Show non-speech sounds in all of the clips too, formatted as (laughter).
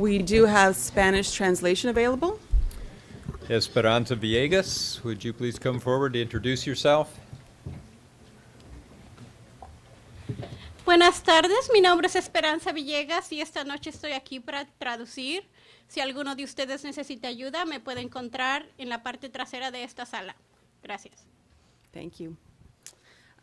We do have Spanish translation available. Esperanza Villegas, would you please come forward to introduce yourself? Buenas tardes, mi nombre es Esperanza Villegas y esta noche estoy aquí para traducir. Si alguno de ustedes necesita ayuda, me puede encontrar en la parte trasera de esta sala. Gracias. Thank you.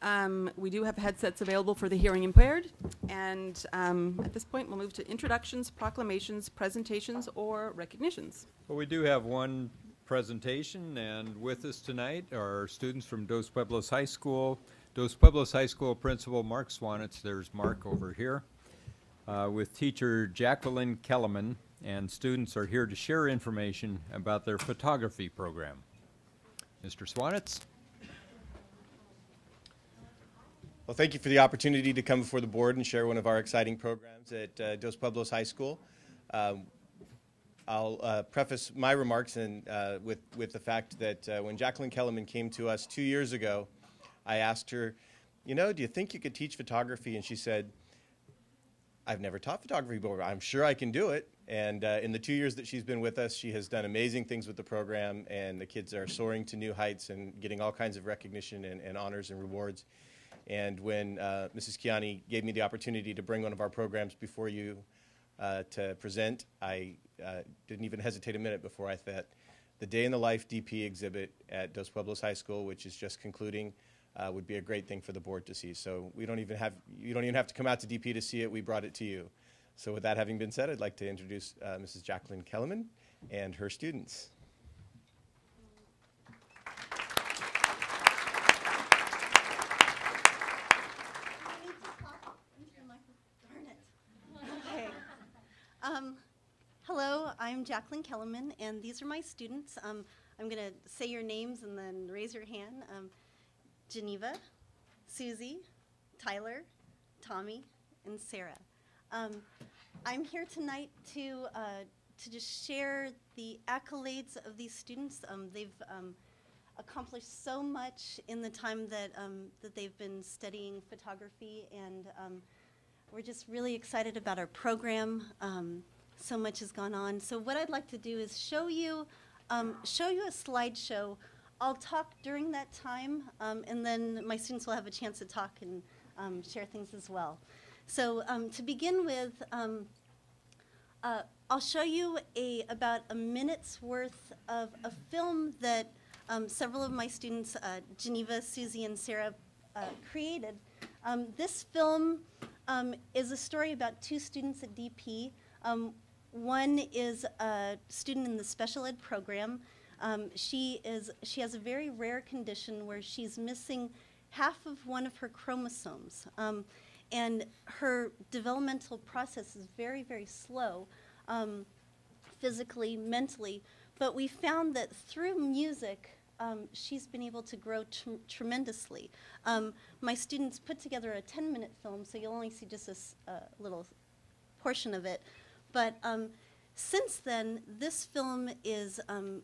Um, we do have headsets available for the hearing impaired. And um, at this point, we'll move to introductions, proclamations, presentations, or recognitions. Well, we do have one presentation, and with us tonight are students from Dos Pueblos High School. Dos Pueblos High School Principal Mark Swanitz, there's Mark over here, uh, with teacher Jacqueline Kellerman, and students are here to share information about their photography program. Mr. Swanitz? Well, thank you for the opportunity to come before the board and share one of our exciting programs at uh, Dos Pueblos High School. Um, I'll uh, preface my remarks in, uh, with, with the fact that uh, when Jacqueline Kellerman came to us two years ago, I asked her, you know, do you think you could teach photography? And she said, I've never taught photography before. I'm sure I can do it. And uh, in the two years that she's been with us, she has done amazing things with the program, and the kids are soaring to new heights and getting all kinds of recognition and, and honors and rewards. And when uh, Mrs. Kiani gave me the opportunity to bring one of our programs before you uh, to present, I uh, didn't even hesitate a minute before I thought the Day in the Life DP exhibit at Dos Pueblos High School, which is just concluding, uh, would be a great thing for the board to see. So we don't even have you don't even have to come out to DP to see it. We brought it to you. So with that having been said, I'd like to introduce uh, Mrs. Jacqueline Kellerman and her students. Okay. Um, hello, I'm Jacqueline Kellerman, and these are my students. Um, I'm going to say your names and then raise your hand. Um, Geneva, Susie, Tyler, Tommy, and Sarah. Um, I'm here tonight to uh, to just share the accolades of these students. Um, they've um, accomplished so much in the time that um, that they've been studying photography, and we're just really excited about our program. So much has gone on. So what I'd like to do is show you um, show you a slideshow. I'll talk during that time, um, and then my students will have a chance to talk and um, share things as well. So um, to begin with, um, uh, I'll show you a about a minute's worth of a film that um, several of my students, uh, Geneva, Susie, and Sarah, uh, created. This film is a story about two students at DP. Um, one is a student in the special ed program. Um, she is she has a very rare condition where she's missing half of one of her chromosomes, um, and her developmental process is very very slow, um, physically, mentally. But we found that through music, um, she's been able to grow tr- tremendously. Um, my students put together a 10 minute film, so you'll only see just a a little portion of it. But um, since then, this film is um,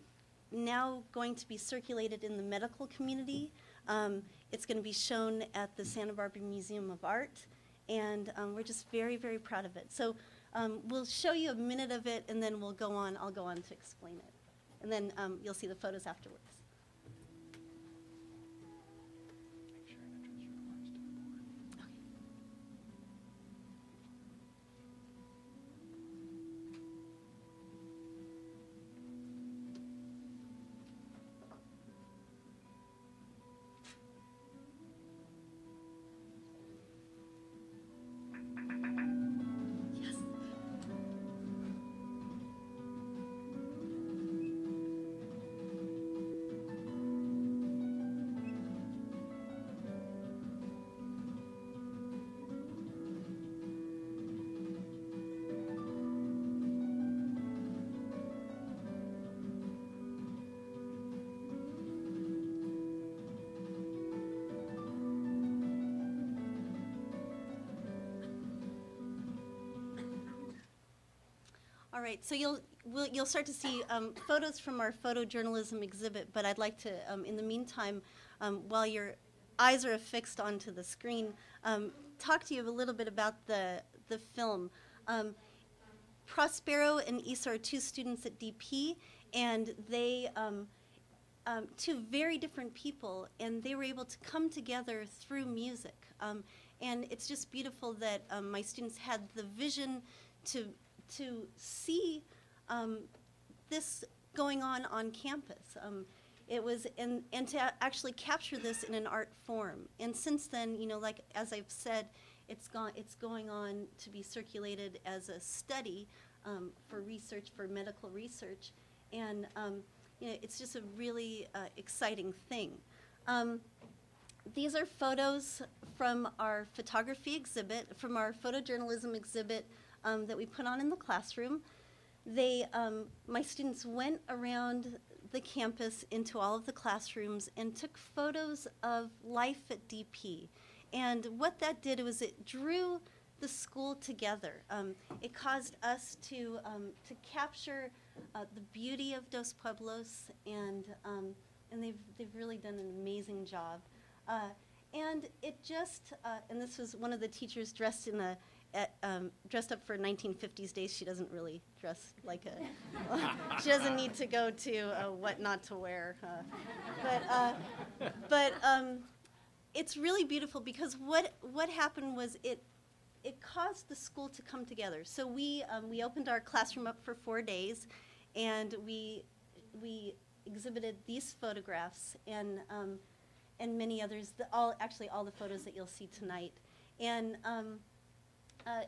now going to be circulated in the medical community. Um, it's going to be shown at the Santa Barbara Museum of Art, and um, we're just very, very proud of it. So um, we'll show you a minute of it, and then we'll go on. I'll go on to explain it, and then you'll see the photos afterwards. Right, so you'll we'll, you'll start to see um, photos from our photojournalism exhibit, but I'd like to, um, in the meantime, um, while your eyes are affixed onto the screen, um, talk to you a little bit about the the film. Um, Prospero and Issa are two students at DP, and they, um, um, two very different people, and they were able to come together through music. Um, and it's just beautiful that um, my students had the vision to to see um, this going on on campus. Um, it was and and to actually capture this in an art form. And since then, you know, like as I've said, it's gone. It's going on to be circulated as a study um, for research for medical research, and um, you know, it's just a really uh, exciting thing. Um, these are photos from our photography exhibit, from our photojournalism exhibit um, that we put on in the classroom. They, um, my students went around the campus into all of the classrooms and took photos of life at DP. And what that did was it drew the school together. Um, it caused us to, um, to capture uh, the beauty of Dos Pueblos, and, um, and they've, they've really done an amazing job. Uh, and it just, uh, and this was one of the teachers dressed in a, at, um, dressed up for 1950s days. She doesn't really dress like a, (laughs) she doesn't need to go to uh, what not to wear. Uh, but uh, but um, it's really beautiful because what what happened was it it caused the school to come together. So we um, we opened our classroom up for four days, and we we exhibited these photographs and um, and many others. The, all actually all the photos that you'll see tonight, and um, uh,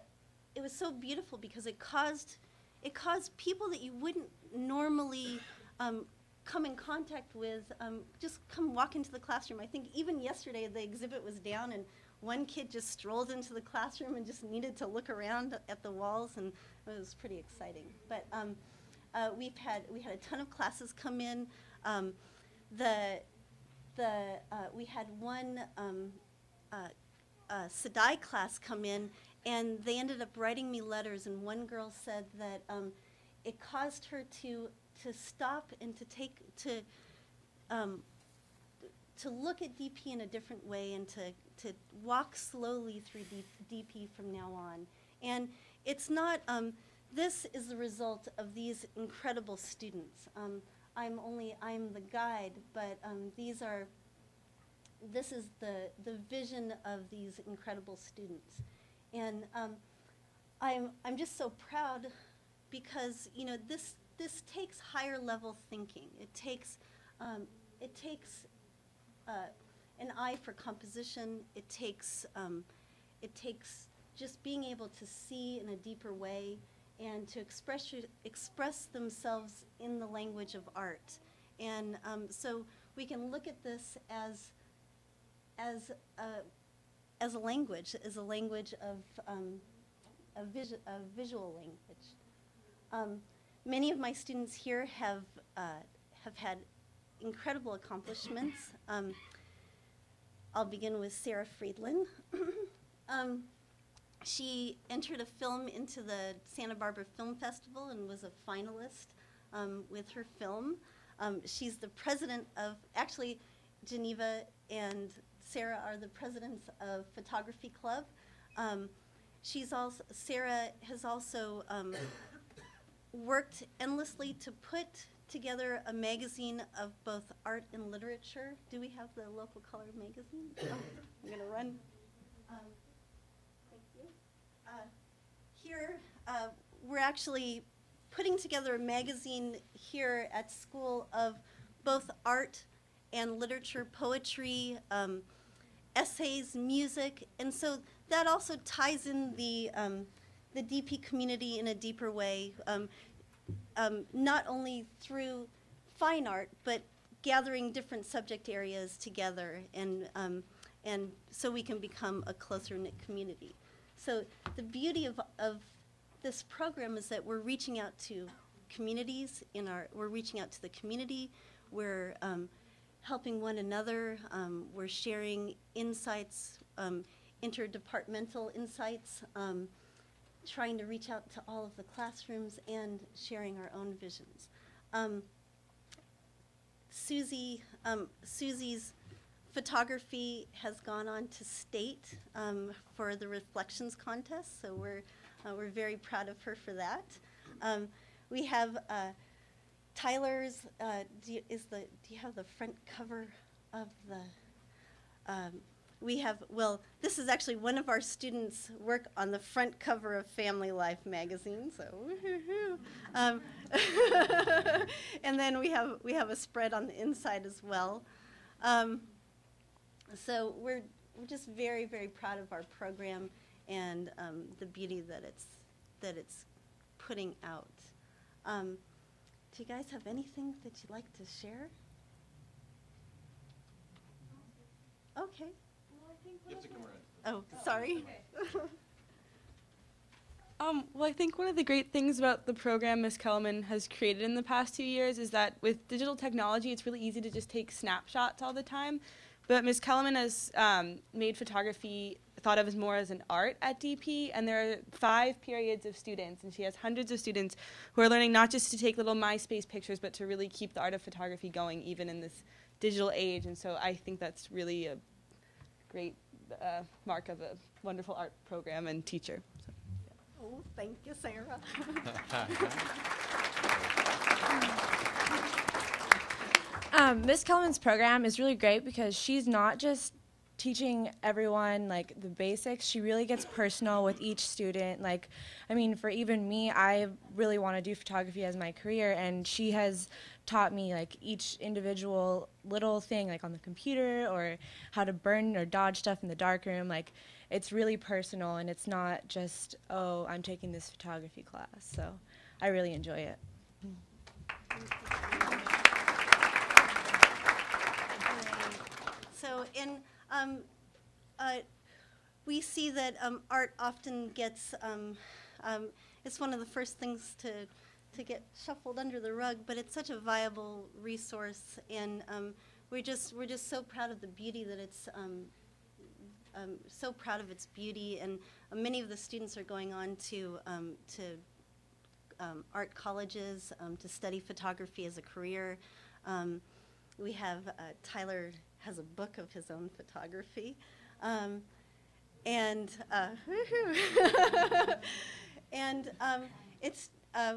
it was so beautiful because it caused it caused people that you wouldn't normally um, come in contact with um, just come walk into the classroom. I think even yesterday the exhibit was down and one kid just strolled into the classroom and just needed to look around at the walls and it was pretty exciting. But um, uh, we've had we had a ton of classes come in. Um, the the uh, we had one um, uh, uh, class come in, and they ended up writing me letters. And one girl said that um, it caused her to to stop and to take to um, to look at DP in a different way and to to walk slowly through DP from now on. And it's not. Um, this is the result of these incredible students. Um, I'm only I'm the guide, but um, these are this is the, the vision of these incredible students. And um, I'm, I'm just so proud because, you know, this, this takes higher level thinking. It takes, um, it takes uh, an eye for composition. It takes, um, it takes just being able to see in a deeper way and to express, express themselves in the language of art. And um, so we can look at this as as a, as a language, as a language of um, a, visu- a visual language. Um, many of my students here have uh, have had incredible accomplishments. (coughs) Um, I'll begin with Sarah Friedland. (coughs) um, she entered a film into the Santa Barbara Film Festival and was a finalist um, with her film. Um, she's the president of, actually, Geneva and Sarah are the presidents of Photography Club. Um, she's also, Sarah has also um, worked endlessly to put together a magazine of both art and literature. Do we have the local color magazine? (coughs) Oh, I'm going to run. Um, thank you. Uh, here, uh, we're actually putting together a magazine here at school of both art and literature, poetry, um, essays, music, and so that also ties in the um, the DP community in a deeper way, um, um, not only through fine art, but gathering different subject areas together, and um, and so we can become a closer knit community. So the beauty of of this program is that we're reaching out to communities in our we're reaching out to the community we're um, helping one another um, we're sharing insights um, interdepartmental insights um, trying to reach out to all of the classrooms and sharing our own visions um, susie um, susie's photography has gone on to state um, for the reflections contest, so we're uh, we're very proud of her for that. We have uh, Tyler's. Uh, you, is the do you have the front cover of the? Um, we have well. This is actually one of our students' work on the front cover of Family Life magazine. So, um, (laughs) and then we have we have a spread on the inside as well. Um, so we're we're just very very proud of our program and um, the beauty that it's that it's putting out. Um, do you guys have anything that you'd like to share? Okay. Oh, sorry. (laughs) Um, well, I think one of the great things about the program Ms. Kellerman has created in the past two years is that with digital technology, it's really easy to just take snapshots all the time. But Ms. Kellerman has um, made photography thought of as more as an art at DP, and there are five periods of students, and she has hundreds of students who are learning not just to take little MySpace pictures, but to really keep the art of photography going even in this digital age. And so I think that's really a great uh, mark of a wonderful art program and teacher. So. Oh, thank you, Sarah. (laughs) (laughs) Um, Miss Kelman's program is really great because she's not just teaching everyone like the basics. She really gets personal with each student. Like i mean for even me i really want to do photography as my career and she has taught me like each individual little thing like on the computer or how to burn or dodge stuff in the darkroom. Like it's really personal and it's not just oh i'm taking this photography class. So i really enjoy it So, in um, uh, we see that um, art often gets um, um, it's one of the first things to to get shuffled under the rug, but it's such a viable resource, and um, we're just we're just so proud of the beauty that it's. So proud of its beauty, and uh, many of the students are going on to to um, art colleges um, to study photography as a career. Um, we have uh, Tyler has a book of his own photography, um, and uh, (laughs) and um, it's uh,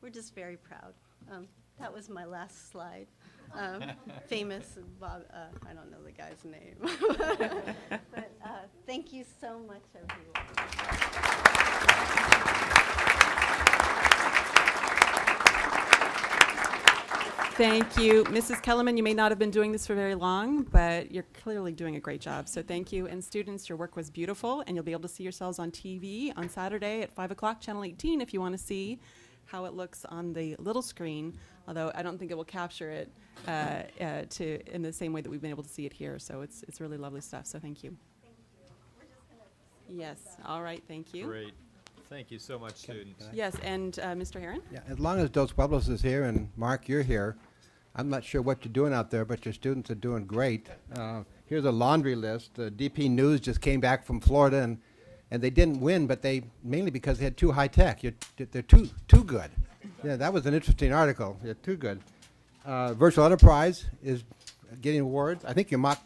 we're just very proud. Um, that was my last slide. Um, (laughs) famous Bob, uh, I don't know the guy's name, (laughs) but uh, thank you so much, everyone. Thank you. Mrs. Kellerman, you may not have been doing this for very long, but you're clearly doing a great job. So thank you. And students, your work was beautiful, and you'll be able to see yourselves on TV on Saturday at 5 o'clock, Channel 18, if you want to see how it looks on the little screen, although I don't think it will capture it uh, uh, to in the same way that we've been able to see it here. So it's, it's really lovely stuff. So thank you. Yes. All right. Thank you. Great. Thank you so much, students. Yes. And uh, Mr. Heron? Yeah, as long as Dos Pueblos is here and Mark, you're here, I'm not sure what you're doing out there, but your students are doing great. Uh, here's a laundry list. Uh, DP News just came back from Florida, and, and they didn't win, but they mainly because they had too high tech. You're, they're too too good. Yeah, that was an interesting article. They're too good. Uh, Virtual Enterprise is getting awards. I think your mock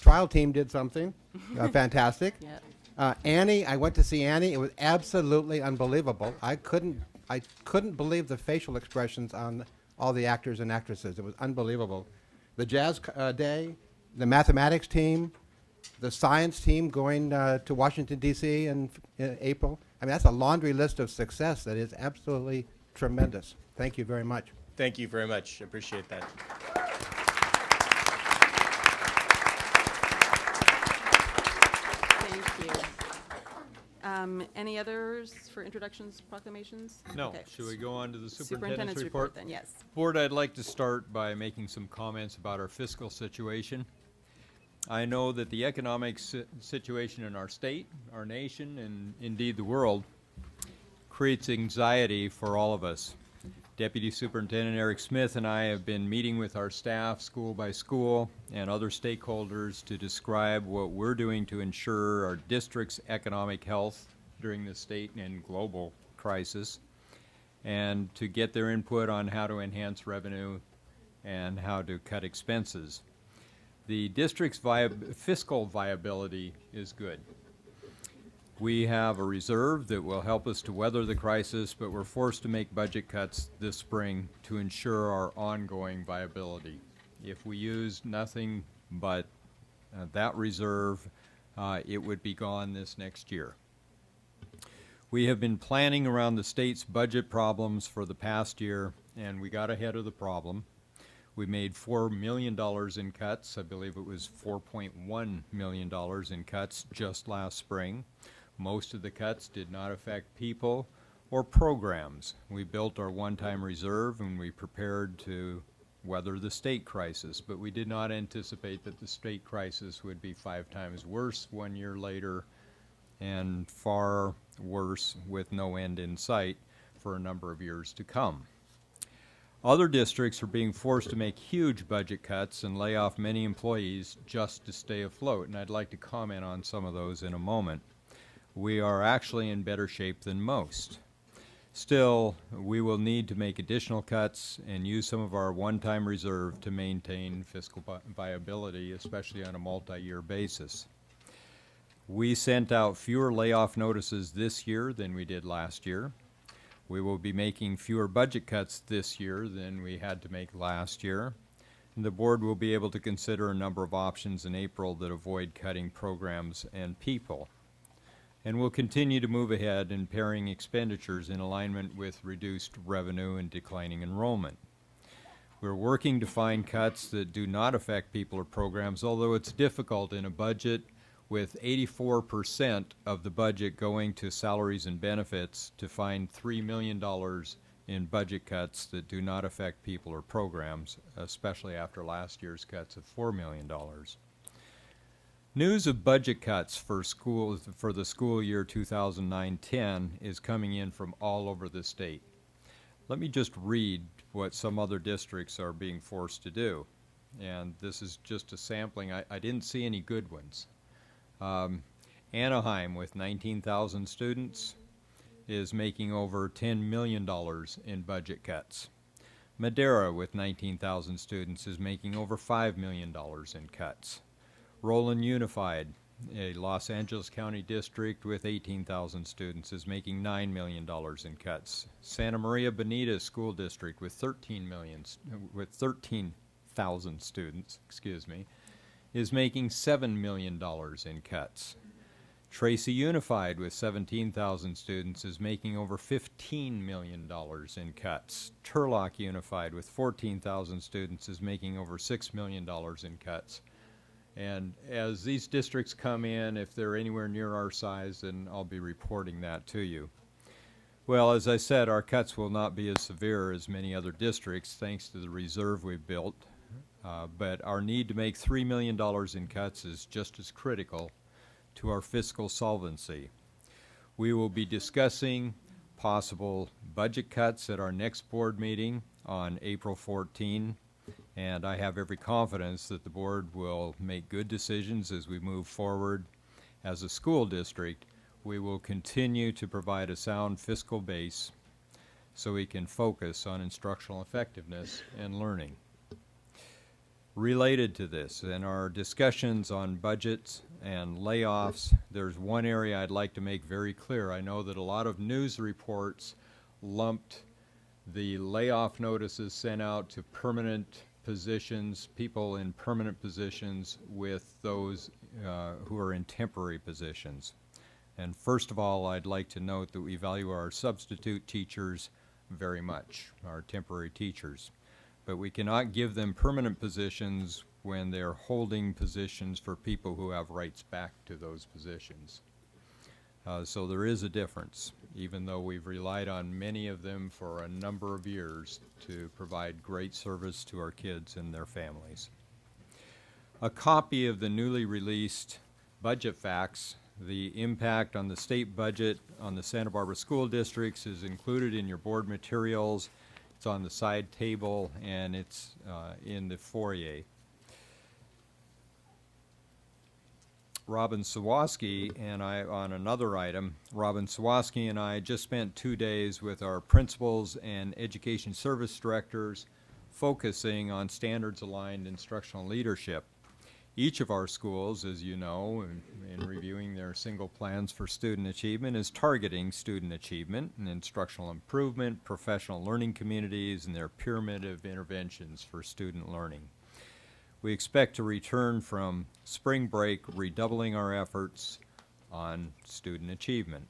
trial team did something (laughs) uh, fantastic. Yep. Uh, Annie, I went to see Annie. It was absolutely unbelievable. I couldn't, I couldn't believe the facial expressions on all the actors and actresses. It was unbelievable. The jazz uh, day, the mathematics team, the science team going uh, to Washington D.C. in, in April. I mean, that's a laundry list of success that is absolutely tremendous. Thank you very much. Thank you very much. Appreciate that. Thank you. Um, any others for introductions, proclamations? No, Okay. should we go on to the superintendent's Superintendent's report? then, yes. Board, I'd like to start by making some comments about our fiscal situation. I know that the economic si- situation in our state, our nation, and indeed the world creates anxiety for all of us. Deputy Superintendent Eric Smith and I have been meeting with our staff, school by school, and other stakeholders to describe what we're doing to ensure our district's economic health during the state and global crisis and to get their input on how to enhance revenue and how to cut expenses. The district's viab- fiscal viability is good. We have a reserve that will help us to weather the crisis, but we're forced to make budget cuts this spring to ensure our ongoing viability. If we use nothing but uh, that reserve, uh, it would be gone this next year. We have been planning around the state's budget problems for the past year, and we got ahead of the problem. We made $4 million in cuts. I believe it was $4.1 million in cuts just last spring. Most of the cuts did not affect people or programs. We built our one-time reserve and we prepared to weather the state crisis, but we did not anticipate that the state crisis would be five times worse one year later and far worse with no end in sight for a number of years to come. Other districts are being forced to make huge budget cuts and lay off many employees just to stay afloat, and I'd like to comment on some of those in a moment we are actually in better shape than most. Still, we will need to make additional cuts and use some of our one-time reserve to maintain fiscal viability, especially on a multi-year basis. We sent out fewer layoff notices this year than we did last year. We will be making fewer budget cuts this year than we had to make last year. And the board will be able to consider a number of options in April that avoid cutting programs and people and will continue to move ahead in pairing expenditures in alignment with reduced revenue and declining enrollment. We're working to find cuts that do not affect people or programs, although it's difficult in a budget with 84% of the budget going to salaries and benefits to find $3 million in budget cuts that do not affect people or programs, especially after last year's cuts of $4 million. News of budget cuts for schools for the school year 2009-10 is coming in from all over the state. Let me just read what some other districts are being forced to do. And this is just a sampling. I, I didn't see any good ones. Um, Anaheim, with 19,000 students, is making over $10 million in budget cuts. Madera, with 19,000 students, is making over $5 million in cuts. Rowland Unified, a Los Angeles County district with 18,000 students, is making $9 million in cuts. Santa Maria Bonita School District with 13 million, with 13,000 students, excuse me, is making $7 million in cuts. Tracy Unified with 17,000 students is making over $15 million in cuts. Turlock Unified with 14,000 students is making over $6 million in cuts. And as these districts come in, if they're anywhere near our size, then I'll be reporting that to you. Well, as I said, our cuts will not be as severe as many other districts thanks to the reserve we've built. Uh, but our need to make $3 million in cuts is just as critical to our fiscal solvency. We will be discussing possible budget cuts at our next board meeting on April 14 and I have every confidence that the board will make good decisions as we move forward. As a school district, we will continue to provide a sound fiscal base so we can focus on instructional effectiveness and learning. Related to this, in our discussions on budgets and layoffs, there's one area I'd like to make very clear. I know that a lot of news reports lumped the layoff notices sent out to permanent positions, people in permanent positions with those uh, who are in temporary positions. And first of all, I'd like to note that we value our substitute teachers very much, our temporary teachers. But we cannot give them permanent positions when they're holding positions for people who have rights back to those positions. Uh, so there is a difference, even though we've relied on many of them for a number of years to provide great service to our kids and their families. A copy of the newly released budget facts, the impact on the state budget on the Santa Barbara school districts is included in your board materials. It's on the side table and it's uh, in the foyer. Robin Sawaski and I on another item. Robin Sawaski and I just spent two days with our principals and education service directors focusing on standards aligned instructional leadership. Each of our schools, as you know, in, in reviewing their single plans for student achievement, is targeting student achievement and instructional improvement, professional learning communities, and their pyramid of interventions for student learning. We expect to return from spring break redoubling our efforts on student achievement.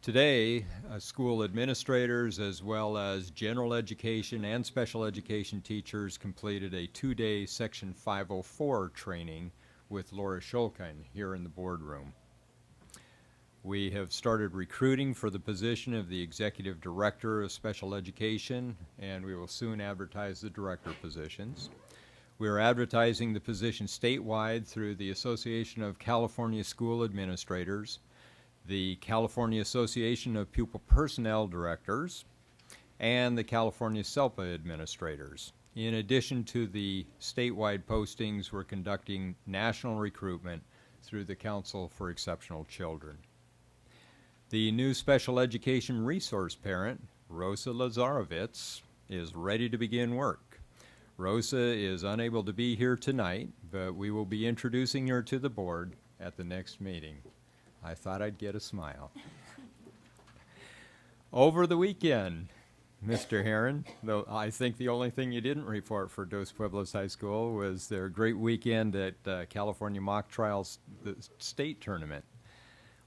Today, uh, school administrators as well as general education and special education teachers completed a two-day Section 504 training with Laura Schulkin here in the boardroom. We have started recruiting for the position of the Executive Director of Special Education, and we will soon advertise the director positions. We are advertising the position statewide through the Association of California School Administrators, the California Association of Pupil Personnel Directors, and the California SELPA administrators. In addition to the statewide postings, we're conducting national recruitment through the Council for Exceptional Children. The new special education resource parent, Rosa Lazarovitz, is ready to begin work. Rosa is unable to be here tonight, but we will be introducing her to the board at the next meeting. I thought I'd get a smile. Over the weekend, Mr. Heron, though I think the only thing you didn't report for Dos Pueblos High School was their great weekend at uh, California Mock Trials the state tournament,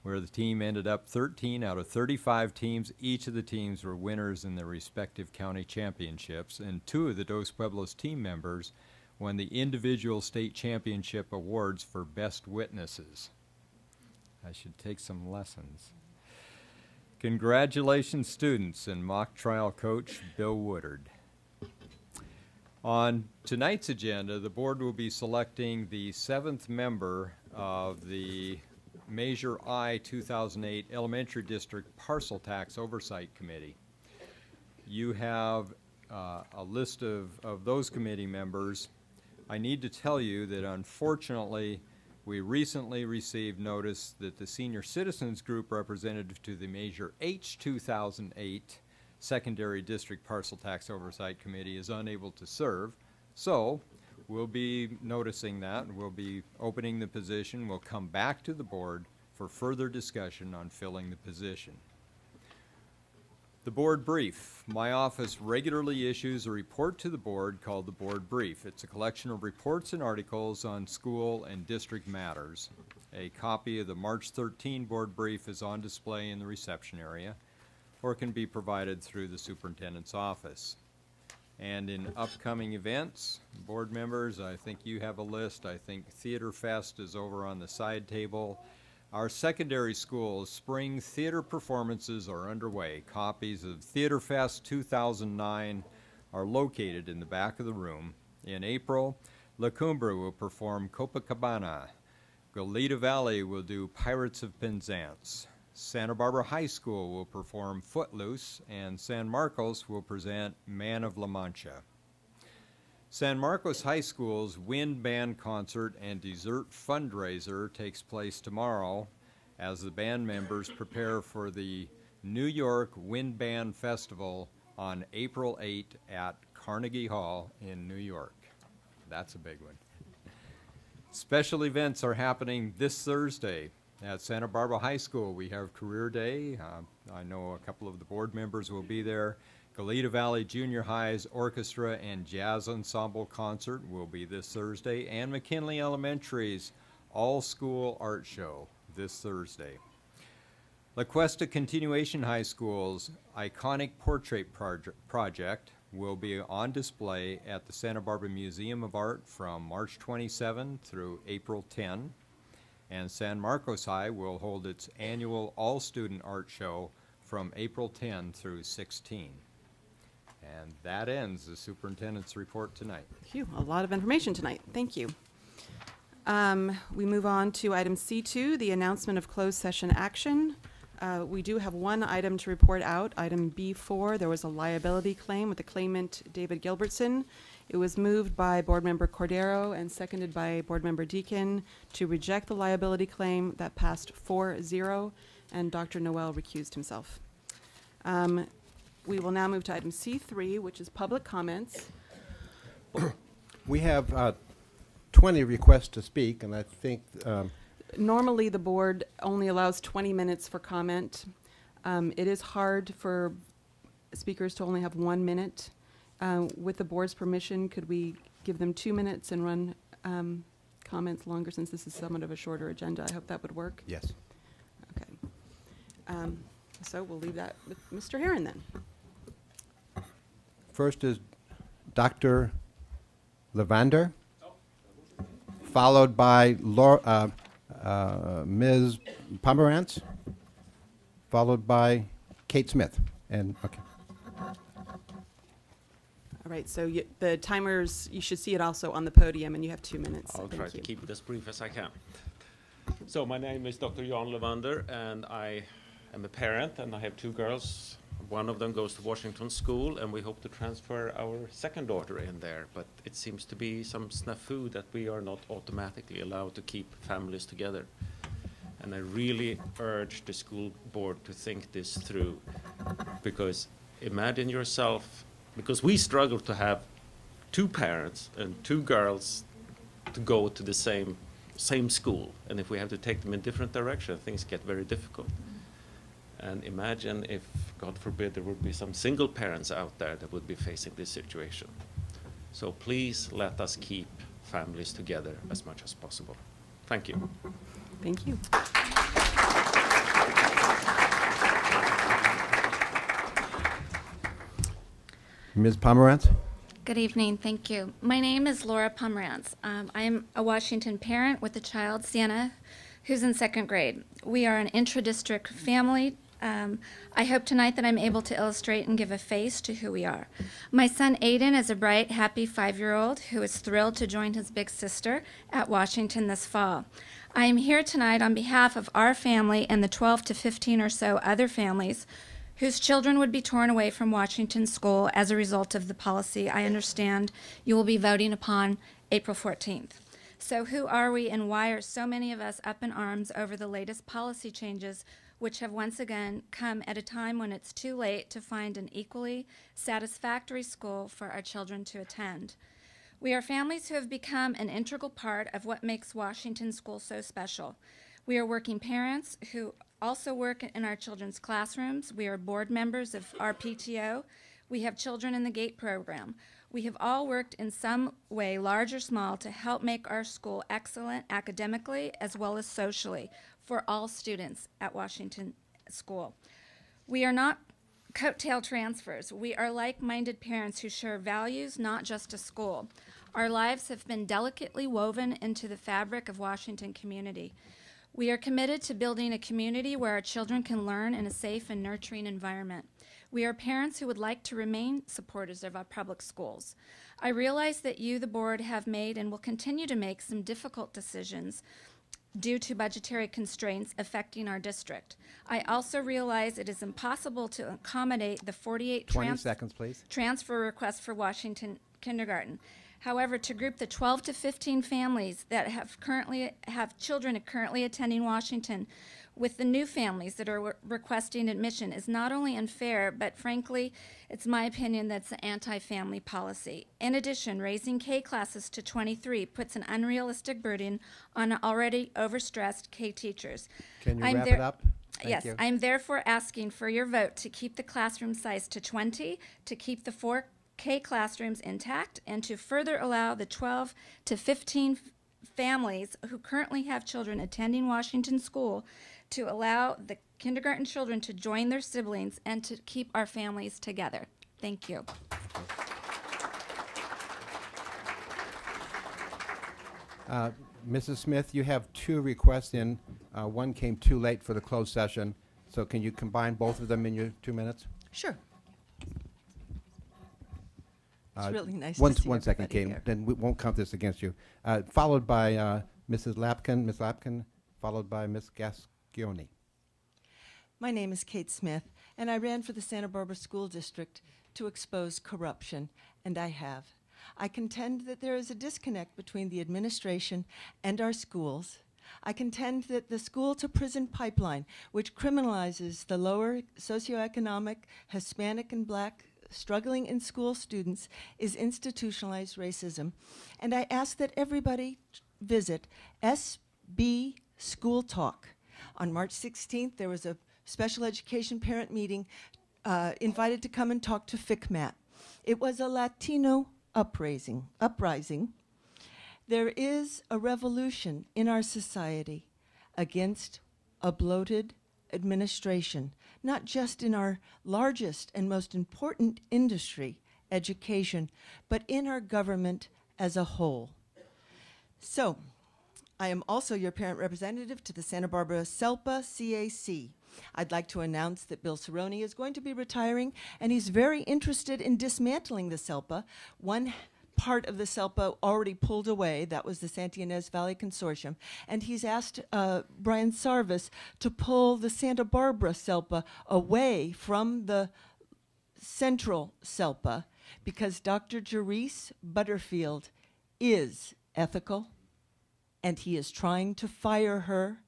where the team ended up 13 out of 35 teams. Each of the teams were winners in their respective county championships, and two of the Dos Pueblos team members won the individual state championship awards for best witnesses. I should take some lessons. Congratulations, students, and mock trial coach Bill Woodard. On tonight's agenda, the board will be selecting the seventh member of the Measure I 2008 Elementary District Parcel Tax Oversight Committee. You have uh, a list of, of those committee members. I need to tell you that unfortunately, we recently received notice that the Senior Citizens Group representative to the Measure H 2008 Secondary District Parcel Tax Oversight Committee is unable to serve. So we'll be noticing that we'll be opening the position. We'll come back to the board for further discussion on filling the position. The board brief. My office regularly issues a report to the board called the board brief. It's a collection of reports and articles on school and district matters. A copy of the March 13 board brief is on display in the reception area or can be provided through the superintendent's office. And in upcoming events, board members, I think you have a list. I think Theater Fest is over on the side table. Our secondary school's spring theater performances are underway. Copies of Theater Fest 2009 are located in the back of the room. In April, La Cumbre will perform Copacabana. Goleta Valley will do Pirates of Penzance. Santa Barbara High School will perform Footloose, and San Marcos will present Man of La Mancha. San Marcos High School's Wind Band Concert and Dessert Fundraiser takes place tomorrow as the band members prepare for the New York Wind Band Festival on April 8 at Carnegie Hall in New York. That's a big one. Special events are happening this Thursday at Santa Barbara High School. We have Career Day. Uh, I know a couple of the board members will be there. Goleta Valley Junior High's Orchestra and Jazz Ensemble Concert will be this Thursday, and McKinley Elementary's All School Art Show this Thursday. La Cuesta Continuation High School's iconic portrait proje project will be on display at the Santa Barbara Museum of Art from March 27 through April 10. And San Marcos High will hold its annual all-student art show from April 10 through 16. And that ends the superintendent's report tonight. Phew, a lot of information tonight. Thank you. Um, we move on to item C2, the announcement of closed session action. Uh, we do have one item to report out. Item B4, there was a liability claim with the claimant David Gilbertson. It was moved by Board Member Cordero and seconded by Board Member Deacon to reject the liability claim. That passed 4-0, and Dr. Noel recused himself. Um, we will now move to item C3, which is public comments. (coughs) We have uh, 20 requests to speak, and I think, um, Normally, the board only allows 20 minutes for comment. Um, It is hard for speakers to only have one minute. Uh, With the board's permission, could we give them two minutes and run um, comments longer, since this is somewhat of a shorter agenda? I hope that would work. yes. Okay. Um, So we'll leave that with Mr. Heron then. First is Dr. Levander, followed by Laura, uh, uh, Ms. Pomerantz, followed by Kate Smith. And, okay. All right, so you- the timers, you should see it also on the podium, and you have two minutes. I'll Thank try to keep it as brief as I can. So my name is Dr. Jan Levander, and I am a parent, and I have two girls. One of them goes to Washington School, and we hope to transfer our second daughter in there. But it seems to be some snafu that we are not automatically allowed to keep families together. And I really urge the school board to think this through, because imagine yourself, because we struggle to have two parents and two girls to go to the same same school, and if we have to take them in different directions, things get very difficult. And imagine if, God forbid, there would be some single parents out there that would be facing this situation. So please let us keep families together as much as possible. Thank you. Thank you. Ms. Pomerantz? Good evening, thank you. My name is Laura Pomerantz. Um, I'm a Washington parent with a child, Sienna, who's in second grade. We are an intra-district family. Um, I hope tonight that I'm able to illustrate and give a face to who we are. My son Aiden is a bright, happy five-year-old who is thrilled to join his big sister at Washington this fall. I am here tonight on behalf of our family and the 12 to 15 or so other families whose children would be torn away from Washington School as a result of the policy I understand you will be voting upon April 14th. So, who are we and why are so many of us up in arms over the latest policy changes, which have once again come at a time when it's too late to find an equally satisfactory school for our children to attend? We are families who have become an integral part of what makes Washington School so special. We are working parents who also work in our children's classrooms. We are board members of our PTO. We have children in the GATE program. We have all worked in some way, large or small, to help make our school excellent academically as well as socially for all students at Washington School. We are not coattail transfers. We are like minded parents who share values, not just a school. Our lives have been delicately woven into the fabric of Washington community. We are committed to building a community where our children can learn in a safe and nurturing environment. We are parents who would like to remain supporters of our public schools. I realize that you, the board, have made and will continue to make some difficult decisions due to budgetary constraints affecting our district. I also realize it is impossible to accommodate the 48 20 trans- seconds, please. transfer requests for Washington kindergarten. However, to group the 12 to 15 families that have currently have children currently attending Washington with the new families that are re- requesting admission is not only unfair, but frankly, it's my opinion that's an anti-family policy. In addition, raising K classes to 23 puts an unrealistic burden on already overstressed K teachers. Can you I'm wrap it up? Thank yes, you. I am therefore asking for your vote to keep the classroom size to 20, to keep the 4K classrooms intact, and to further allow the 12 to 15 f- families who currently have children attending Washington School to allow the kindergarten children to join their siblings and to keep our families together. Thank you. Uh, Mrs. Smith, you have two requests in. Uh, One came too late for the closed session, so can you combine both of them in your two minutes? Sure. It's Uh, really nice one- to see One second, Kate, here. then we won't count this against you. Uh, Followed by uh, Mrs. Lapkin, Ms. Lapkin, followed by Ms. Gascioni. My name is Kate Smith, and I ran for the Santa Barbara School District to expose corruption, and I have. I contend that there is a disconnect between the administration and our schools. I contend that the school to prison pipeline, which criminalizes the lower socioeconomic Hispanic and black struggling in school students is institutionalized racism. And I ask that everybody visit SB School Talk. On March 16th, there was a special education parent meeting uh, invited to come and talk to FCMAT. It was a Latino uprising. uprising. There is a revolution in our society against a bloated administration, not just in our largest and most important industry, education, but in our government as a whole. So, I am also your parent representative to the Santa Barbara SELPA CAC. I'd like to announce that Bill Cirone is going to be retiring, and he's very interested in dismantling the SELPA. One part of the SELPA already pulled away, that was the Santa Ynez Valley Consortium, and he's asked uh, Brian Sarvis to pull the Santa Barbara SELPA away from the central SELPA because Dr. Jarice Butterfield is ethical and he is trying to fire her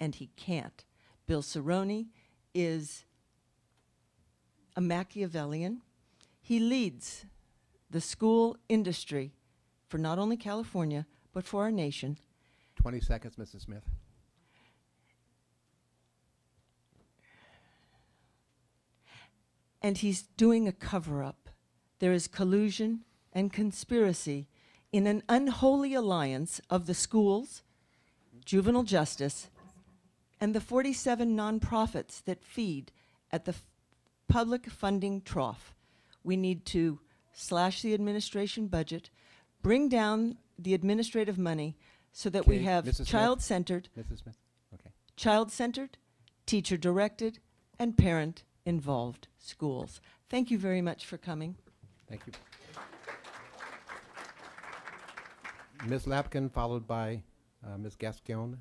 and he can't. Bill Cirone is a Machiavellian. He leads the school industry for not only California, but for our nation. 20 seconds, Mrs. Smith. And he's doing a cover up. There is collusion and conspiracy in an unholy alliance of the schools, juvenile justice, and the 47 nonprofits that feed at the public funding trough. We need to slash the administration budget, bring down the administrative money so that we Okay, have Mrs. Smith? child centered, Mrs. Smith? Okay. child centered, teacher directed, and parent involved schools. Thank you very much for coming. Thank you. Ms. Lapkin, followed by uh, Ms. Gascon.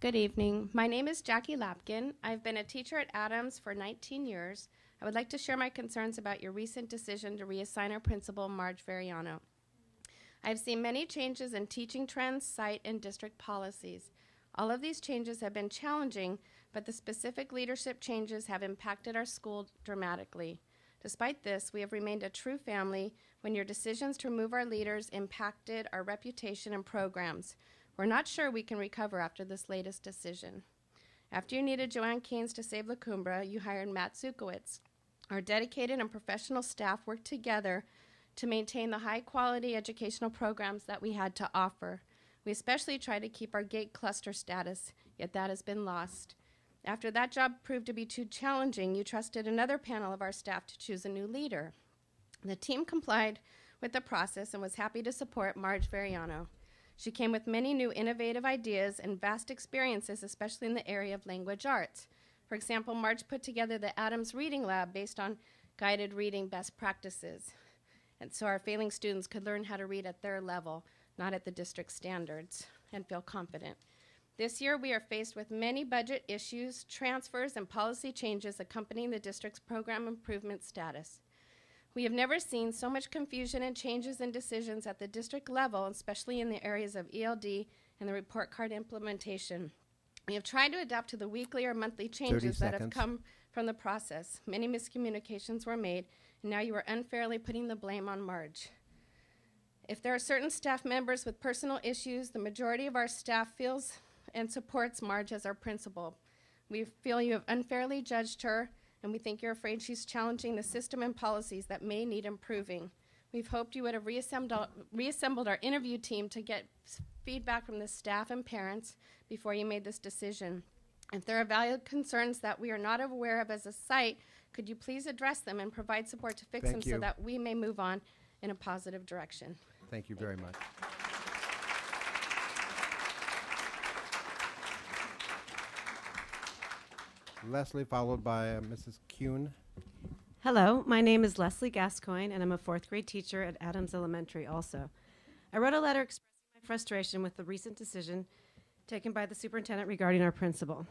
Good evening. My name is Jackie Lapkin. I've been a teacher at Adams for 19 years. I would like to share my concerns about your recent decision to reassign our principal, Marge Variano. I've seen many changes in teaching trends, site, and district policies. All of these changes have been challenging, but the specific leadership changes have impacted our school dramatically. Despite this, we have remained a true family when your decisions to remove our leaders impacted our reputation and programs. We're not sure we can recover after this latest decision. After you needed Joanne Keynes to save La Cumbre, you hired Matt Zukowitz. Our dedicated and professional staff worked together to maintain the high quality educational programs that we had to offer. We especially tried to keep our GATE cluster status, yet that has been lost. After that job proved to be too challenging, you trusted another panel of our staff to choose a new leader. The team complied with the process and was happy to support Marge Veriano. She came with many new innovative ideas and vast experiences, especially in the area of language arts. For example, Marge put together the Adams Reading Lab based on guided reading best practices. And so our failing students could learn how to read at their level, not at the district standards, and feel confident. This year, we are faced with many budget issues, transfers, and policy changes accompanying the district's program improvement status. We have never seen so much confusion and changes in decisions at the district level, especially in the areas of ELD and the report card implementation. We have tried to adapt to the weekly or monthly changes that have come from the process. Many miscommunications were made, and now you are unfairly putting the blame on Marge. If there are certain staff members with personal issues, the majority of our staff feels and supports Marge as our principal. We feel you have unfairly judged her, and we think you're afraid she's challenging the system and policies that may need improving. We've hoped you would have reassembled, reassembled our interview team to get feedback from the staff and parents before you made this decision. If there are valid concerns that we are not aware of as a site, could you please address them and provide support to fix Thank them you. so that we may move on in a positive direction? Thank you very much. Leslie, followed by uh, Mrs. Kuhn. Hello, my name is Leslie Gascoigne, and I'm a fourth grade teacher at Adams Elementary also. I wrote a letter expressing my frustration with the recent decision taken by the superintendent regarding our principal.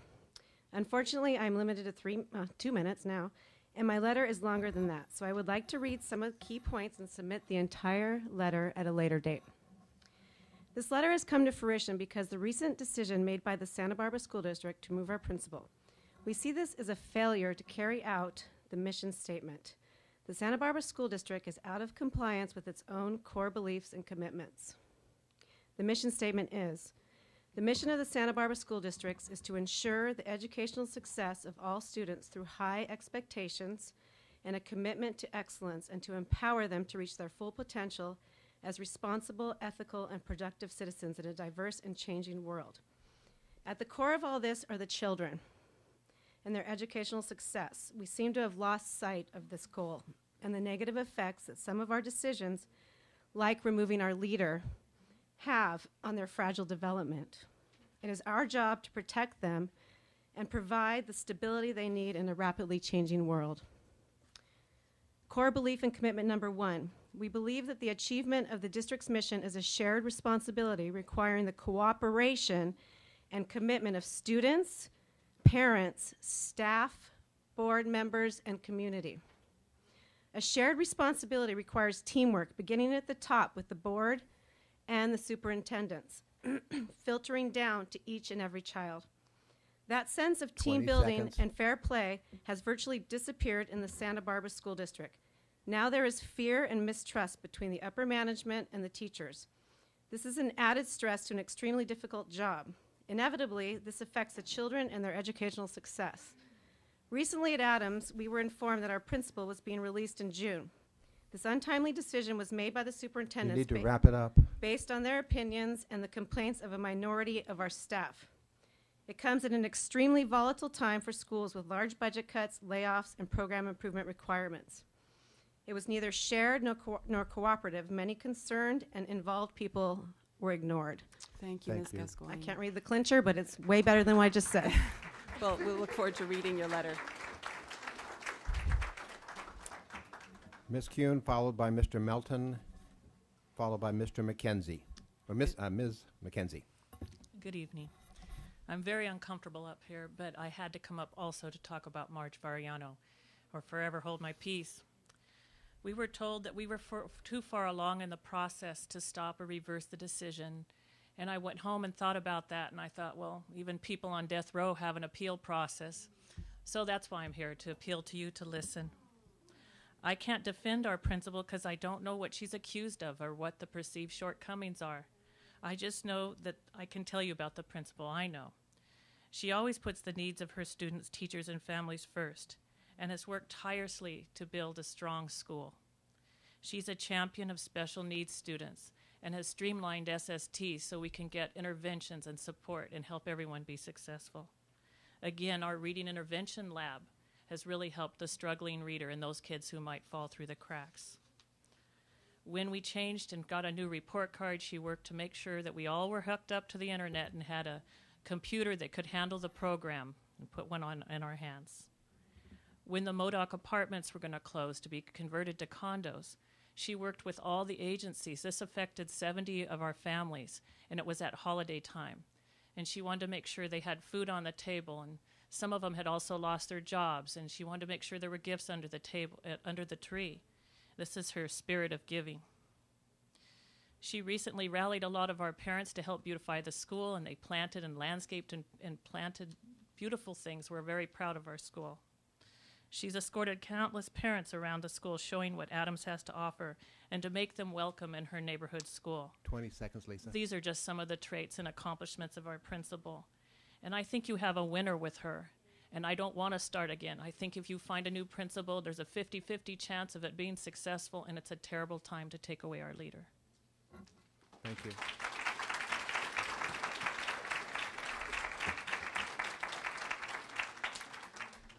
Unfortunately, I'm limited to three, uh, two minutes now, and my letter is longer than that, so I would like to read some of the key points and submit the entire letter at a later date. This letter has come to fruition because the recent decision made by the Santa Barbara School District to move our principal. We see this as a failure to carry out the mission statement. The Santa Barbara School District is out of compliance with its own core beliefs and commitments. The mission statement is The mission of the Santa Barbara School Districts is to ensure the educational success of all students through high expectations and a commitment to excellence and to empower them to reach their full potential as responsible, ethical, and productive citizens in a diverse and changing world. At the core of all this are the children and their educational success. We seem to have lost sight of this goal and the negative effects that some of our decisions, like removing our leader, have on their fragile development. It is our job to protect them and provide the stability they need in a rapidly changing world. Core belief and commitment number one we believe that the achievement of the district's mission is a shared responsibility requiring the cooperation and commitment of students, parents, staff, board members, and community. A shared responsibility requires teamwork, beginning at the top with the board and the superintendents, (clears throat) filtering down to each and every child. That sense of team building seconds. and fair play has virtually disappeared in the Santa Barbara School District. Now there is fear and mistrust between the upper management and the teachers. This is an added stress to an extremely difficult job. Inevitably, this affects the children and their educational success. Recently at Adams, we were informed that our principal was being released in June. This untimely decision was made by the You superintendents need to wrap it up. based on their opinions and the complaints of a minority of our staff. It comes at an extremely volatile time for schools with large budget cuts, layoffs, and program improvement requirements. It was neither shared nor, co- nor cooperative. Many concerned and involved people were ignored. Thank you, Thank Ms. you. Gascoigne. I can't read the clincher, but it's way better than what I just said. (laughs) Well, we'll look forward to reading your letter. Ms. Kuhn, followed by Mr. Melton, followed by Mr. McKenzie, or Miss, uh, Ms. McKenzie. Good evening. I'm very uncomfortable up here, but I had to come up also to talk about Marge Variano, or Forever Hold My Peace. We were told that we were for, too far along in the process to stop or reverse the decision. And I went home and thought about that, and I thought, well, even people on death row have an appeal process. So that's why I'm here to appeal to you to listen. I can't defend our principal because I don't know what she's accused of or what the perceived shortcomings are. I just know that I can tell you about the principal I know. She always puts the needs of her students, teachers, and families first and has worked tirelessly to build a strong school. She's a champion of special needs students and has streamlined SST so we can get interventions and support and help everyone be successful. Again, our reading intervention lab has really helped the struggling reader and those kids who might fall through the cracks. When we changed and got a new report card, she worked to make sure that we all were hooked up to the internet and had a computer that could handle the program and put one on in our hands. When the Modoc apartments were going to close to be converted to condos, she worked with all the agencies. This affected 70 of our families, and it was at holiday time. And she wanted to make sure they had food on the table, and some of them had also lost their jobs, and she wanted to make sure there were gifts under the table, uh, under the tree. This is her spirit of giving. She recently rallied a lot of our parents to help beautify the school, and they planted and landscaped and, and planted beautiful things. We're very proud of our school. She's escorted countless parents around the school, showing what Adams has to offer and to make them welcome in her neighborhood school. 20 seconds, Lisa. These are just some of the traits and accomplishments of our principal. And I think you have a winner with her. And I don't want to start again. I think if you find a new principal, there's a 50 50 chance of it being successful, and it's a terrible time to take away our leader. Thank you.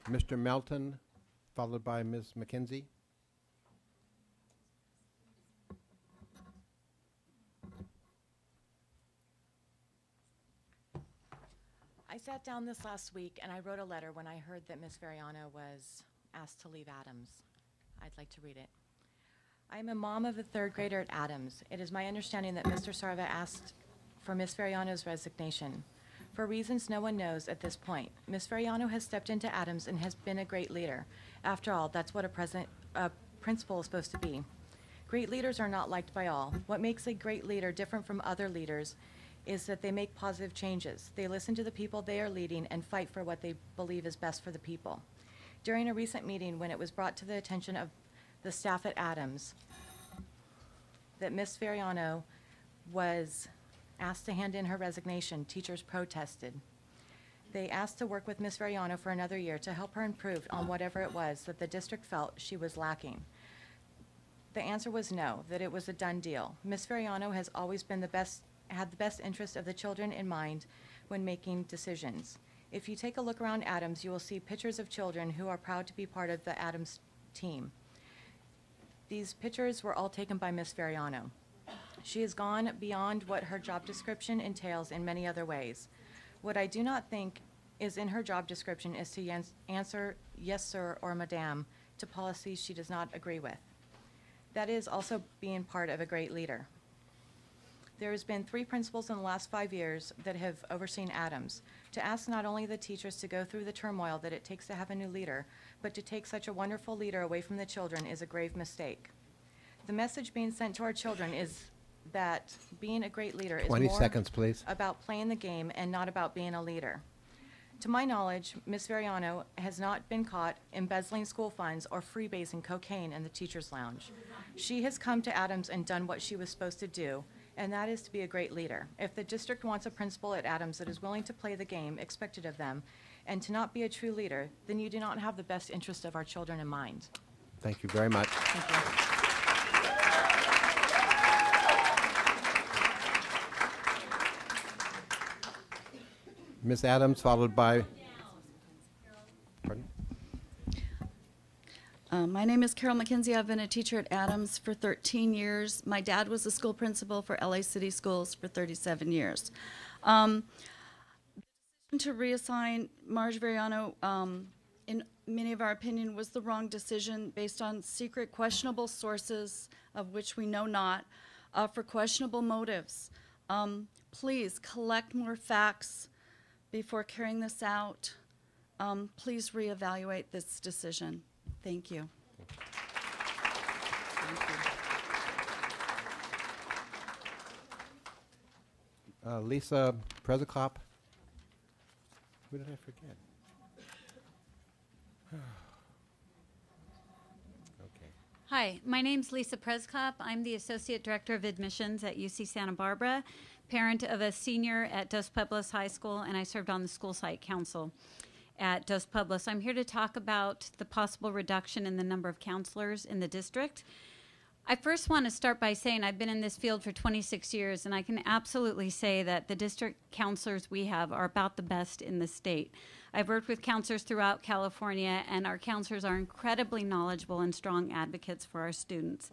Mr. Melton, followed by Ms. McKenzie. I sat down this last week and I wrote a letter when I heard that Ms. Variano was asked to leave Adams. I'd like to read it. I am a mom of a third grader at Adams. It is my understanding that Mr. Sarva asked for Ms. Variano's resignation. For reasons no one knows at this point, Miss Variano has stepped into Adams and has been a great leader. After all, that's what a, president, a principal is supposed to be. Great leaders are not liked by all. What makes a great leader different from other leaders is that they make positive changes. They listen to the people they are leading and fight for what they believe is best for the people. During a recent meeting, when it was brought to the attention of the staff at Adams that Miss Veriano was asked to hand in her resignation, teachers protested. They asked to work with Miss Veriano for another year to help her improve on whatever it was that the district felt she was lacking. The answer was no, that it was a done deal. Miss Veriano has always been the best, had the best interest of the children in mind when making decisions. If you take a look around Adams, you will see pictures of children who are proud to be part of the Adams team. These pictures were all taken by Miss Veriano. She has gone beyond what her job description entails in many other ways. What I do not think is in her job description is to answer yes, sir, or madam to policies she does not agree with. That is also being part of a great leader. There has been three principals in the last five years that have overseen Adams. To ask not only the teachers to go through the turmoil that it takes to have a new leader, but to take such a wonderful leader away from the children is a grave mistake. The message being sent to our children is that being a great leader is 20 more seconds, please. about playing the game and not about being a leader. To my knowledge, Ms. Variano has not been caught embezzling school funds or freebasing cocaine in the teacher's lounge. She has come to Adams and done what she was supposed to do, and that is to be a great leader. If the district wants a principal at Adams that is willing to play the game expected of them and to not be a true leader, then you do not have the best interest of our children in mind. Thank you very much. Ms. Adams, followed by? Uh, my name is Carol McKenzie. I've been a teacher at Adams for 13 years. My dad was a school principal for LA City Schools for 37 years. Um, the decision to reassign Marge Veriano, um, in many of our opinion, was the wrong decision based on secret, questionable sources of which we know not, uh, for questionable motives. Um, please collect more facts before carrying this out. Um, please reevaluate this decision. Thank you. Uh, Lisa Przekop. Who did I forget? (sighs) Okay. Hi, my name's Lisa Przekop. I'm the Associate Director of Admissions at UC Santa Barbara, parent of a senior at Dos Pueblos High School, and I served on the School Site Council at Dos Pueblos. I'm here to talk about the possible reduction in the number of counselors in the district. I first want to start by saying I've been in this field for 26 years, and I can absolutely say that the district counselors we have are about the best in the state. I've worked with counselors throughout California, and our counselors are incredibly knowledgeable and strong advocates for our students.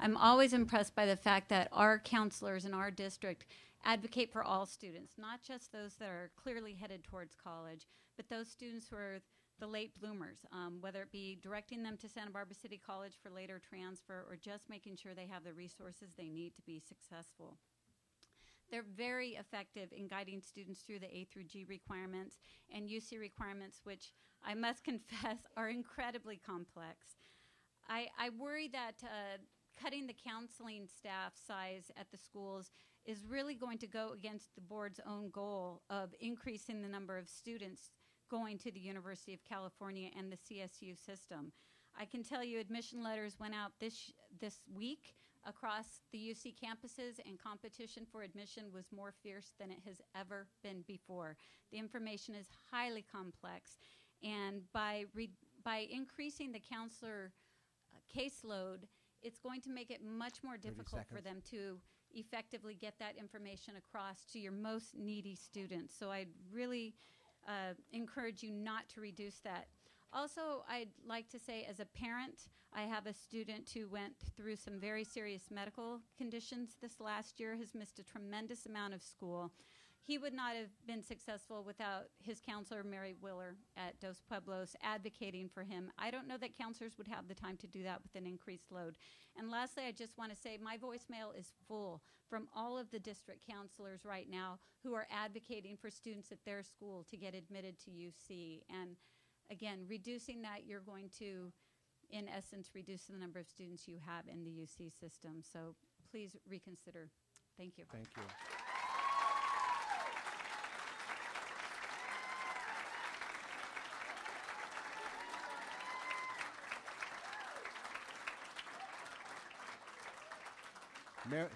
I'm always impressed by the fact that our counselors in our district advocate for all students, not just those that are clearly headed towards college, but those students who are the late bloomers, um, whether it be directing them to Santa Barbara City College for later transfer or just making sure they have the resources they need to be successful. They're very effective in guiding students through the A through G requirements and UC requirements, which I must (laughs) confess are incredibly complex. I, I worry that uh, cutting the counseling staff size at the schools is really going to go against the board's own goal of increasing the number of students going to the University of California and the CSU system. I can tell you admission letters went out this, this week across the UC campuses, and competition for admission was more fierce than it has ever been before. The information is highly complex, and by, re- by increasing the counselor uh, caseload, it's going to make it much more difficult for them to effectively get that information across to your most needy students. So I'd really uh, encourage you not to reduce that. Also, I'd like to say, as a parent, I have a student who went through some very serious medical conditions this last year, has missed a tremendous amount of school. He would not have been successful without his counselor, Mary Willer, at Dos Pueblos, advocating for him. I don't know that counselors would have the time to do that with an increased load. And lastly, I just want to say my voicemail is full from all of the district counselors right now who are advocating for students at their school to get admitted to UC. And again, reducing that, you're going to, in essence, reduce the number of students you have in the UC system. So please reconsider. Thank you. Thank you. Mar-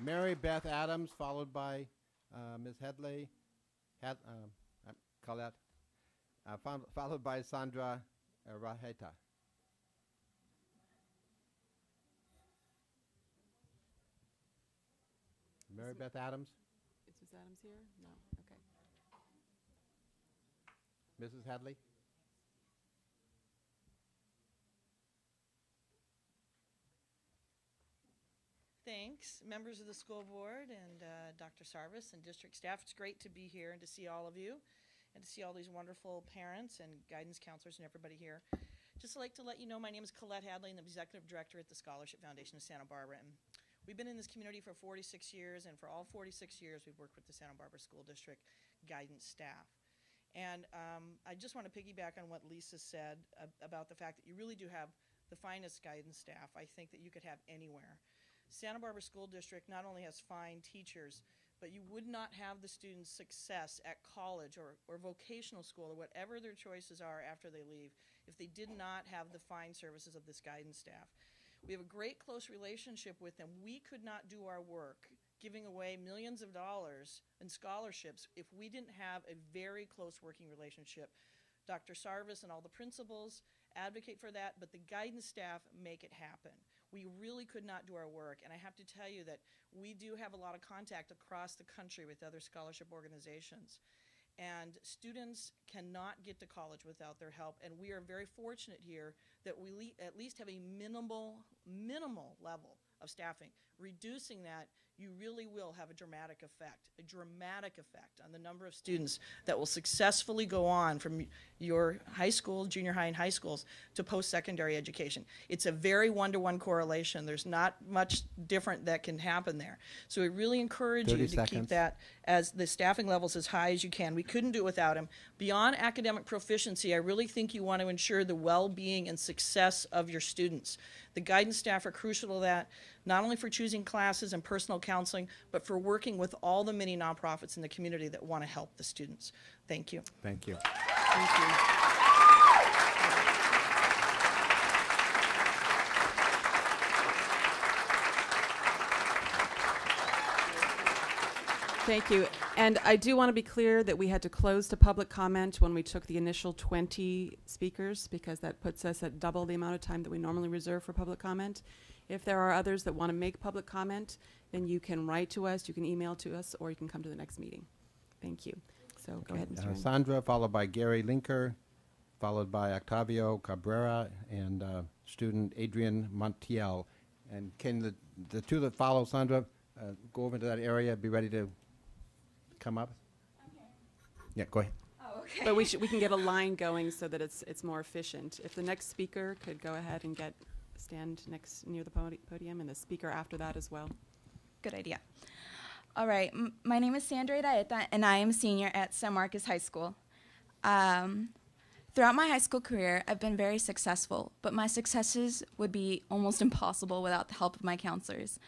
Mary Beth Adams, followed by uh, Ms. Headley, Had, um, Colette, uh, fol- followed by Sandra uh, Raheta. Mary Beth Adams, Is Ms. Adams here? No, okay. Mrs. Hadley. Thanks, members of the school board and uh, Dr. Sarvis and district staff. It's great to be here and to see all of you and to see all these wonderful parents and guidance counselors and everybody here. Just like to let you know, my name is Colette Hadley, and I'm the executive director at the Scholarship Foundation of Santa Barbara. And we've been in this community for 46 years, and for all 46 years, we've worked with the Santa Barbara School District guidance staff. And um, I just want to piggyback on what Lisa said ab- about the fact that you really do have the finest guidance staff I think that you could have anywhere. Santa Barbara School District not only has fine teachers, but you would not have the students' success at college or, or vocational school or whatever their choices are after they leave if they did not have the fine services of this guidance staff. We have a great close relationship with them. We could not do our work giving away millions of dollars in scholarships if we didn't have a very close working relationship. Dr. Sarvis and all the principals advocate for that, but the guidance staff make it happen. We really could not do our work, and I have to tell you that we do have a lot of contact across the country with other scholarship organizations. And students cannot get to college without their help, and we are very fortunate here that we at least have a minimal, minimal level of staffing. Reducing that, you really will have a dramatic effect, a dramatic effect on the number of students that will successfully go on from your high school, junior high, and high schools to post secondary education. It's a very one to one correlation. There's not much different that can happen there. So we really encourage you 30 to keep that as the staffing levels as high as you can. We couldn't do it without them. Beyond academic proficiency, I really think you want to ensure the well being and success of your students. The guidance staff are crucial to that, not only for choosing classes and personal counseling, but for working with all the many nonprofits in the community that want to help the students. Thank you. Thank you. Thank you. Thank you. And I do want to be clear that we had to close to public comment when we took the initial 20 speakers because that puts us at double the amount of time that we normally reserve for public comment. If there are others that want to make public comment, then you can write to us, you can email to us, or you can come to the next meeting. Thank you. So go ahead, Mr. Uh, Sandra, followed by Gary Linker, followed by Octavio Cabrera, and uh, student Adrian Montiel. And can the, the two that follow, Sandra, uh, go over to that area, be ready to come up? Yeah, go ahead. But we should, we can get a line going so that it's, it's more efficient. If the next speaker could go ahead and get, stand next, near the podi- podium, and the speaker after that as well. Good idea. All right, m- my name is Sandra Iraeta, and I am a senior at San Marcos High School. Um, throughout my high school career, I've been very successful, but my successes would be almost (laughs) impossible without the help of my counselors.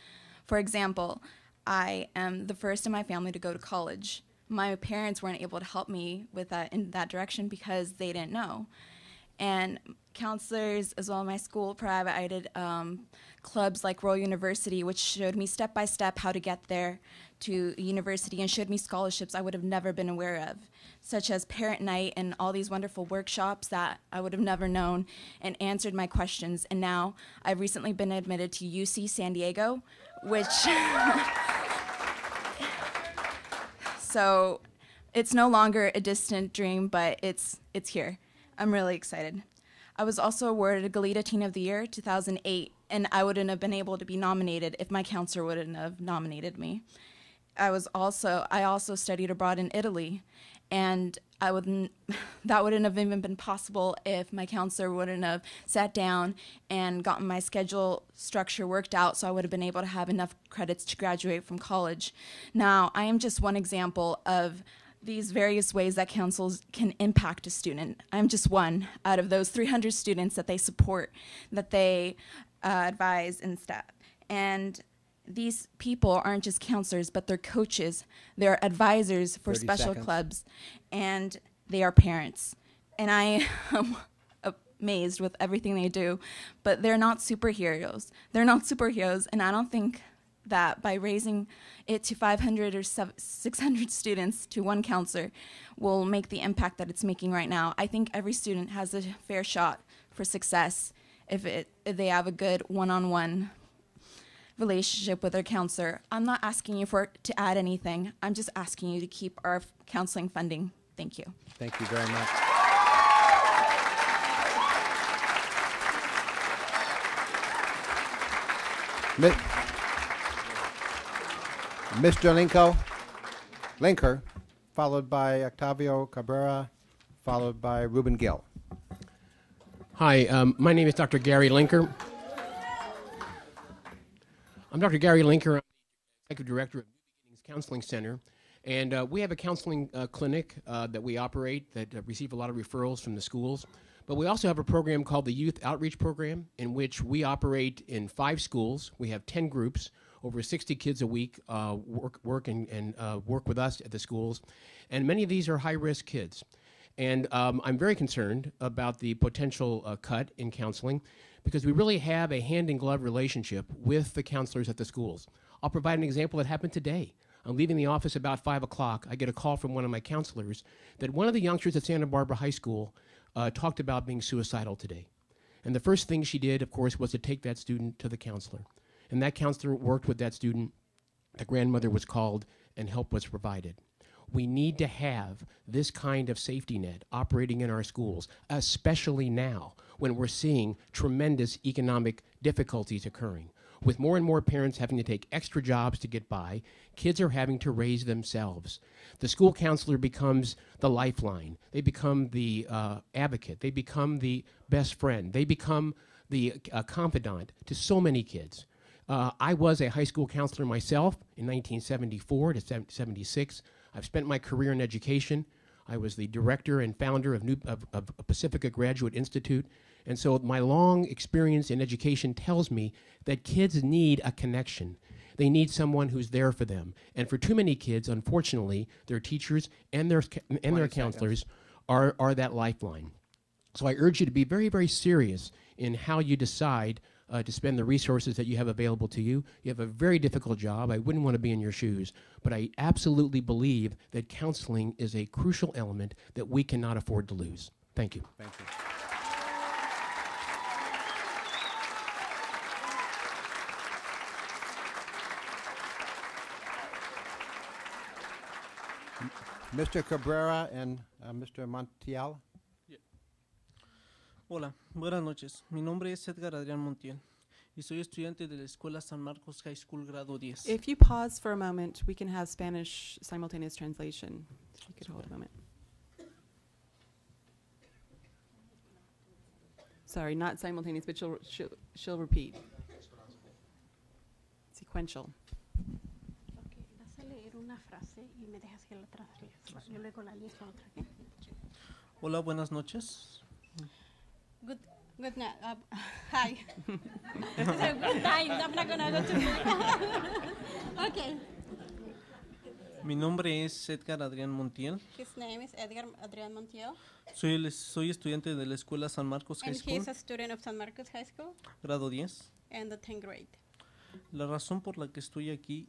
For example, I am the first in my family to go to college. My parents weren't able to help me with that in that direction because they didn't know and counselors as well as my school provided um, clubs like Royal University, which showed me step by step how to get there to university and showed me scholarships I would have never been aware of, such as Parent Night and all these wonderful workshops that I would have never known and answered my questions. And now I've recently been admitted to UC San Diego, which. (laughs) so it's no longer a distant dream, but it's it's here. I'm really excited. I was also awarded a Goleta Teen of the Year 2008, and I wouldn't have been able to be nominated if my counselor wouldn't have nominated me. I was also I also studied abroad in Italy, and I wouldn't (laughs) that wouldn't have even been possible if my counselor wouldn't have sat down and gotten my schedule structure worked out so I would have been able to have enough credits to graduate from college. Now, I am just one example of these various ways that councils can impact a student. I'm just one out of those 300 students that they support, that they uh, advise and staff. And these people aren't just counselors, but they're coaches, they're advisors for special seconds. clubs, and they are parents. And I am (laughs) amazed with everything they do, but they're not superheroes. They're not superheroes, and I don't think that by raising it to 500 or 600 (laughs) students to one counselor will make the impact that it's making right now. I think every student has a fair shot for success if, it, if they have a good one on one relationship with their counselor. I'm not asking you for to add anything. I'm just asking you to keep our counseling funding. Thank you. Thank you very much. Mi- Mr. Linko, Linker, followed by Octavio Cabrera, followed by Ruben Gill. Hi, um, my name is Dr. Gary Linker. I'm Dr. Gary Linker. I'm the Executive Director of New Beginnings Counseling Center. And uh, we have a counseling uh, clinic uh, that we operate that uh, receive a lot of referrals from the schools. But we also have a program called the Youth Outreach Program, in which we operate in five schools. We have 10 groups, over 60 kids a week uh, work, work and, and uh, work with us at the schools. And many of these are high risk kids. And um, I'm very concerned about the potential uh, cut in counseling because we really have a hand in glove relationship with the counselors at the schools. I'll provide an example that happened today. I'm leaving the office about 5 o'clock. I get a call from one of my counselors that one of the youngsters at Santa Barbara High School uh, talked about being suicidal today. And the first thing she did, of course, was to take that student to the counselor. And that counselor worked with that student. The grandmother was called, and help was provided. We need to have this kind of safety net operating in our schools, especially now when we're seeing tremendous economic difficulties occurring. With more and more parents having to take extra jobs to get by, kids are having to raise themselves. The school counselor becomes the lifeline. They become the uh, advocate. They become the best friend. They become the uh, confidant to so many kids. Uh, I was a high school counselor myself in 1974 to 76. I've spent my career in education. I was the director and founder of, New, of, of Pacifica Graduate Institute. And so my long experience in education tells me that kids need a connection. They need someone who's there for them. And for too many kids, unfortunately, their teachers and their, and 20 their seconds. counselors are, are that lifeline. So I urge you to be very, very serious in how you decide uh, to spend the resources that you have available to you. You have a very difficult job. I wouldn't want to be in your shoes. But I absolutely believe that counseling is a crucial element that we cannot afford to lose. Thank you. Thank you. Mr. Cabrera and uh, Mr. Montiel. Hola, buenas noches. Mi nombre es Edgar Adrián Montiel y soy estudiante de la Escuela San Marcos High School grado 10. If you pause for a moment, we can have Spanish simultaneous translation. If you could hold a moment. Sorry, not simultaneous, but she'll, she'll, she'll repeat. Sequential. Vas a leer una frase y me dejas que la traduzca. Yo luego la leo otra. ¿ok? Hola, buenas noches. Good, good night. Uh, (laughs) hi. so good night. I'm not gonna go to Okay. Mi nombre es Edgar Adrián Montiel. His name is Edgar Adrián Montiel, Soy, el, soy estudiante de la Escuela San Marcos High and he School is a student of San Marcos High School grado 10. and the 10th grade. La razón por la que estoy aquí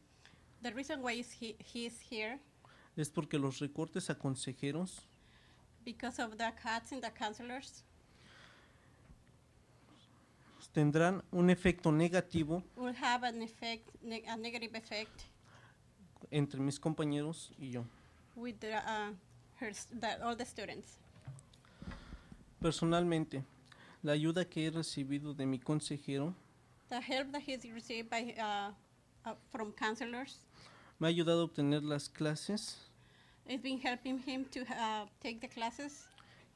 The reason why is he, he is here es porque los recortes a consejeros because of the cuts in the counselors tendrán un efecto negativo will have an effect, a negative effect entre mis compañeros y yo. with the, uh, her, the, all the students. Personalmente, la ayuda que he recibido de mi consejero The help that he's received by, uh, uh, from counselors me ha ayudado a obtener las clases has been helping him to uh, take the classes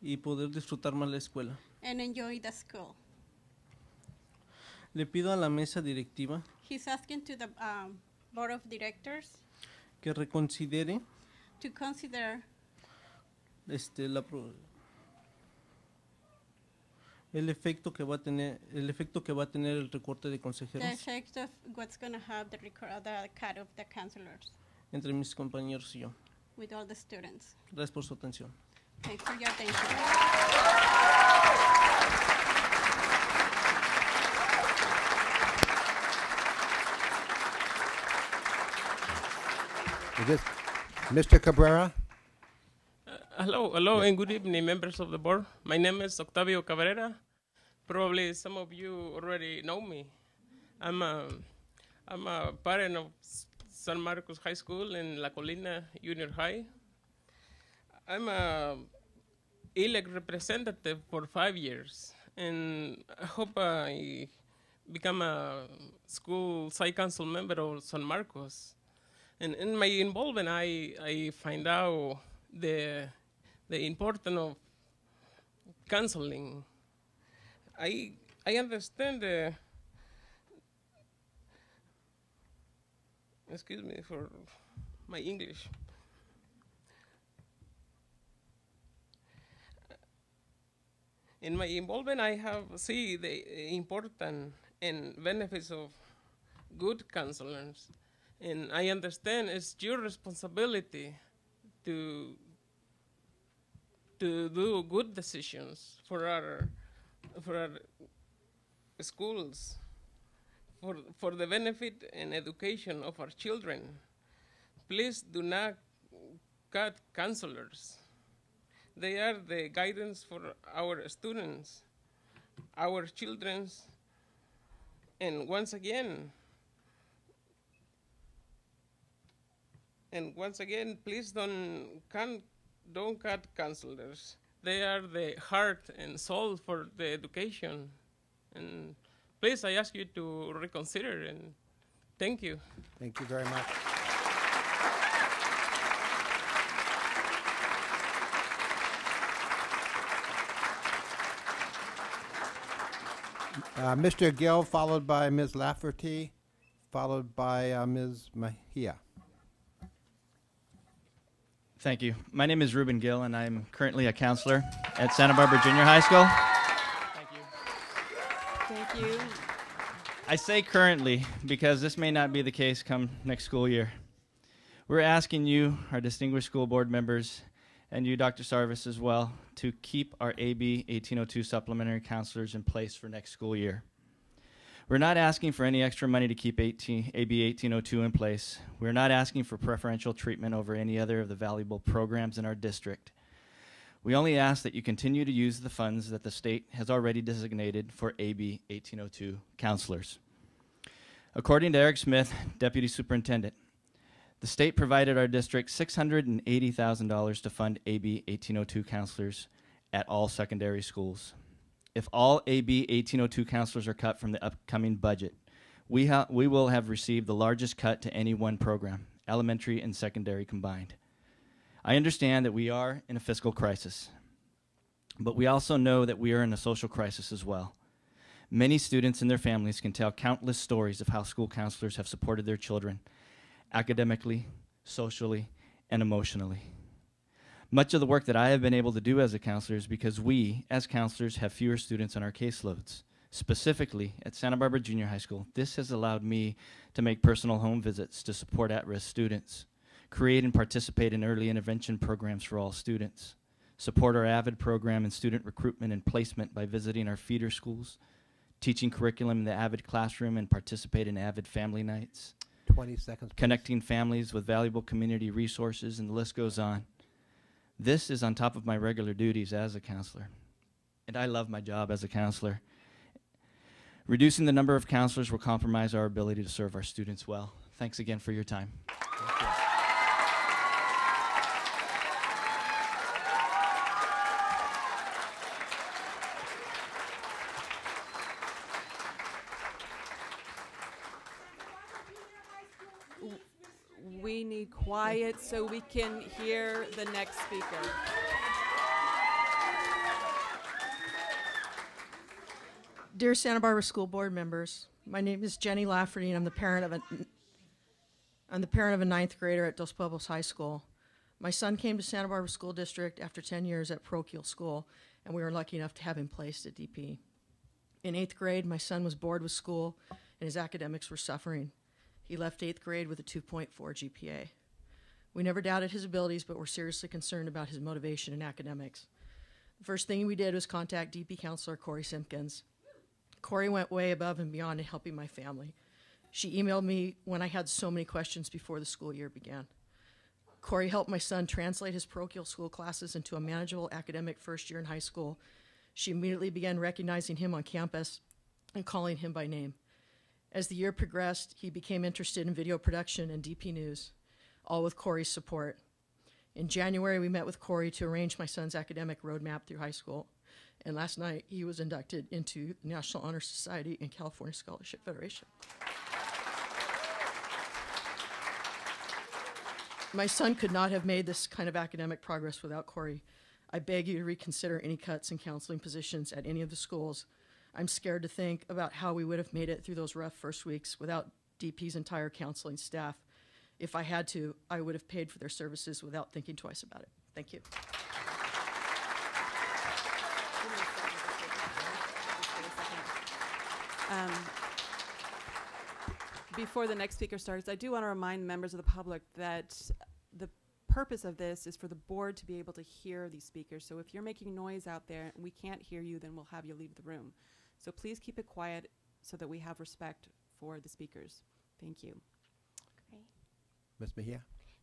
y poder disfrutar más la escuela. and enjoy the school. Le pido a la mesa directiva He's asking to the um, board of directors que reconsidere to consider este, la pro- el efecto que va a tener el efecto que va a tener el recorte de the consejeros effect of what's going to have the, record, the cut of the counselors entre mis compañeros y yo. with all the students. Gracias por su atención. Thanks for your attention. Mr. Cabrera? Uh, hello, hello, and good evening, members of the board. My name is Octavio Cabrera. Probably some of you already know me. I'm a, I'm a parent of San Marcos High School and La Colina Junior High. I'm a elect representative for five years, and I hope I become a school site council member of San Marcos. And in my involvement, I, I find out the, the importance of counseling. I, I understand the, excuse me for my English. In my involvement, I have see the important and benefits of good counselors, and I understand it's your responsibility to to do good decisions for our for our schools for for the benefit and education of our children. Please do not cut counselors. They are the guidance for our students our children's. And once again and once again please don't can don't cut counselors they are the heart and soul for the education and please i ask you to reconsider and thank you Thank you very much. Uh, Mr. Gill, followed by Ms. Lafferty, followed by uh, Ms. Mejia. Thank you. My name is Ruben Gill, and I'm currently a counselor at Santa Barbara Junior High School. Thank you. Thank you. I say currently because this may not be the case come next school year. We're asking you, our distinguished school board members, and you, Dr. Sarvis, as well, to keep our AB 1802 supplementary counselors in place for next school year. We're not asking for any extra money to keep 18, AB 1802 in place. We're not asking for preferential treatment over any other of the valuable programs in our district. We only ask that you continue to use the funds that the state has already designated for AB 1802 counselors. According to Eric Smith, Deputy Superintendent, the state provided our district $680,000 to fund AB 1802 counselors at all secondary schools. If all AB 1802 counselors are cut from the upcoming budget, we, we will have received the largest cut to any one program, elementary and secondary combined. I understand that we are in a fiscal crisis, but we also know that we are in a social crisis as well. Many students and their families can tell countless stories of how school counselors have supported their children academically, socially, and emotionally. Much of the work that I have been able to do as a counselor is because we, as counselors, have fewer students on our caseloads. Specifically, at Santa Barbara Junior High School, this has allowed me to make personal home visits to support at risk students, create and participate in early intervention programs for all students, support our AVID program and student recruitment and placement by visiting our feeder schools, teaching curriculum in the AVID classroom, and participate in AVID family nights. 20 seconds. please. Connecting families with valuable community resources, and the list goes on. This is on top of my regular duties as a counselor. And I love my job as a counselor. Reducing the number of counselors will compromise our ability to serve our students well. Thanks again for your time. We need quiet so we can hear the next speaker. Dear Santa Barbara School Board members, my name is Jenny Lafferty, and I'm the parent of a I'm the parent of a ninth grader at Dos Pueblos High School. My son came to Santa Barbara School District after 10 years at parochial school, and we were lucky enough to have him placed at DP. In eighth grade, my son was bored with school, and his academics were suffering. He left eighth grade with a 2.4 GPA. We never doubted his abilities, but were seriously concerned about his motivation in academics. The first thing we did was contact DP counselor Corey Simpkins. Corey went way above and beyond in helping my family. She emailed me when I had so many questions before the school year began. Corey helped my son translate his parochial school classes into a manageable academic first year in high school. She immediately began recognizing him on campus and calling him by name. As the year progressed, he became interested in video production and DP News, all with Corey's support. In January, we met with Corey to arrange my son's academic roadmap through high school. And last night, he was inducted into the National Honor Society and California Scholarship Federation. My son could not have made this kind of academic progress without Corey. I beg you to reconsider any cuts in counseling positions at any of the schools. I'm scared to think about how we would have made it through those rough first weeks without DP's entire counseling staff. If I had to, I would have paid for their services without thinking twice about it. Thank you. Um, before the next speaker starts, I do want to remind members of the public that the purpose of this is for the board to be able to hear these speakers. So if you're making noise out there and we can't hear you, then we'll have you leave the room. So please keep it quiet so that we have respect for the speakers. Thank you. Ms. Mejia?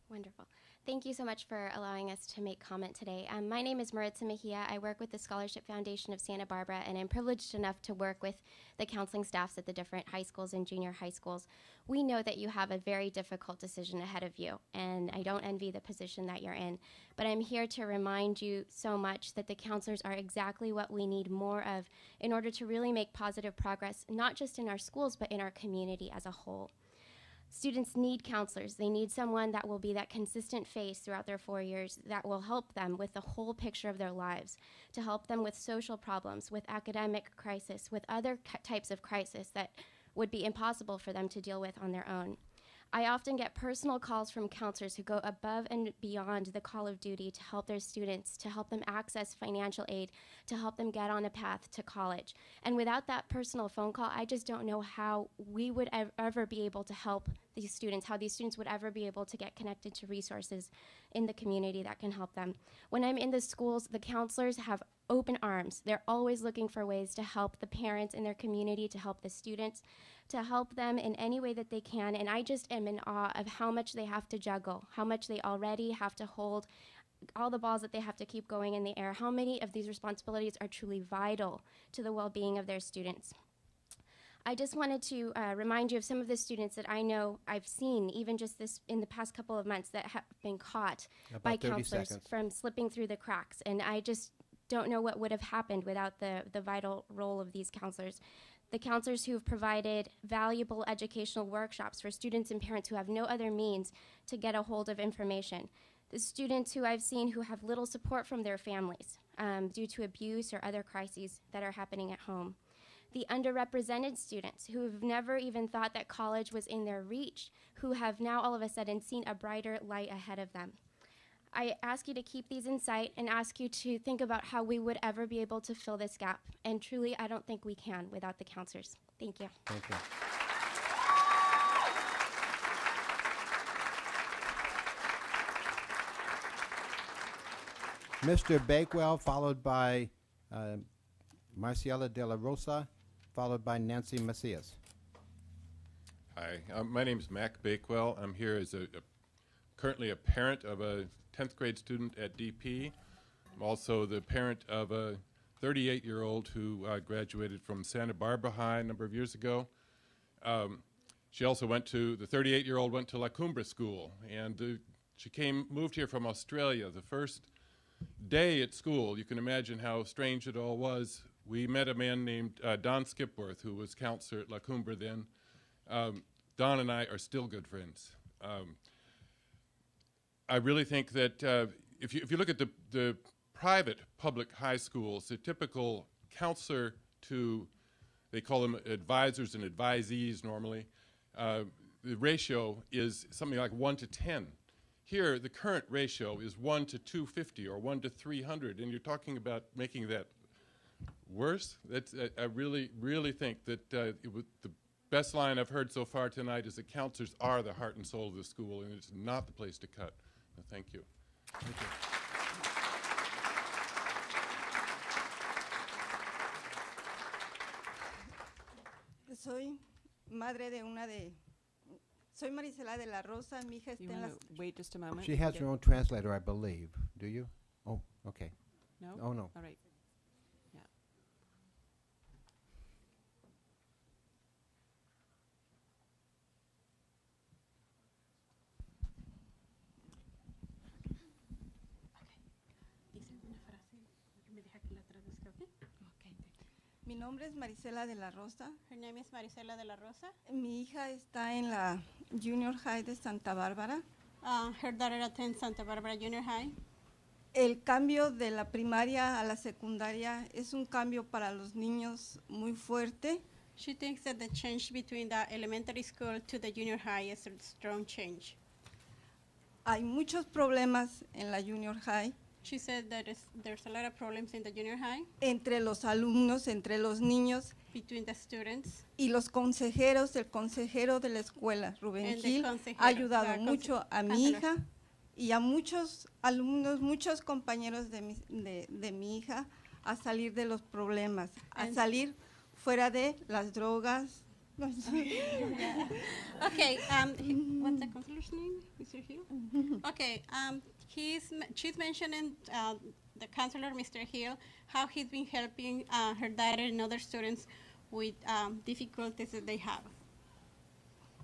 Wonderful. Thank you so much for allowing us to make comment today. Um, my name is Maritza Mejia. I work with the Scholarship Foundation of Santa Barbara, and I'm privileged enough to work with the counseling staffs at the different high schools and junior high schools. We know that you have a very difficult decision ahead of you, and I don't envy the position that you're in. But I'm here to remind you so much that the counselors are exactly what we need more of in order to really make positive progress, not just in our schools, but in our community as a whole. Students need counselors. They need someone that will be that consistent face throughout their four years that will help them with the whole picture of their lives, to help them with social problems, with academic crisis, with other types of crisis that would be impossible for them to deal with on their own. I often get personal calls from counselors who go above and beyond the call of duty to help their students, to help them access financial aid, to help them get on a path to college. And without that personal phone call, I just don't know how we would ev- ever be able to help these students, how these students would ever be able to get connected to resources in the community that can help them. When I'm in the schools, the counselors have open arms. They're always looking for ways to help the parents in their community, to help the students to help them in any way that they can. And I just am in awe of how much they have to juggle, how much they already have to hold, all the balls that they have to keep going in the air, how many of these responsibilities are truly vital to the well being of their students. I just wanted to uh, remind you of some of the students that I know I've seen, even just this in the past couple of months, that have been caught About by counselors seconds. from slipping through the cracks. And I just don't know what would have happened without the, the vital role of these counselors. The counselors who have provided valuable educational workshops for students and parents who have no other means to get a hold of information. The students who I've seen who have little support from their families um, due to abuse or other crises that are happening at home. The underrepresented students who have never even thought that college was in their reach, who have now all of a sudden seen a brighter light ahead of them. I ask you to keep these in sight and ask you to think about how we would ever be able to fill this gap. And truly, I don't think we can without the counselors. Thank you. Thank you. Mr. Bakewell, followed by uh, Marisela de la Rosa, followed by Nancy Macias. Hi, um, my name is Mac Bakewell. I'm here as a, a currently a parent of a 10th grade student at DP. I'm also the parent of a 38 year old who uh, graduated from Santa Barbara High a number of years ago. Um, she also went to, the 38 year old went to La Cumbre School, and uh, she came, moved here from Australia. The first day at school, you can imagine how strange it all was. We met a man named uh, Don Skipworth, who was counselor at La Cumbre then. Um, Don and I are still good friends. Um, I really think that uh, if, you, if you look at the, the private public high schools, the typical counselor to, they call them advisors and advisees normally, uh, the ratio is something like 1 to 10. Here, the current ratio is 1 to 250 or 1 to 300, and you're talking about making that worse. That's, I, I really, really think that uh, the best line I've heard so far tonight is that counselors are the heart and soul of the school, and it's not the place to cut. So thank you. Thank you. Soy madre de una de Soy Marisela de la Rosa, mi hija You está en want las... to wait just a moment? She and has get- her own translator, I believe. Do you? Oh, okay. No? Oh, no. All right. Mi nombre es Marisela de la Rosa. Her name is Marisela de la Rosa. Mi hija está en la Junior High de Santa Bárbara. Uh, her daughter attends Santa Barbara Junior High. El cambio de la primaria a la secundaria es un cambio para los niños muy fuerte. She thinks that the change between the elementary school to the junior high is a strong change. Hay muchos problemas en la Junior High She said that is, there's a lot of problems in the junior high entre los alumnos, entre los niños between the students. y los consejeros. El consejero de la escuela, Rubén Gil, ha ayudado mucho a mi hija y a muchos alumnos, muchos compañeros de mi, de, de mi hija a salir de los problemas, a And- salir fuera de las drogas. (laughs) okay, um, what's the counselor's name? Mr. Hill? Okay, um, he's, she's mentioning, uh, the counselor, Mr. Hill, how he's been helping, uh, her daughter and other students with, um, difficulties that they have.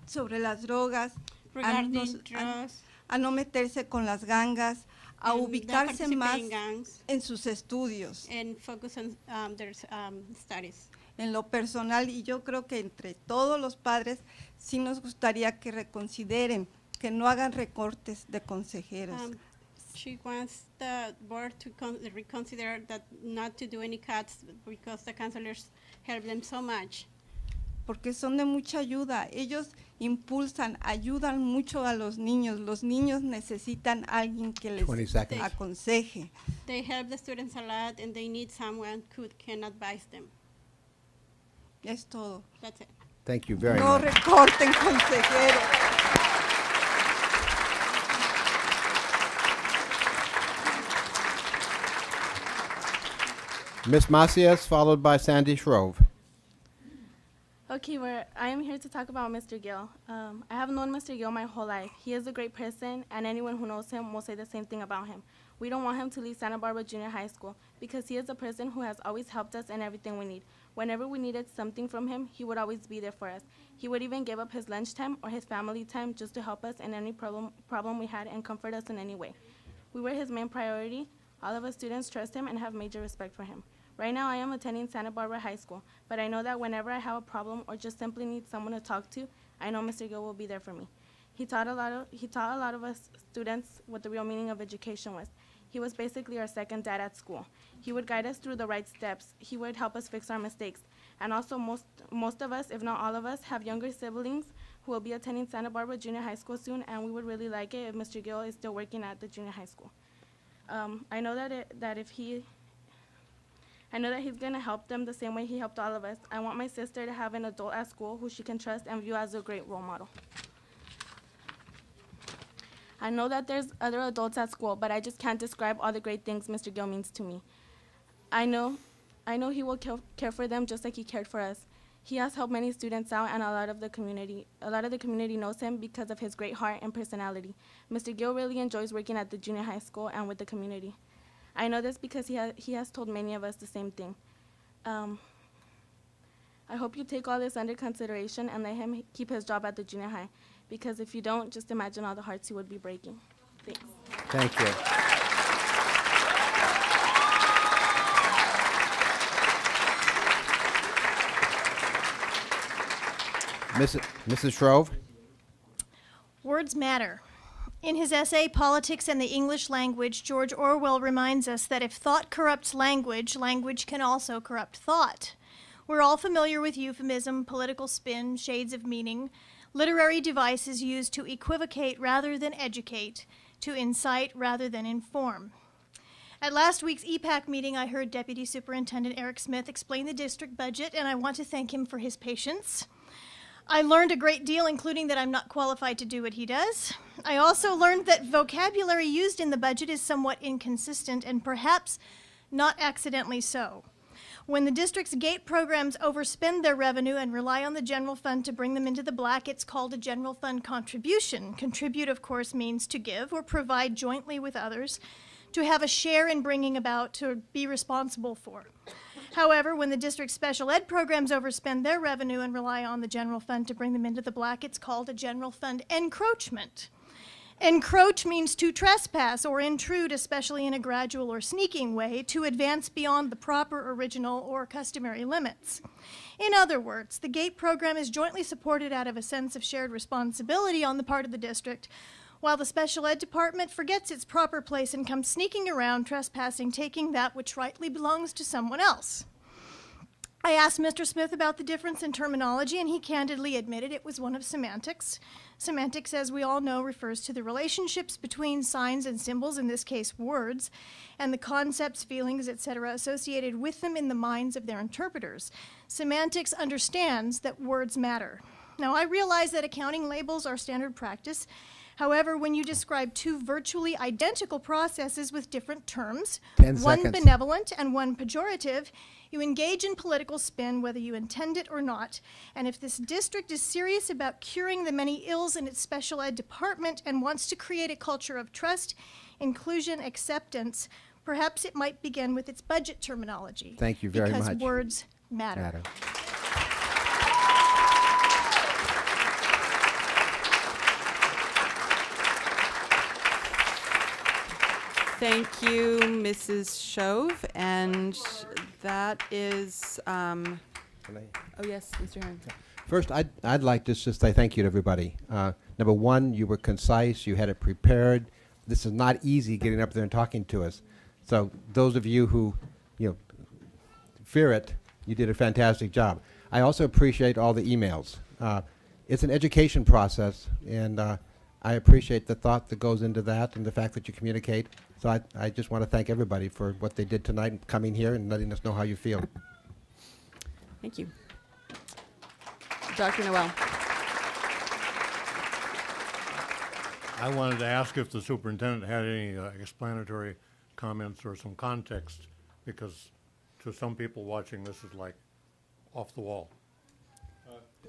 sobre las drogas, a, Regarding nos- a- drugs. a no meterse con las gangas, a ubicarse más in gangs en sus estudios, and focus on, um, their, um, studies. en lo personal, y yo creo que entre todos los padres sí nos gustaría que reconsideren, que no hagan recortes de consejeros. She wants the board to con- reconsider that not to do any cuts because the counselors help them so much. porque son de mucha ayuda. Ellos impulsan, ayudan mucho a los niños. Los niños necesitan alguien que les aconseje. They help the students a lot and they need someone who can advise them. Es todo. That's it. Thank you very no much. recorten (laughs) consejeros. Miss Macias, followed by Sandy Shrove. Okay, well, I am here to talk about Mr. Gill. Um, I have known Mr. Gill my whole life. He is a great person, and anyone who knows him will say the same thing about him. We don't want him to leave Santa Barbara Junior High School because he is a person who has always helped us in everything we need. Whenever we needed something from him, he would always be there for us. He would even give up his lunchtime or his family time just to help us in any problem, problem we had and comfort us in any way. We were his main priority. All of us students trust him and have major respect for him. Right now, I am attending Santa Barbara High School, but I know that whenever I have a problem or just simply need someone to talk to, I know Mr. Gill will be there for me. He taught a lot of he taught a lot of us students what the real meaning of education was. He was basically our second dad at school. He would guide us through the right steps. He would help us fix our mistakes. And also most most of us, if not all of us, have younger siblings who will be attending Santa Barbara Junior High School soon, and we would really like it if Mr. Gill is still working at the junior high school. Um, I know that it, that if he I know that he's going to help them the same way he helped all of us. I want my sister to have an adult at school who she can trust and view as a great role model. I know that there's other adults at school, but I just can't describe all the great things Mr. Gill means to me. I know, I know he will care, for them just like he cared for us. He has helped many students out, and a lot of the community, a lot of the community knows him because of his great heart and personality. Mr. Gill really enjoys working at the junior high school and with the community. I know this because he, ha- he has told many of us the same thing. Um, I hope you take all this under consideration and let him keep his job at the junior high, because if you don't, just imagine all the hearts he would be breaking. Thanks. Thank you. Mrs. Mrs. Shrove? Words matter. In his essay, Politics and the English Language, George Orwell reminds us that if thought corrupts language, language can also corrupt thought. We're all familiar with euphemism, political spin, shades of meaning, literary devices used to equivocate rather than educate, to incite rather than inform. At last week's EPAC meeting, I heard Deputy Superintendent Eric Smith explain the district budget, and I want to thank him for his patience. I learned a great deal, including that I'm not qualified to do what he does. I also learned that vocabulary used in the budget is somewhat inconsistent and perhaps not accidentally so. When the district's GATE programs overspend their revenue and rely on the general fund to bring them into the black, it's called a general fund contribution. Contribute, of course, means to give or provide jointly with others, to have a share in bringing about, to be responsible for. However, when the district's special ed programs overspend their revenue and rely on the general fund to bring them into the black, it's called a general fund encroachment. Encroach means to trespass or intrude, especially in a gradual or sneaking way, to advance beyond the proper, original, or customary limits. In other words, the GATE program is jointly supported out of a sense of shared responsibility on the part of the district, while the special ed department forgets its proper place and comes sneaking around, trespassing, taking that which rightly belongs to someone else. I asked Mr. Smith about the difference in terminology, and he candidly admitted it was one of semantics. Semantics, as we all know, refers to the relationships between signs and symbols, in this case words, and the concepts, feelings, etc., associated with them in the minds of their interpreters. Semantics understands that words matter. Now, I realize that accounting labels are standard practice. However, when you describe two virtually identical processes with different terms, Ten one seconds. benevolent and one pejorative, you engage in political spin whether you intend it or not. And if this district is serious about curing the many ills in its special ed department and wants to create a culture of trust, inclusion, acceptance, perhaps it might begin with its budget terminology. Thank you very because much. Because words matter. Matter. Thank you, Mrs. Shove, and that is, um, oh, yes, Mr. Heron. First, I'd, I'd like to just say thank you to everybody. Uh, number one, you were concise, you had it prepared. This is not easy getting up there and talking to us. So those of you who, you know, fear it, you did a fantastic job. I also appreciate all the emails. Uh, it's an education process, and uh, I appreciate the thought that goes into that and the fact that you communicate. So I, I just want to thank everybody for what they did tonight, and coming here and letting us know how you feel. Thank you. Dr. Noel. I wanted to ask if the superintendent had any uh, explanatory comments or some context, because to some people watching, this is like off the wall.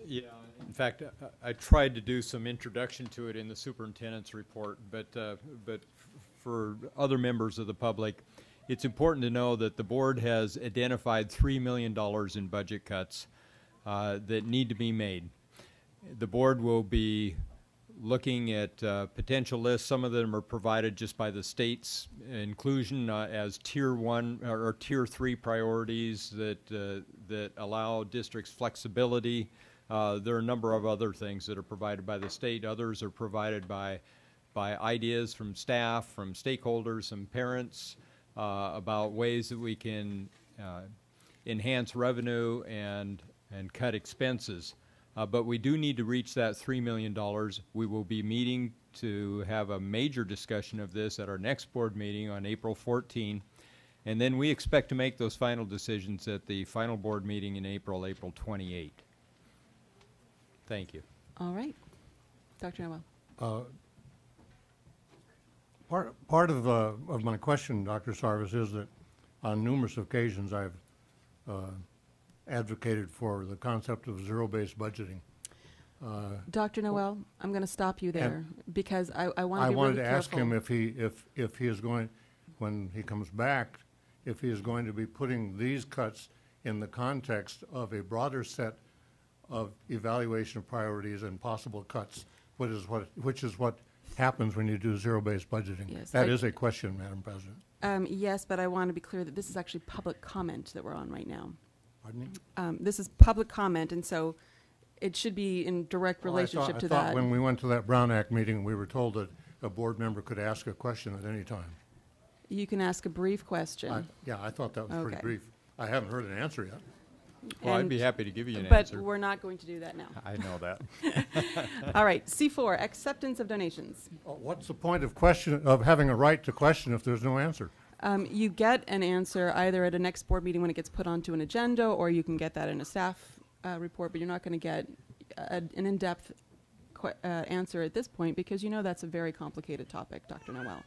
Yeah, in fact, uh, I tried to do some introduction to it in the superintendent's report, but, uh, but for other members of the public, it's important to know that the board has identified $3 million in budget cuts uh, that need to be made. The board will be looking at uh, potential lists. Some of them are provided just by the state's inclusion uh, as tier one or, or tier three priorities that uh, that allow districts flexibility. Uh, there are a number of other things that are provided by the state. Others are provided by by ideas from staff, from stakeholders, some parents uh, about ways that we can uh, enhance revenue and and cut expenses. Uh, but we do need to reach that $3 million. We will be meeting to have a major discussion of this at our next board meeting on April 14. And then we expect to make those final decisions at the final board meeting in April, April 28. Thank you. All right. Dr. Noel. Uh, Part, part of, uh, of my question, Dr. Sarvis, is that on numerous occasions I've uh, advocated for the concept of zero-based budgeting. Uh, Dr. Noel, I'm going to stop you there because I, I want to I be wanted really to ask him if he, if, if he is going, when he comes back, if he is going to be putting these cuts in the context of a broader set of evaluation of priorities and possible cuts, which is what, which is what happens when you do zero-based budgeting. Yes, That I- is a question, Madam President. Um, yes, but I want to be clear that this is actually public comment that we're on right now. Pardon me? Um, this is public comment, and so it should be in direct Well, I thought- relationship to I thought that. when we went to that Brown Act meeting, we were told that a board member could ask a question at any time. You can ask a brief question. I- Yeah, I thought that was pretty Okay. brief. I haven't heard an answer yet. Well, I'd be happy to give you an but answer. But we're not going to do that now. (laughs) I know that. (laughs) All right, C4, acceptance of donations. Uh, What's the point of question, of having a right to question if there's no answer? Um, you get an answer either at a next board meeting when it gets put onto an agenda, or you can get that in a staff uh, report, but you're not going to get a, an in-depth que- uh, answer at this point because you know that's a very complicated topic, Dr. Noel.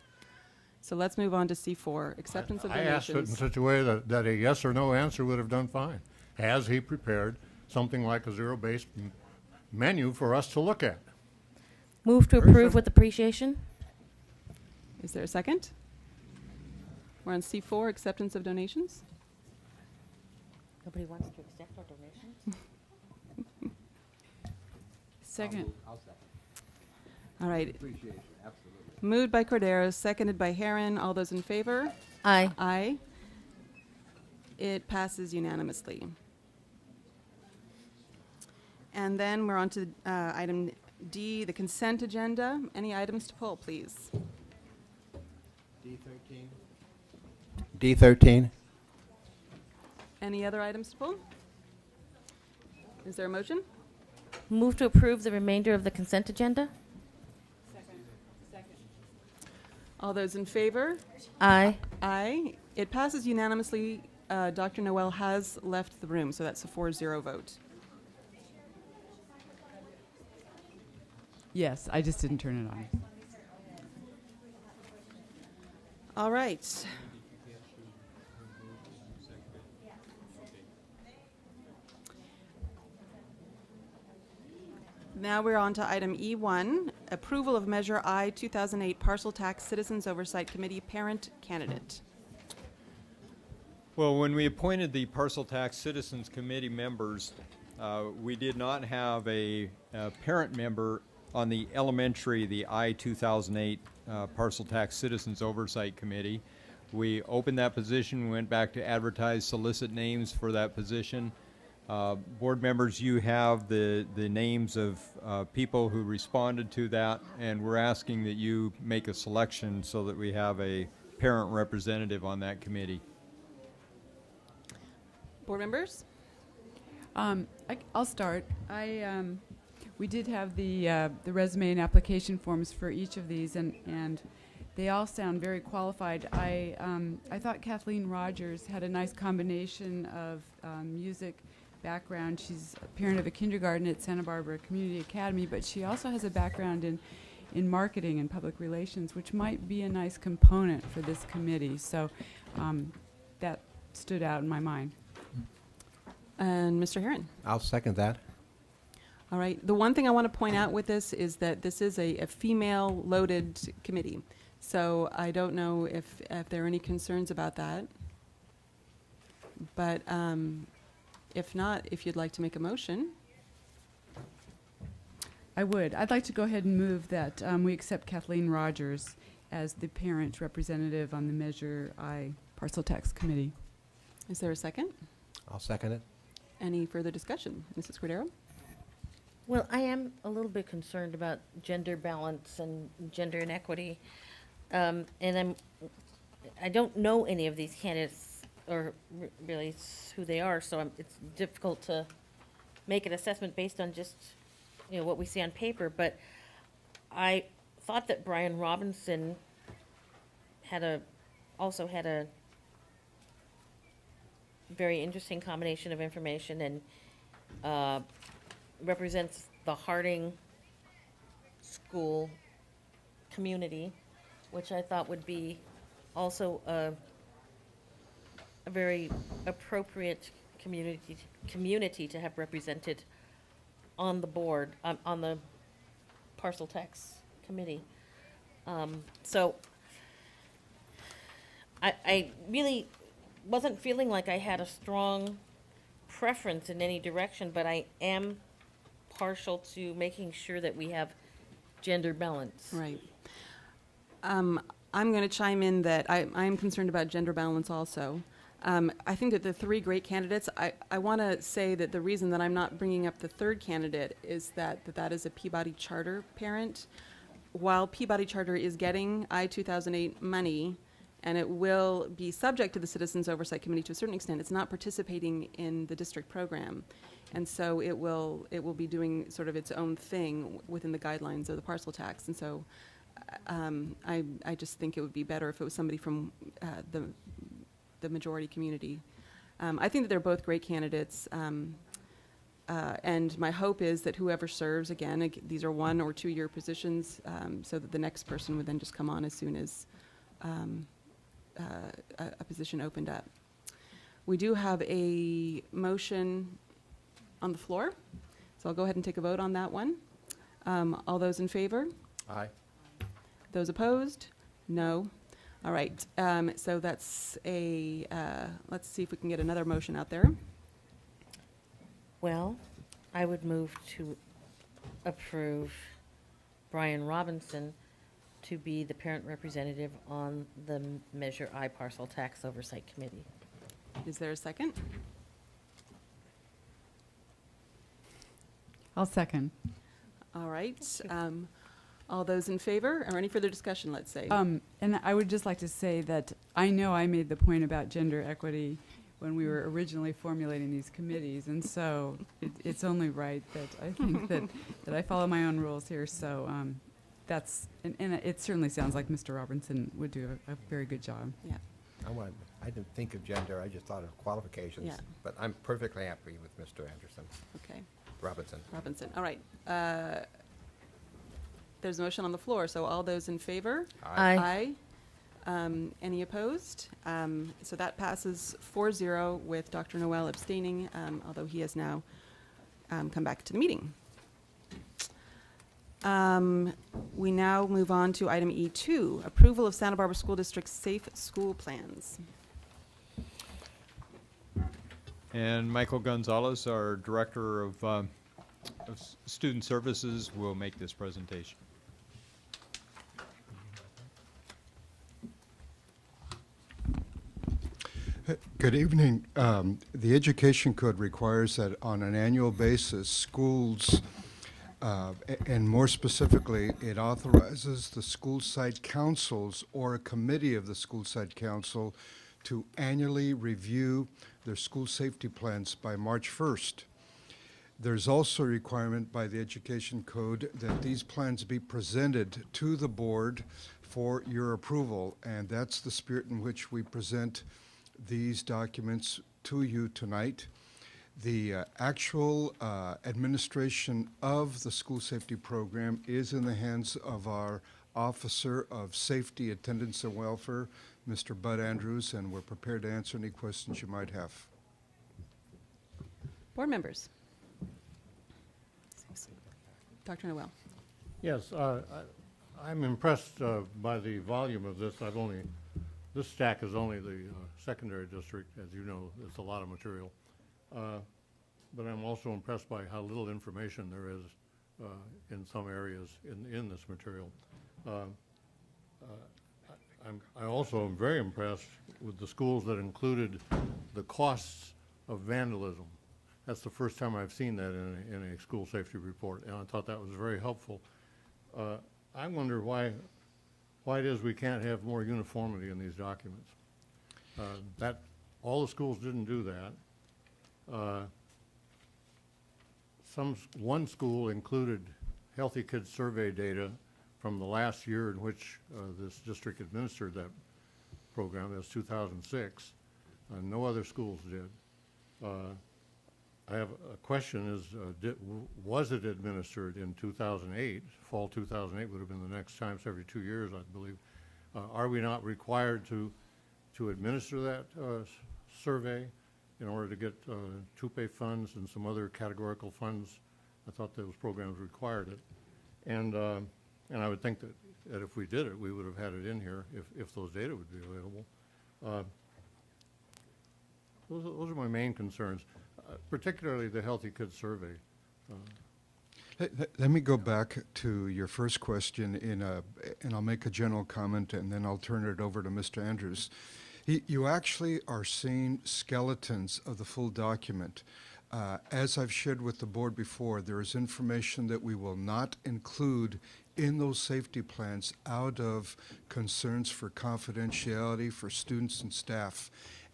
So let's move on to C4, acceptance of donations. I asked it in such a way that, that a yes or no answer would have done fine. Has he prepared something like a zero-based m- menu for us to look at? Move to Very approve simple. with appreciation. Is there a second? We're on C4, acceptance of donations. Nobody wants to accept our donations? (laughs) Second. All right. Appreciation, absolutely. Moved by Cordero, seconded by Heron. All those in favor? Aye. Aye. It passes unanimously. And then we're on to uh, item D, the consent agenda. Any items to pull, please? D13. D13. Any other items to pull? Is there a motion? Move to approve the remainder of the consent agenda. Second. All those in favor? Aye. Aye. It passes unanimously. Uh, Dr. Noel has left the room, so that's a 4-0 vote. Yes, I just didn't turn it on. All right. Now we're on to item E1, approval of Measure I 2008 Parcel Tax Citizens Oversight Committee Parent Candidate. Well, when we appointed the Parcel Tax Citizens Committee members, uh, we did not have a, a parent member on the elementary, the I-2008 uh, Parcel Tax Citizens Oversight Committee. We opened that position, went back to advertise, solicit names for that position. Uh, Board members, you have the, the names of uh, people who responded to that, and we're asking that you make a selection so that we have a parent representative on that committee. Board members? Um, I, will start. I, um, we did have the, uh, the resume and application forms for each of these, and, and they all sound very qualified. I, um, I thought Kathleen Rogers had a nice combination of um, music background. She's a parent of a kindergarten at Santa Barbara Community Academy, but she also has a background in, in marketing and public relations, which might be a nice component for this committee. So um, that stood out in my mind. And Mr. Heron? I'll second that. All right. The one thing I want to point out with this is that this is a, a female-loaded committee. So I don't know if, if there are any concerns about that. But um, if not, if you'd like to make a motion. I would. I'd like to go ahead and move that um, we accept Kathleen Rogers as the parent representative on the Measure I Parcel Tax Committee. Is there a second? I'll second it. Any further discussion? Mrs. Cordero? Well, I am a little bit concerned about gender balance and gender inequity. Um, and I'm, I don't know any of these candidates or r- really who they are, so I'm, it's difficult to make an assessment based on just, you know, what we see on paper. But I thought that Brian Robinson had a, also had a very interesting combination of information and uh, represents the Harding School community, which I thought would be also a, a very appropriate community community to have represented on the board um, on the parcel tax committee. Um, so I, I really wasn't feeling like I had a strong preference in any direction, but I am partial to making sure that we have gender balance. Right. Um, I'm going to chime in that I, I'm concerned about gender balance also. Um, I think that the three great candidates, I, I want to say that the reason that I'm not bringing up the third candidate is that that, that is a Peabody Charter parent. While Peabody Charter is getting I-2008 money, and it will be subject to the Citizens Oversight Committee to a certain extent, it's not participating in the district program. And so it will, it will be doing sort of its own thing within the guidelines of the parcel tax. And so um, I, I just think it would be better if it was somebody from uh, the, the majority community. Um, I think that they're both great candidates. Um, uh, and my hope is that whoever serves, again, ag- these are one or two year positions, um, so that the next person would then just come on as soon as um, uh, a, a position opened up. We do have a motion on the floor, so I'll go ahead and take a vote on that one. Um, All those in favor? Aye. Those opposed? No. All right, um, so that's a, uh, let's see if we can get another motion out there. Well, I would move to approve Brian Robinson to be the parent representative on the Measure I Parcel Tax Oversight Committee. Is there a second? I'll second. All right, um, all those in favor, or any further discussion, let's say? Um, and I would just like to say that I know I made the point about gender equity when we were originally formulating these committees, and so it, it's only right that I think that, that I follow my own rules here. So um, that's, and, and it certainly sounds like Mr. Robinson would do a, a very good job. Yeah. I want, I didn't think of gender, I just thought of qualifications. Yeah. But I'm perfectly happy with Mr. Anderson. Okay. Robinson. Robinson, all right. Uh, There's a motion on the floor, so all those in favor? Aye. Aye. Um, Any opposed? Um, So that passes 4-0 with Dr. Noel abstaining, um, although he has now um, come back to the meeting. Um, We now move on to item E2, approval of Santa Barbara School District's safe school plans. And Michael Gonzalez, our Director of, um, of Student Services, will make this presentation. Good evening. Um, The Education Code requires that on an annual basis, schools, uh, and more specifically, it authorizes the school site councils or a committee of the school site council to annually review their school safety plans by March 1st. There's also a requirement by the Education Code that these plans be presented to the board for your approval, and that's the spirit in which we present these documents to you tonight. The uh, actual uh, administration of the school safety program is in the hands of our Officer of Safety, Attendance, and Welfare, Mr. Bud Andrews, and we're prepared to answer any questions you might have. Board members? Dr. Noel? Yes, uh, I- I'm impressed uh, by the volume of this. I've only, this stack is only the uh, secondary district, as you know, it's a lot of material. Uh, But I'm also impressed by how little information there is uh, in some areas in, in this material. I- I'm, I also am very impressed with the schools that included the costs of vandalism. That's the first time I've seen that in a, in a school safety report, and I thought that was very helpful. Uh, I wonder why, why it is we can't have more uniformity in these documents. Uh, That, all the schools didn't do that. Uh, Some, one school included Healthy Kids Survey data from the last year in which uh, this district administered that program, that's 2006. Uh, No other schools did. Uh, I have a question is, uh, did, was it administered in 2008? Fall 2008 would have been the next time, it's every two years, I believe. Uh, Are we not required to, to administer that survey in order to get uh, TUPE funds and some other categorical funds? I thought those programs required it. And, uh, and I would think that, that if we did it, we would have had it in here if, if those data would be available. Uh, Those, those are my main concerns, uh, particularly the Healthy Kids Survey. Uh, Let- me go back to your first question in a, and I'll make a general comment and then I'll turn it over to Mr. Andrews. Y- You actually are seeing skeletons of the full document. Uh, As I've shared with the board before, there is information that we will not include in those safety plans out of concerns for confidentiality for students and staff.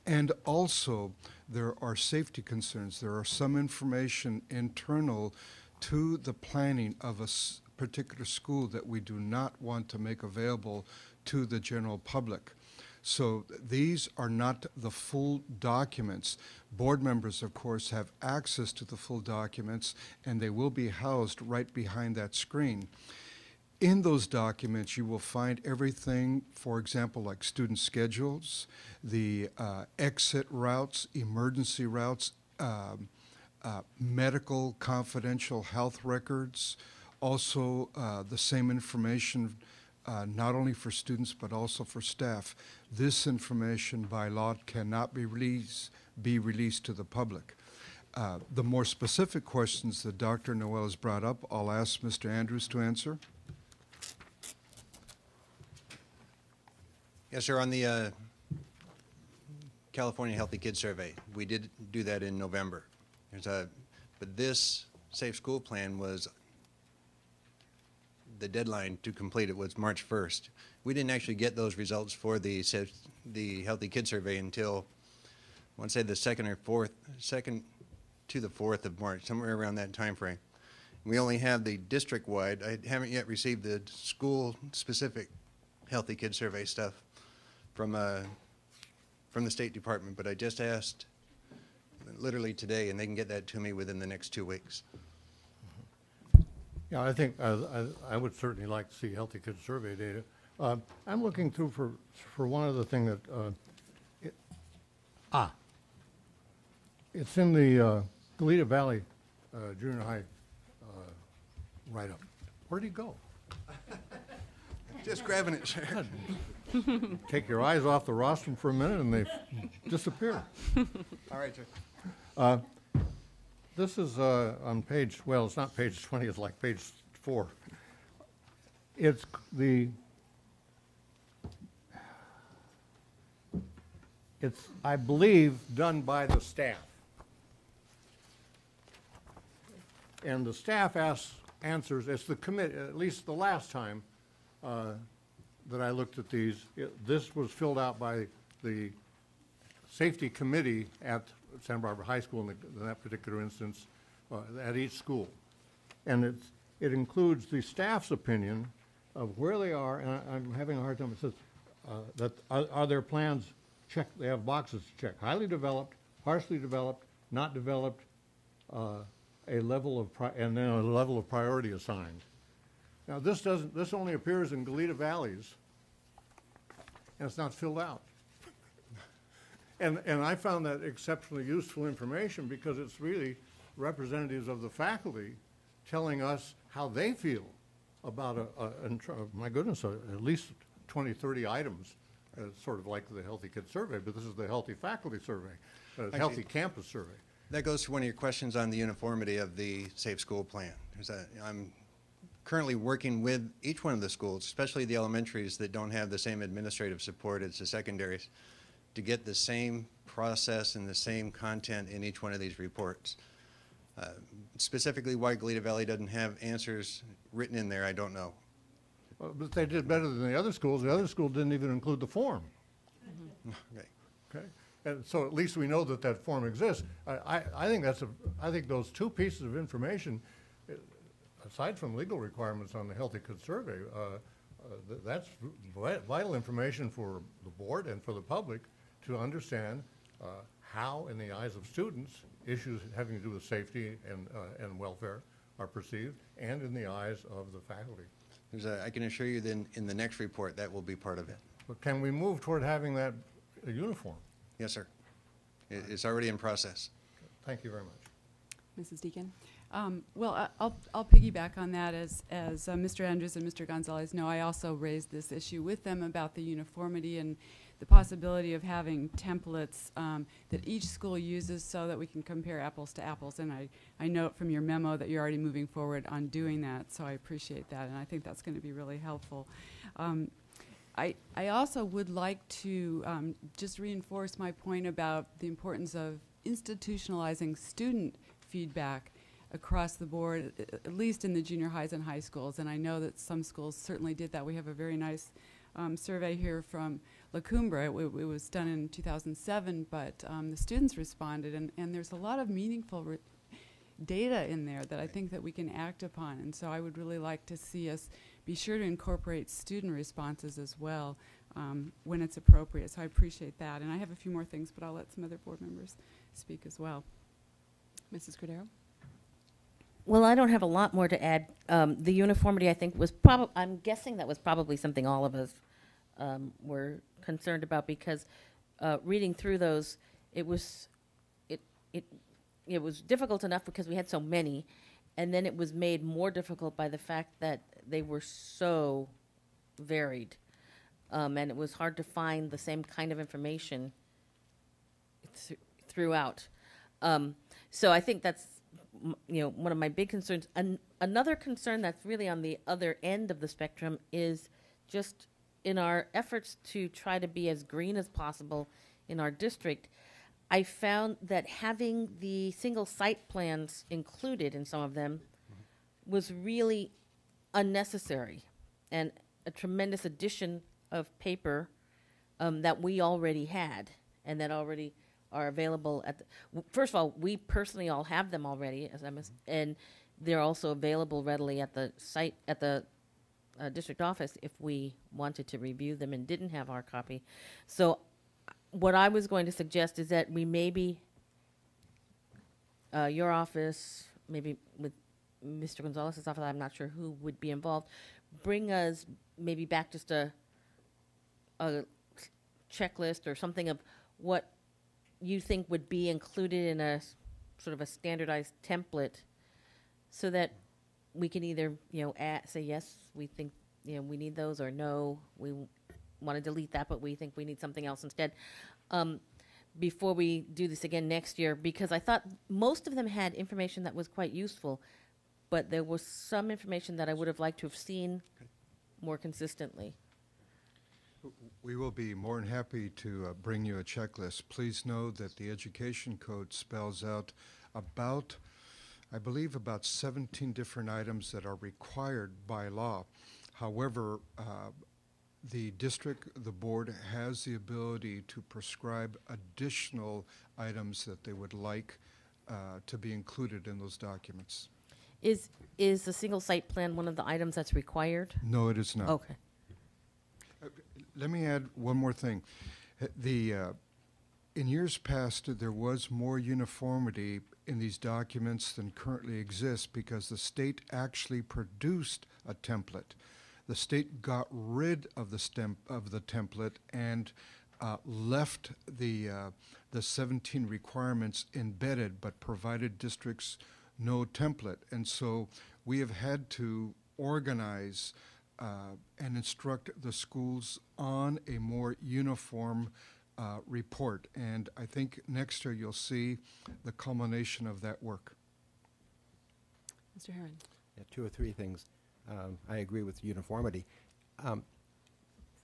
And also, there are safety concerns. There are some information internal to the planning of a particular school that we do not want to make available to the general public. So these are not the full documents. Board members, of course, have access to the full documents, and they will be housed right behind that screen. In those documents, you will find everything, for example, like student schedules, the uh, exit routes, emergency routes, um, uh, medical confidential health records, also uh, the same information uh, not only for students but also for staff. This information by law cannot be released, be released to the public. Uh, the more specific questions that Dr. Noel has brought up, I'll ask Mr. Andrews to answer. Yes, sir. On the uh, California Healthy Kids Survey, we did do that in November. A, but this Safe School Plan was the deadline to complete it was March 1st. We didn't actually get those results for the the Healthy Kid Survey until, I want to say the second or fourth, second to the fourth of March, somewhere around that time frame. We only have the district-wide. I haven't yet received the school-specific Healthy Kid Survey stuff from uh, from the State Department, but I just asked literally today, and they can get that to me within the next two weeks. Yeah, I think, uh, I, I would certainly like to see Healthy Kids Survey data. Uh, I'm looking through for, for one other thing that, uh, it- ah, it's in the uh, Goleta Valley uh, Junior High uh, write-up. Where'd he go? Just grabbing it, sir. (laughs) Take your eyes off the rostrum for a minute and they (laughs) disappear. All right. Uh, This is uh, on page, well, it's not page 20, it's like page four. It's the, it's, I believe, done by the staff. And the staff asks, answers, it's the commit, at least the last time uh, that I looked at these, it- this was filled out by the safety committee at Santa Barbara High School in, the, in that particular instance, uh, at each school. And it's, it includes the staff's opinion of where they are, and I, I'm having a hard time, it says, uh, that, are, are their plans checked, they have boxes to check, highly developed, partially developed, not developed, uh, a level of, pri- and then a level of priority assigned. Now, this doesn't, this only appears in Goleta Valleys, and it's not filled out. And, and I found that exceptionally useful information because it's really representatives of the faculty telling us how they feel about a, a, and tr- my goodness, uh, at least 20, 30 items, uh, sort of like the Healthy Kids Survey, but this is the Healthy Faculty Survey, uh, Healthy Campus Survey. That goes to one of your questions on the uniformity of the Safe School Plan. A, I'm currently working with each one of the schools, especially the elementaries that don't have the same administrative support as the secondaries, to get the same process and the same content in each one of these reports. Uh, Specifically, why Goleta Valley doesn't have answers written in there, I don't know. Well, But they did better than the other schools. The other school didn't even include the form. (laughs) Okay. Okay, and so at least we know that that form exists. I, I, I think that's a, I think those two pieces of information, aside from legal requirements on the Healthy Kids Survey, uh, uh, th- that's vital information for the board and for the public to understand uh, how, in the eyes of students, issues having to do with safety and, uh, and welfare are perceived, and in the eyes of the faculty. There's a, I can assure you then in, in the next report, that will be part of it. But can we move toward having that uh, uniform? Yes, sir. It, it's already in process. Thank you very much. Mrs. Deacon? Um, Well, I'll, I'll piggyback on that. As, as uh, Mr. Andrews and Mr. Gonzalez know, I also raised this issue with them about the uniformity and the possibility of having templates um, that each school uses so that we can compare apples to apples. And I, I note from your memo that you're already moving forward on doing that, so I appreciate that, and I think that's going to be really helpful. Um, I, I also would like to um, just reinforce my point about the importance of institutionalizing student feedback across the board, at least in the junior highs and high schools. And I know that some schools certainly did that. We have a very nice um, survey here from La Cumbre. It, w- it was done in 2007, but um, the students responded, and, and there's a lot of meaningful re- data in there that I think that we can act upon. And so I would really like to see us be sure to incorporate student responses as well um, when it's appropriate. So I appreciate that. And I have a few more things, but I'll let some other board members speak as well. Mrs. Cordero? Well, I don't have a lot more to add. Um, the uniformity, I think, was probably, I'm guessing that was probably something all of us um, were concerned about because uh, reading through those, it was, it, it, it was difficult enough because we had so many, and then it was made more difficult by the fact that they were so varied. Um, and it was hard to find the same kind of information th- throughout. Um, so I think that's you know one of my big concerns. An- another concern that's really on the other end of the spectrum is just in our efforts to try to be as green as possible in our district. I found that having the single site plans included in some of them was really unnecessary and a tremendous addition of paper um, that we already had and that already are available at the, first of all we personally all have them already as I'm and they're also available readily at the site at the uh, district office if we wanted to review them and didn't have our copy so what I was going to suggest is that we maybe uh, your office, maybe with Mr. Gonzalez's office, I'm not sure who would be involved, bring us maybe back just a a checklist or something of what you think would be included in a sort of a standardized template, so that we can either you know add, say yes, we think you know we need those, or no, we want to delete that, but we think we need something else instead. Um, before we do this again next year, because I thought most of them had information that was quite useful, but there was some information that I would have liked to have seen more consistently. We will be more than happy to uh, bring you a checklist. Please know that the Education Code spells out about, I believe, about 17 different items that are required by law. However, uh, the district, the board has the ability to prescribe additional items that they would like uh, to be included in those documents. Is is the single site plan one of the items that's required? No, it is not. Okay. Let me add one more thing. The, uh, in years past, there was more uniformity in these documents than currently exists because the state actually produced a template. The state got rid of the stem, of the template and uh, left the, uh, the 17 requirements embedded, but provided districts no template. And so we have had to organize uh, and instruct the schools on a more uniform uh, report. And I think next year you'll see the culmination of that work. Mr. Heron. Yeah, two or three things. Um, I agree with uniformity. Um,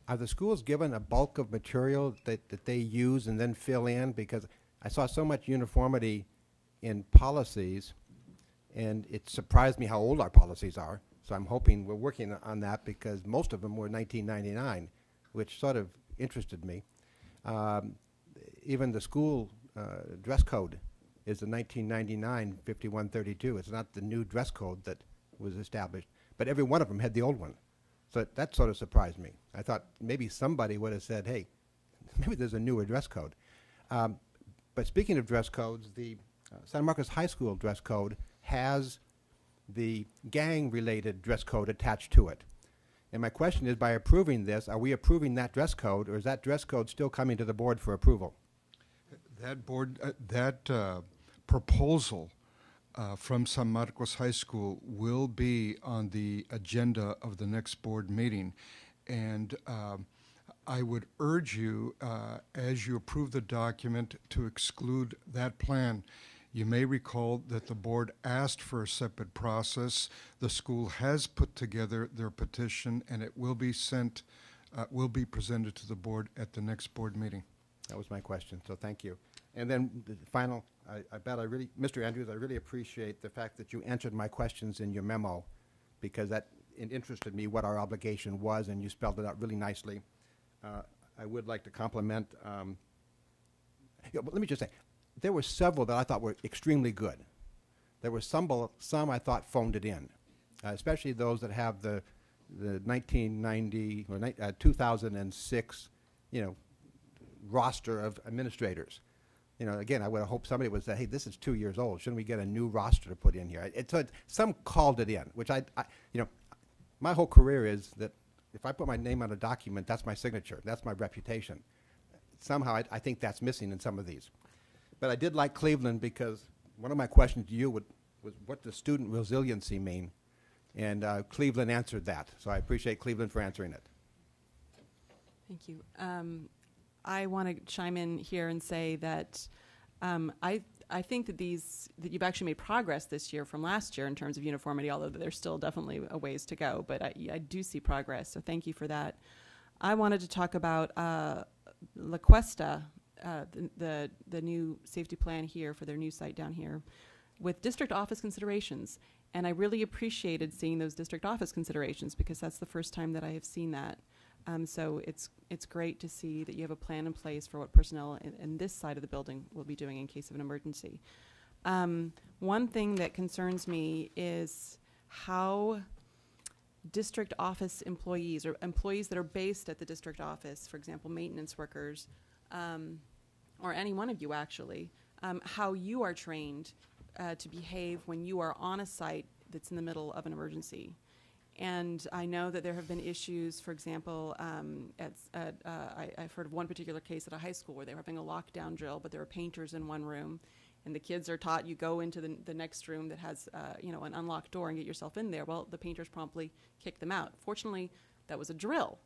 are the schools given a bulk of material that, that they use and then fill in? Because I saw so much uniformity in policies, and it surprised me how old our policies are. So I'm hoping we're working on that because most of them were 1999, which sort of interested me. Um, even the school uh, dress code is the 1999 5132. It's not the new dress code that was established, but every one of them had the old one. So that sort of surprised me. I thought maybe somebody would have said, hey, (laughs) maybe there's a newer dress code. Um, but speaking of dress codes, the uh, San Marcos High School dress code has the gang-related dress code attached to it. And my question is, by approving this, are we approving that dress code, or is that dress code still coming to the board for approval? That board, uh, that uh, proposal uh, from San Marcos High School will be on the agenda of the next board meeting. And um, I would urge you, uh, as you approve the document, to exclude that plan. You may recall that the board asked for a separate process. The school has put together their petition, and it will be sent, uh, will be presented to the board at the next board meeting. That was my question, so thank you. And then the final, I, I bet I really, Mr. Andrews, I really appreciate the fact that you answered my questions in your memo, because that, it interested me what our obligation was, and you spelled it out really nicely. Uh, I would like to compliment, um, yeah, but let me just say, there were several that I thought were extremely good. There were some, some I thought phoned it in, uh, especially those that have the, the 1990 or uh, 2006, you know, roster of administrators. you know, again, I would have hoped somebody would say, hey, this is two years old. Shouldn't we get a new roster to put in here? It, so it, some called it in, which I, I, you know, my whole career is that if I put my name on a document, that's my signature. That's my reputation. Somehow, I, I think that's missing in some of these. But I did like Cleveland because one of my questions to you would, was what does student resiliency mean? And uh, Cleveland answered that. So I appreciate Cleveland for answering it. Thank you. Um, I want to chime in here and say that um, I I think that these that you've actually made progress this year from last year in terms of uniformity, although there's still definitely a ways to go. But I, I do see progress, so thank you for that. I wanted to talk about uh, La Cuesta, uh, the, the the new safety plan here for their new site down here, with district office considerations. And I really appreciated seeing those district office considerations because that's the first time that I have seen that. Um, so it's it's great to see that you have a plan in place for what personnel in, in this side of the building will be doing in case of an emergency. Um, one thing that concerns me is how district office employees or employees that are based at the district office, for example, maintenance workers, um, or any one of you actually, um, how you are trained uh, to behave when you are on a site that's in the middle of an emergency. And I know that there have been issues, for example, um, at, at, uh, I, I've heard of one particular case at a high school where they were having a lockdown drill, but there were painters in one room, and the kids are taught you go into the, the next room that has, uh, you know, an unlocked door and get yourself in there. Well, the painters promptly kick them out. Fortunately, that was a drill,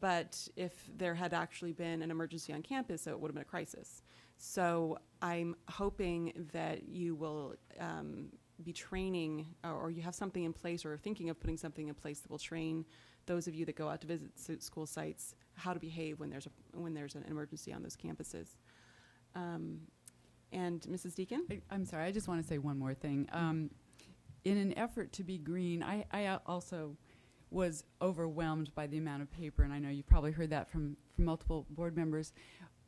but if there had actually been an emergency on campus, it would have been a crisis. So I'm hoping that you will um, be training or, or you have something in place or thinking of putting something in place that will train those of you that go out to visit school sites how to behave when there's a when there's an emergency on those campuses. Um, and Mrs. Deacon, I, I'm sorry, I just want to say one more thing. Um, in an effort to be green, I, I uh, also was overwhelmed by the amount of paper, and I know you've probably heard that from, from multiple board members.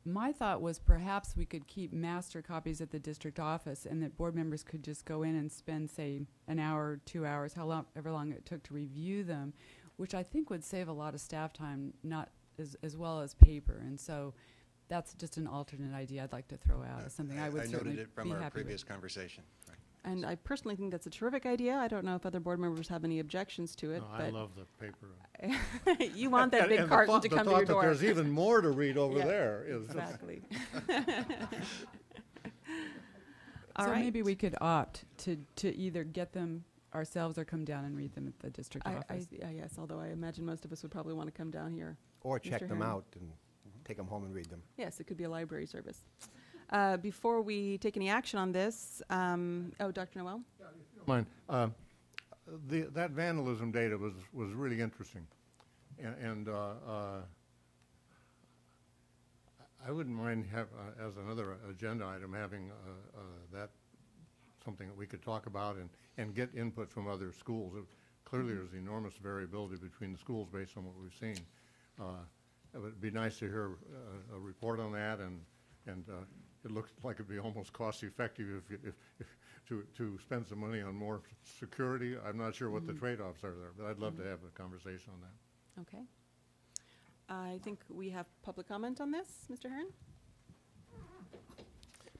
My thought was perhaps we could keep master copies at the district office and that board members could just go in and spend, say, an hour, two hours, however long it took to review them, which I think would save a lot of staff time, not as, as well as paper. And so that's just an alternate idea I'd like to throw out as something I, would I certainly noted it from be our happy with. conversation. Right. and I personally think that's a terrific idea. I don't know if other board members have any objections to it, No, I but love the paper. (laughs) you want that And- (laughs) big and the carton thought- to the come to your that door. There's even more to read over Yeah, there is just- exactly. (laughs) so All right. maybe we could opt to, to either get them ourselves or come down and read them at the district I, office. I, I yes, although I imagine most of us would probably want to come down here. Or check Mr. them Heron? out and take them home and read them. Yes, it could be a library service. Uh, before we take any action on this, um, oh, Dr. Noel? Mine, uh, the, that vandalism data was, was really interesting. And, and uh, uh, I wouldn't mind have, uh, as another agenda item, having uh, uh, that something that we could talk about and, and get input from other schools. Uh, Clearly, there's enormous variability between the schools based on what we've seen. Uh, It would be nice to hear uh, a report on that, and, and uh, it looks like it'd be almost cost-effective if, if, if, to, to spend some money on more security. I'm not sure what the Mhm. trade-offs are there, but I'd love to Mhm. have a conversation on that. Okay. I think we have public comment on this, Mr. Heron?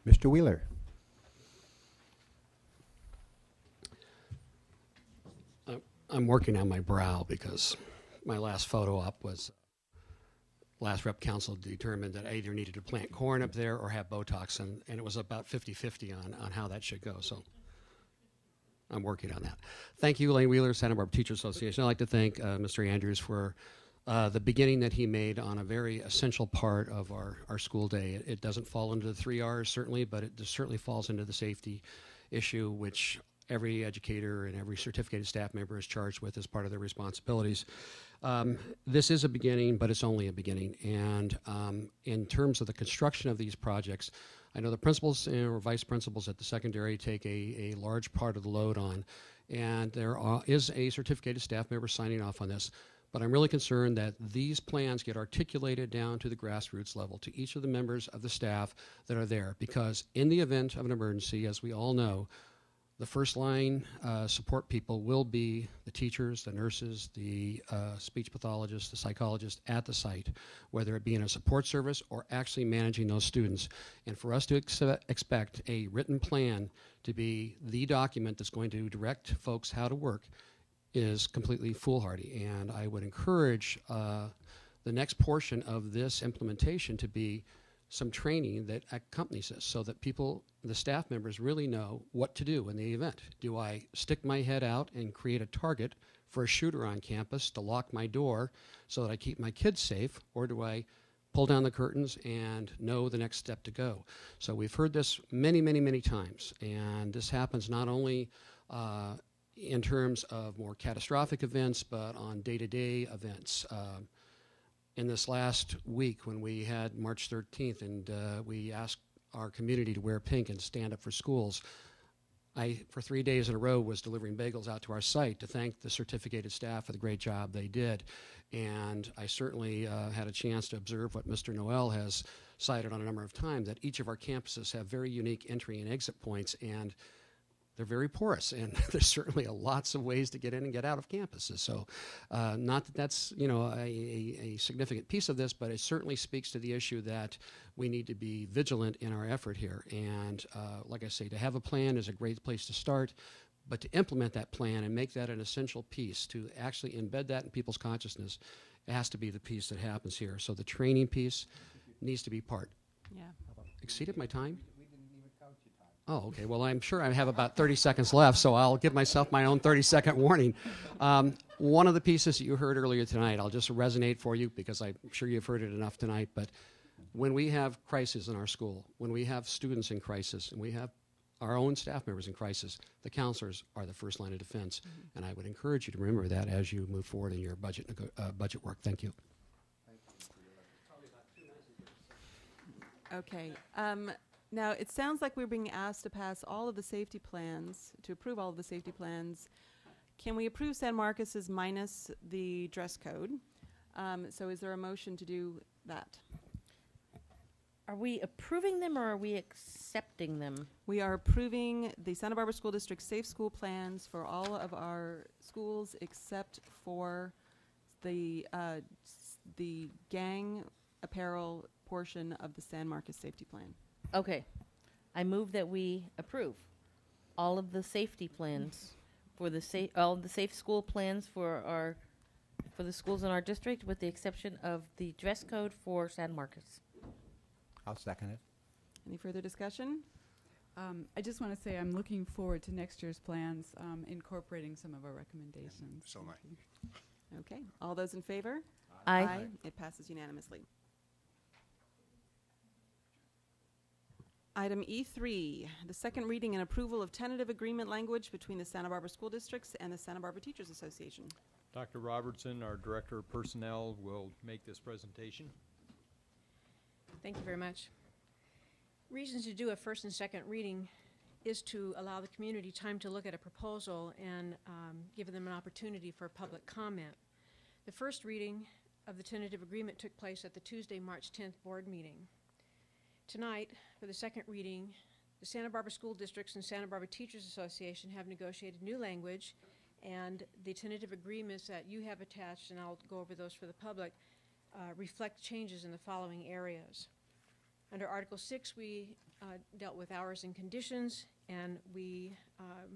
Mr. Wheeler. I- I'm working on my brow because my last photo op was, last rep council determined that either needed to plant corn up there or have Botox, and, and it was about 50-50 on, on how that should go, so I'm working on that. Thank you, Elaine Wheeler, Santa Barbara Teacher Association. I'd like to thank uh, Mr. Andrews for uh, the beginning that he made on a very essential part of our, our school day. It, it doesn't fall into the three R's, certainly, but it certainly falls into the safety issue, which every educator and every certificated staff member is charged with as part of their responsibilities. Um, this is a beginning, but it's only a beginning. And um, in terms of the construction of these projects, I know the principals or vice principals at the secondary take a, a large part of the load on, and there are, is a certificated staff member signing off on this. But I'm really concerned that these plans get articulated down to the grassroots level, to each of the members of the staff that are there, because in the event of an emergency, as we all know, The first line uh, support people will be the teachers, the nurses, the uh, speech pathologists, the psychologists at the site, whether it be in a support service or actually managing those students. And for us to ex- expect a written plan to be the document that's going to direct folks how to work is completely foolhardy. And I would encourage uh, the next portion of this implementation to be some training that accompanies this so that people, the staff members, really know what to do in the event. Do I stick my head out and create a target for a shooter on campus to lock my door so that I keep my kids safe, or do I pull down the curtains and know the next step to go? So we've heard this many, many, many times, and this happens not only uh, in terms of more catastrophic events, but on day to day events. Um, in this last week when we had March 13th and uh, we asked our community to wear pink and stand up for schools, I, for three days in a row, was delivering bagels out to our site to thank the certificated staff for the great job they did. And I certainly uh, had a chance to observe what Mr. Noel has cited on a number of times that each of our campuses have very unique entry and exit points. And they're very porous, and (laughs) there's certainly lots of ways to get in and get out of campuses. So, uh, not that that's you know a, a, a, significant piece of this, but it certainly speaks to the issue that we need to be vigilant in our effort here. And uh, like I say, to have a plan is a great place to start, but to implement that plan and make that an essential piece to actually embed that in people's consciousness, it has to be the piece that happens here. So the training piece needs to be part. Yeah. Exceeded my time. Oh, okay. Well, I'm sure I have about 30 seconds left, so I'll give myself my own 30 second warning. Um, one of the pieces that you heard earlier tonight, I'll just resonate for you because I'm sure you've heard it enough tonight. But when we have crisis in our school, when we have students in crisis, and we have our own staff members in crisis, the counselors are the first line of defense. Mm-hmm. And I would encourage you to remember that as you move forward in your budget, uh, budget work. Thank you. Okay. Um, now, it sounds like we're being asked to pass all of the safety plans, to approve all of the safety plans. Can we approve San Marcos's minus the dress code? Um, so is there a motion to do that? Are we approving them or are we accepting them? We are approving the Santa Barbara School District safe school plans for all of our schools except for the, uh, the gang apparel portion of the San Marcos safety plan. Okay. I move that we approve all of the safety plans for the safe, all of the safe school plans for our, for the schools in our district, with the exception of the dress code for San Marcos. I'll second it. Any further discussion? Um, I just want to say I'm looking forward to next year's plans, um, incorporating some of our recommendations. So am I. Okay, all those in favor? Aye. Aye. It passes unanimously. Item E3, the second reading and approval of tentative agreement language between the Santa Barbara School Districts and the Santa Barbara Teachers Association. Dr. Robertson, our Director of Personnel, will make this presentation. Thank you very much. Reasons to do a first and second reading is to allow the community time to look at a proposal and um, give them an opportunity for public comment. The first reading of the tentative agreement took place at the Tuesday, March 10th board meeting. Tonight, for the second reading, the Santa Barbara School Districts and Santa Barbara Teachers Association have negotiated new language, and the tentative agreements that you have attached, and I'll go over those for the public, uh, reflect changes in the following areas. Under Article 6, we uh, dealt with hours and conditions, and we um,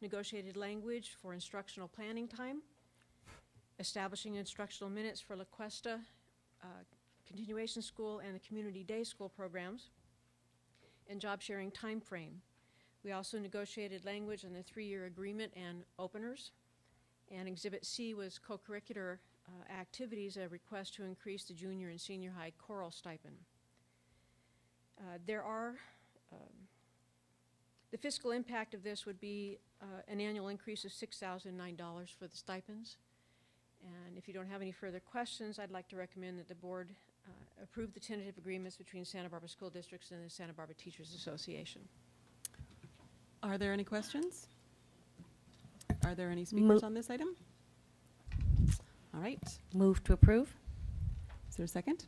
negotiated language for instructional planning time, establishing instructional minutes for La Cuesta, uh, continuation school, and the community day school programs, and job sharing time frame. We also negotiated language on the three-year agreement and openers. And Exhibit C was co-curricular uh, activities, a request to increase the junior and senior high choral stipend. Uh, there are, um, the fiscal impact of this would be uh, an annual increase of $6,009 for the stipends. And if you don't have any further questions, I'd like to recommend that the board approve the tentative agreements between Santa Barbara School Districts and the Santa Barbara Teachers Association. Are there any questions? Are there any speakers Mo- on this item? All right. Move to approve? Is there a second?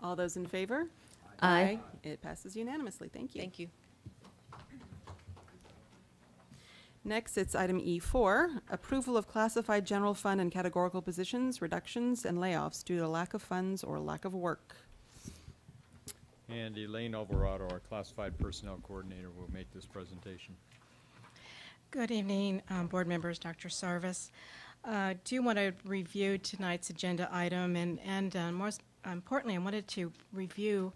All those in favor? Aye. It passes unanimously. Thank you. Thank you. Next, it's item E4, approval of classified general fund and categorical positions, reductions, and layoffs due to lack of funds or lack of work. And Elaine Alvarado, our classified personnel coordinator, will make this presentation. Good evening, um, board members, Dr. Sarvis. Uh, do want to review tonight's agenda item, and, and uh, more importantly, I wanted to review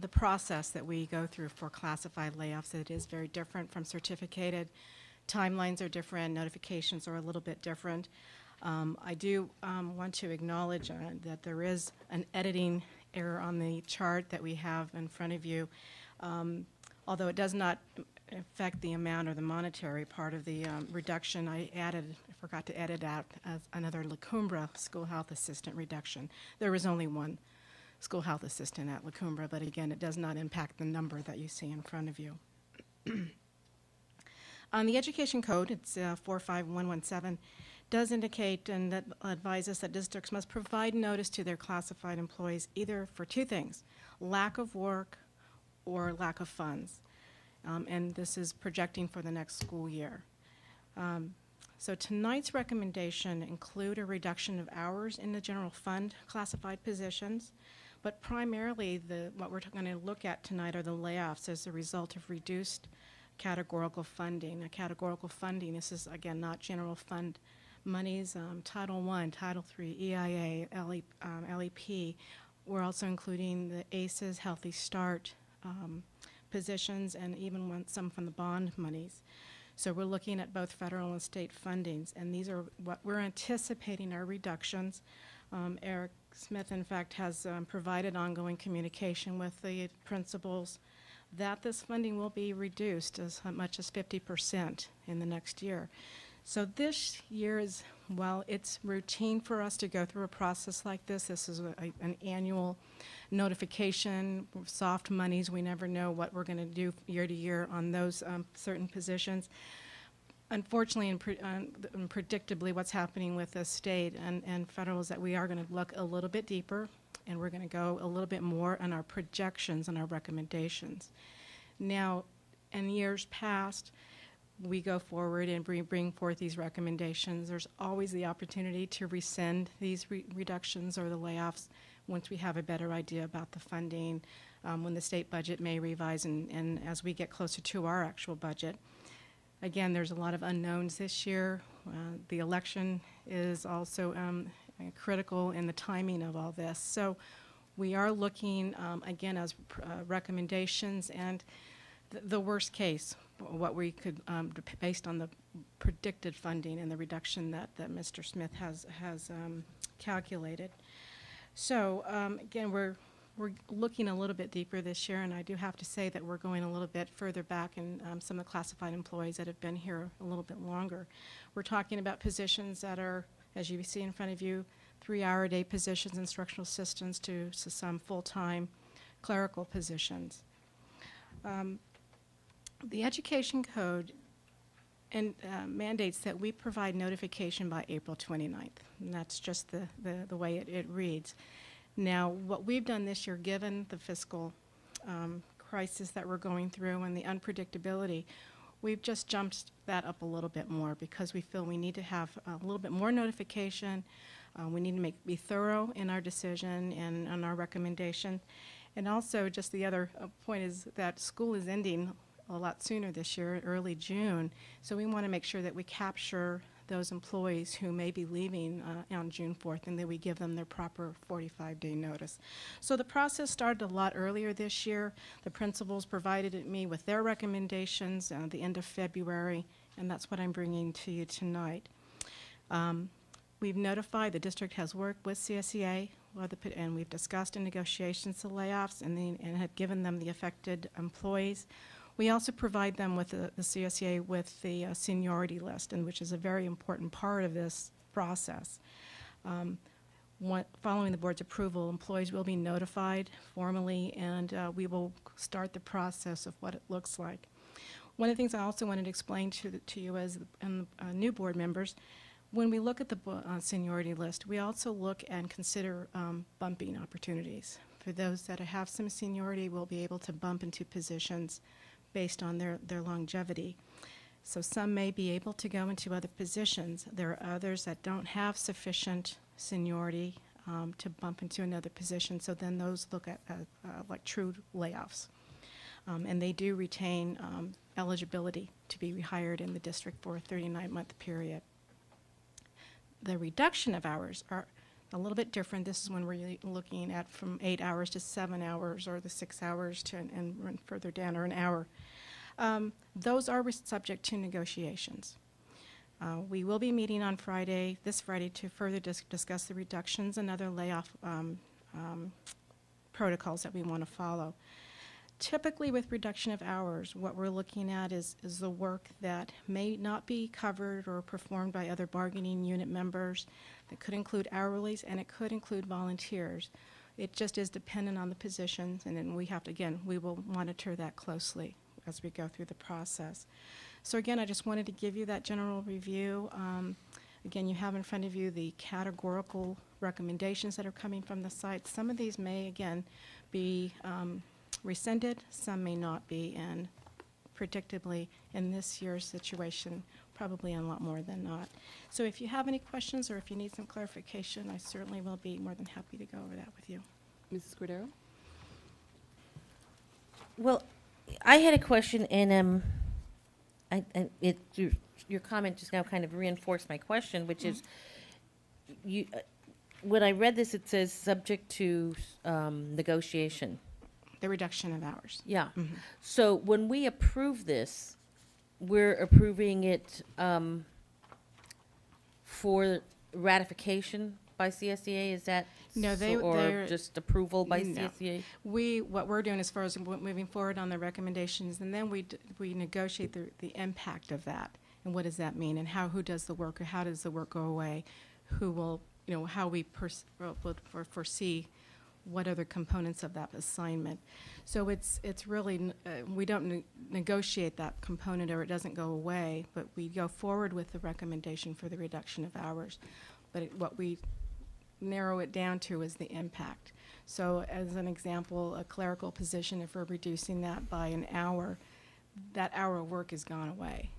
the process that we go through for classified layoffs. It is very different from certificated. Timelines are different, notifications are a little bit different. Um, I do um, want to acknowledge uh, that there is an editing error on the chart that we have in front of you. Um, although it does not affect the amount or the monetary part of the um, reduction, I added, I forgot to edit out as another La Cumbre school health assistant reduction. There was only one school health assistant at La Cumbre, but again, it does not impact the number that you see in front of you. (clears throat) On the education code, it's uh, 45117, does indicate and that advises that districts must provide notice to their classified employees either for two things lack of work or lack of funds. Um, and this is projecting for the next school year. Um, so tonight's recommendation include a reduction of hours in the general fund classified positions, but primarily the, what we're going to look at tonight are the layoffs as a result of reduced categorical funding. A categorical funding, this is again not general fund monies, um, Title I, Title III, EIA, LE, um, LEP. We're also including the ACEs, Healthy Start um, positions, and even one, some from the bond monies. So we're looking at both federal and state fundings, and these are what we're anticipating are reductions. Um, Eric Smith, in fact, has um, provided ongoing communication with the principals that this funding will be reduced as much as 50% in the next year. So this year is, well, it's routine for us to go through a process like this, this is a, an annual notification, soft monies, we never know what we're going to do year to year on those um, certain positions. Unfortunately and predictably, what's happening with the state and, and federal is that we are going to look a little bit deeper and we're going to go a little bit more on our projections and our recommendations. Now, in years past, we go forward and bring, forth these recommendations. There's always the opportunity to rescind these re- reductions or the layoffs once we have a better idea about the funding, um, when the state budget may revise, and, and as we get closer to our actual budget. Again, there's a lot of unknowns this year. Uh, the election is also um, critical in the timing of all this. So we are looking, um, again, as uh, recommendations and th- the worst case, what we could, um, based on the predicted funding and the reduction that, that Mr. Smith has, has um, calculated. So um, again, we're, we're looking a little bit deeper this year, and I do have to say that we're going a little bit further back in um, some of the classified employees that have been here a little bit longer. We're talking about positions that are, as you see in front of you, three-hour a day positions, instructional assistants, to, to some full-time clerical positions. Um, the education code and uh, mandates that we provide notification by April 29th. And that's just the, the, the way it, it reads. Now, what we've done this year, given the fiscal um, crisis that we're going through and the unpredictability, we've just jumped that up a little bit more because we feel we need to have a little bit more notification. Uh, we need to make, be thorough in our decision and on our recommendation. And also, just the other uh, point is that school is ending a lot sooner this year, early June. So we want to make sure that we capture those employees who may be leaving uh, on June 4th and that we give them their proper 45-day notice. So the process started a lot earlier this year. The principals provided me with their recommendations at the end of February, and that's what I'm bringing to you tonight. Um, We've notified, the district has worked with CSEA, and we've discussed in negotiations the layoffs and the- and had given them the affected employees. We also provide them with, the the CSEA with the uh, seniority list, and which is a very important part of this process. Um, Following the board's approval, employees will be notified formally, and uh, we will start the process of what it looks like. One of the things I also wanted to explain to, the- to you as and, uh, new board members, when we look at the uh, seniority list, we also look and consider um, bumping opportunities. For those that have some seniority, we'll be able to bump into positions based on their, their longevity. So some may be able to go into other positions. There are others that don't have sufficient seniority um, to bump into another position. So then those look at uh, uh, like true layoffs. Um, and they do retain um, eligibility to be rehired in the district for a 39 month period. The reduction of hours are a little bit different. This is when we're looking at from eight hours to seven hours, or the six hours to and, and further down, or an hour. Um, those are subject to negotiations. Uh, we will be meeting on Friday, this Friday, to further dis- discuss the reductions and other layoff um, um, protocols that we want to follow. Typically, with reduction of hours, what we're looking at is, is the work that may not be covered or performed by other bargaining unit members. That could include hourlies and it could include volunteers. It just is dependent on the positions, and then we have to, again, we will monitor that closely as we go through the process. So again, I just wanted to give you that general review. Um, again, you have in front of you the categorical recommendations that are coming from the site. Some of these may, again, be um, rescinded, some may not be, and predictably, in this year's situation, probably a lot more than not. So if you have any questions or if you need some clarification, I certainly will be more than happy to go over that with you. Mrs. Cordero? Well, I had a question, and um, I, I, it your, your comment just now kind of reinforced my question, which is, you. Uh, when I read this, it says subject to um, negotiation. The reduction of hours. Yeah. Mhm. So when we approve this, we're approving it um, for ratification by CSEA. Is that No, they, so- or they're. just approval by No. CSEA? We, what we're doing as far as moving forward on the recommendations, and then we, d- we negotiate the, the impact of that. And what does that mean? And how, who does the work, or how does the work go away? Who will, you know, how we pers- for- foresee what other components of that assignment. So it's, it's really, uh, we don't ne- negotiate that component or it doesn't go away, but we go forward with the recommendation for the reduction of hours. But it- what we narrow it down to is the impact. So as an example, a clerical position, if we're reducing that by an hour, that hour of work is gone away.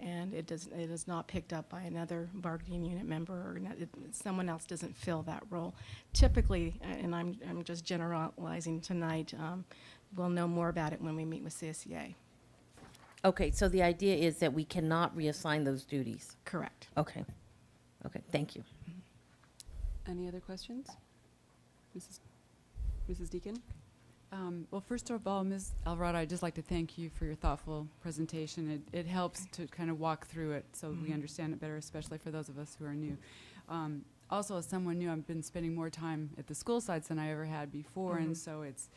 And it does, it is not picked up by another bargaining unit member or not, it, someone else doesn't fill that role. Typically, uh, and I'm, I'm just generalizing tonight, um, we'll know more about it when we meet with CSEA. Okay, so the idea is that we cannot reassign those duties. Correct. Okay. Okay, thank you. Any other questions? Mrs. Mrs. Deacon? Um, well, first of all, Ms. Alvarado, I'd just like to thank you for your thoughtful presentation. It, it helps to kind of walk through it so we Mhm. understand it better, especially for those of us who are new. Um, also, as someone new, I've been spending more time at the school sites than I ever had before, Mhm. and so it's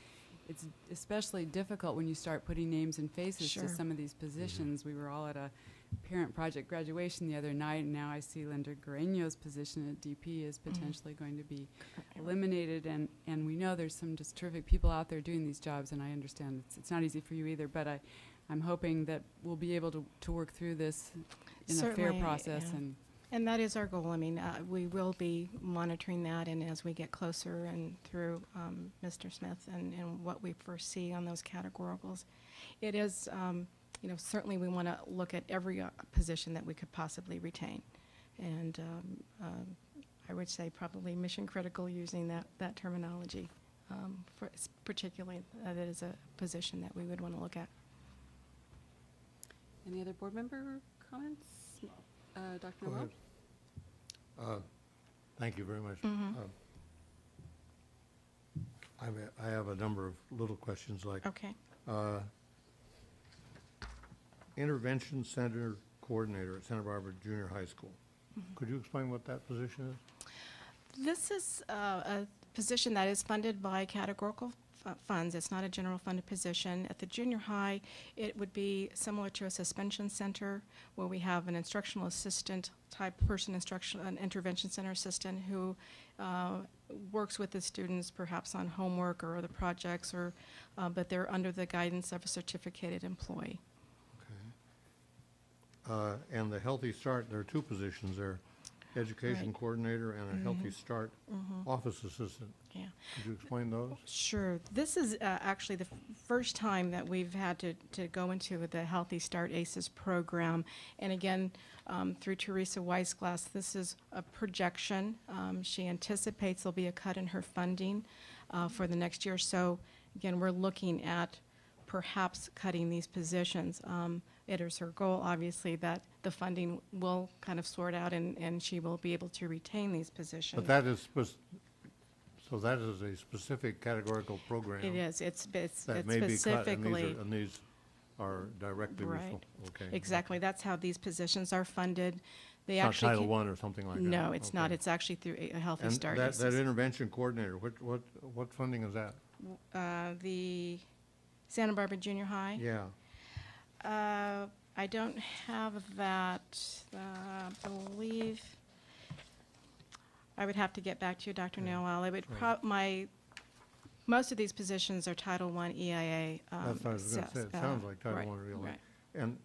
it's especially difficult when you start putting names and faces Sure. to some of these positions. We were all at a parent project graduation the other night, and now I see Linda Guareno's position at DP is potentially going to be eliminated, and, and we know there's some just terrific people out there doing these jobs, and I understand it's, it's not easy for you either, but I, I'm hoping that we'll be able to, to work through this in a fair process yeah. and And that is our goal. I mean, uh, we will be monitoring that, and as we get closer and through um, Mr. Smith and, and what we foresee on those categoricals, it is, um, you know, certainly we want to look at every uh, position that we could possibly retain. And um, um, I would say probably mission critical using that, that terminology, um, for particularly that it is a position that we would want to look at. Any other board member comments? Uh, Dr. Go Noel? ahead. Uh, Thank you very much. Mhm. Uh, I have a- I have a number of little questions like. Okay. Intervention Center Coordinator at Santa Barbara Junior High School. Mm-hmm. Could you explain what that position is? This is uh, a position that is funded by categorical fu- funds. It's not a general funded position. At the junior high, it would be similar to a suspension center where we have an instructional assistant type person, instruction, an intervention center assistant who uh, works with the students perhaps on homework or other projects, or uh, but they're under the guidance of a certificated employee. Uh, And the Healthy Start, there are two positions there. education Right. coordinator and a Healthy Mhm. Start Mhm. office assistant. Yeah. Could you explain those? Sure. This is uh, actually the f- first time that we've had to, to go into the Healthy Start ACES program. And again, um, through Teresa Weisglass, this is a projection. Um, she anticipates there'll be a cut in her funding uh, for the next year. So again, we're looking at perhaps cutting these positions. Um, it is her goal, obviously, that the funding will kind of sort out and, and she will be able to retain these positions. But that is, so that is a specific categorical program. It is. It's, it's, That it's may be cut, and these are- And these are directly, Right. okay. Exactly. That's how these positions are funded. They It's not actually. Title can- I or something like that? No, it's not. It's actually through a a Healthy And Start. that, that intervention coordinator, what, what, what funding is that? Uh, the Santa Barbara Junior High. Yeah. Uh, I don't have that, uh, I believe. I would have to get back to you, Dr. Noel. I would Right. my, most of these positions are Title I EIA. um, That's what I was gonna say, it uh, sounds like Title right, I really. right. And,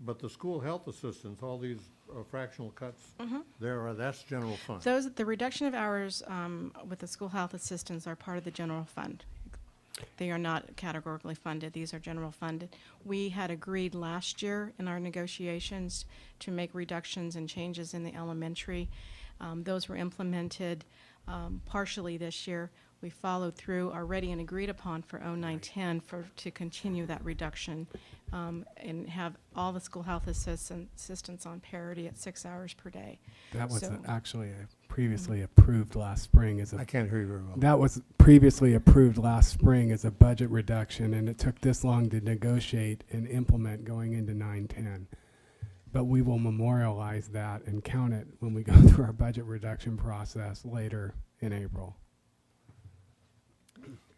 but the school health assistants, all these uh, fractional cuts, Mhm. there are, that's general fund. Those, the reduction of hours um, with the school health assistants are part of the general fund. They are not categorically funded, these are general funded. We had agreed last year in our negotiations to make reductions and changes in the elementary. Um, Those were implemented um, partially this year. We followed through already and agreed upon for 0910 for, to continue that reduction um, and have all the school health assistant, assistants on parity at six hours per day. That was So- actually uh, previously approved last spring as a. I can't hear you very well. That was previously approved last spring as a budget reduction, and it took this long to negotiate and implement going into nine ten. But we will memorialize that and count it when we go (laughs) through our budget reduction process later in April.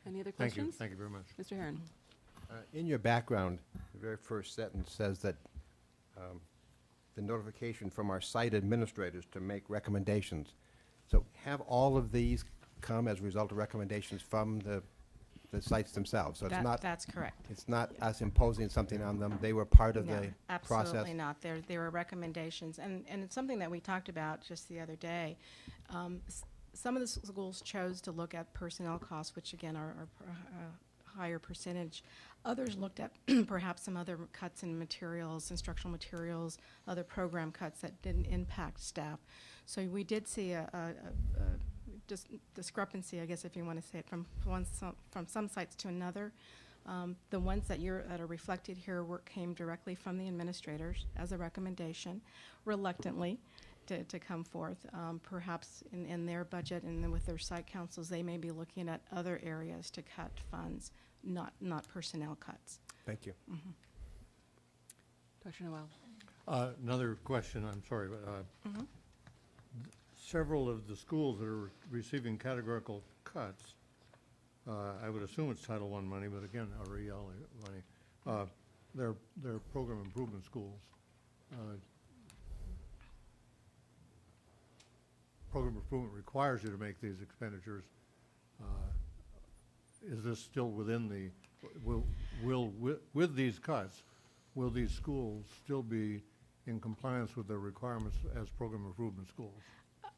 Any other Thank you. questions? Thank you very much. Mr. Heron. Uh, In your background, the very first sentence says that um, the notification from our site administrators to make recommendations. So have all of these come as a result of recommendations from the, the sites themselves? So it's That- not. that's correct. It's not us imposing something on them, they were part of No, the process? Absolutely not. There, there were recommendations, and, and it's something that we talked about just the other day. Um, s- Some of the schools chose to look at personnel costs, which again are, are a higher percentage. Others looked at (clears throat) perhaps some other cuts in materials, instructional materials, other program cuts that didn't impact staff. So we did see a, a, a- a dis- discrepancy, I guess if you want to say it, from one, some- from some sites to another. Um, The ones that you're, that are reflected here were, came directly from the administrators as a recommendation, reluctantly, to, to come forth. Um, Perhaps in, in their budget and with their site councils, they may be looking at other areas to cut funds, not, not personnel cuts. Thank you. Mhm. Dr. Noel. Uh, Another question, I'm sorry, but uh, Mhm. several of the schools that are receiving categorical cuts, uh, I would assume it's Title I money, but again, our EL money, uh, they're, they're program improvement schools. Uh, Program improvement requires you to make these expenditures. Is this still within the, will, will, wi- with these cuts, will these schools still be in compliance with their requirements as program improvement schools?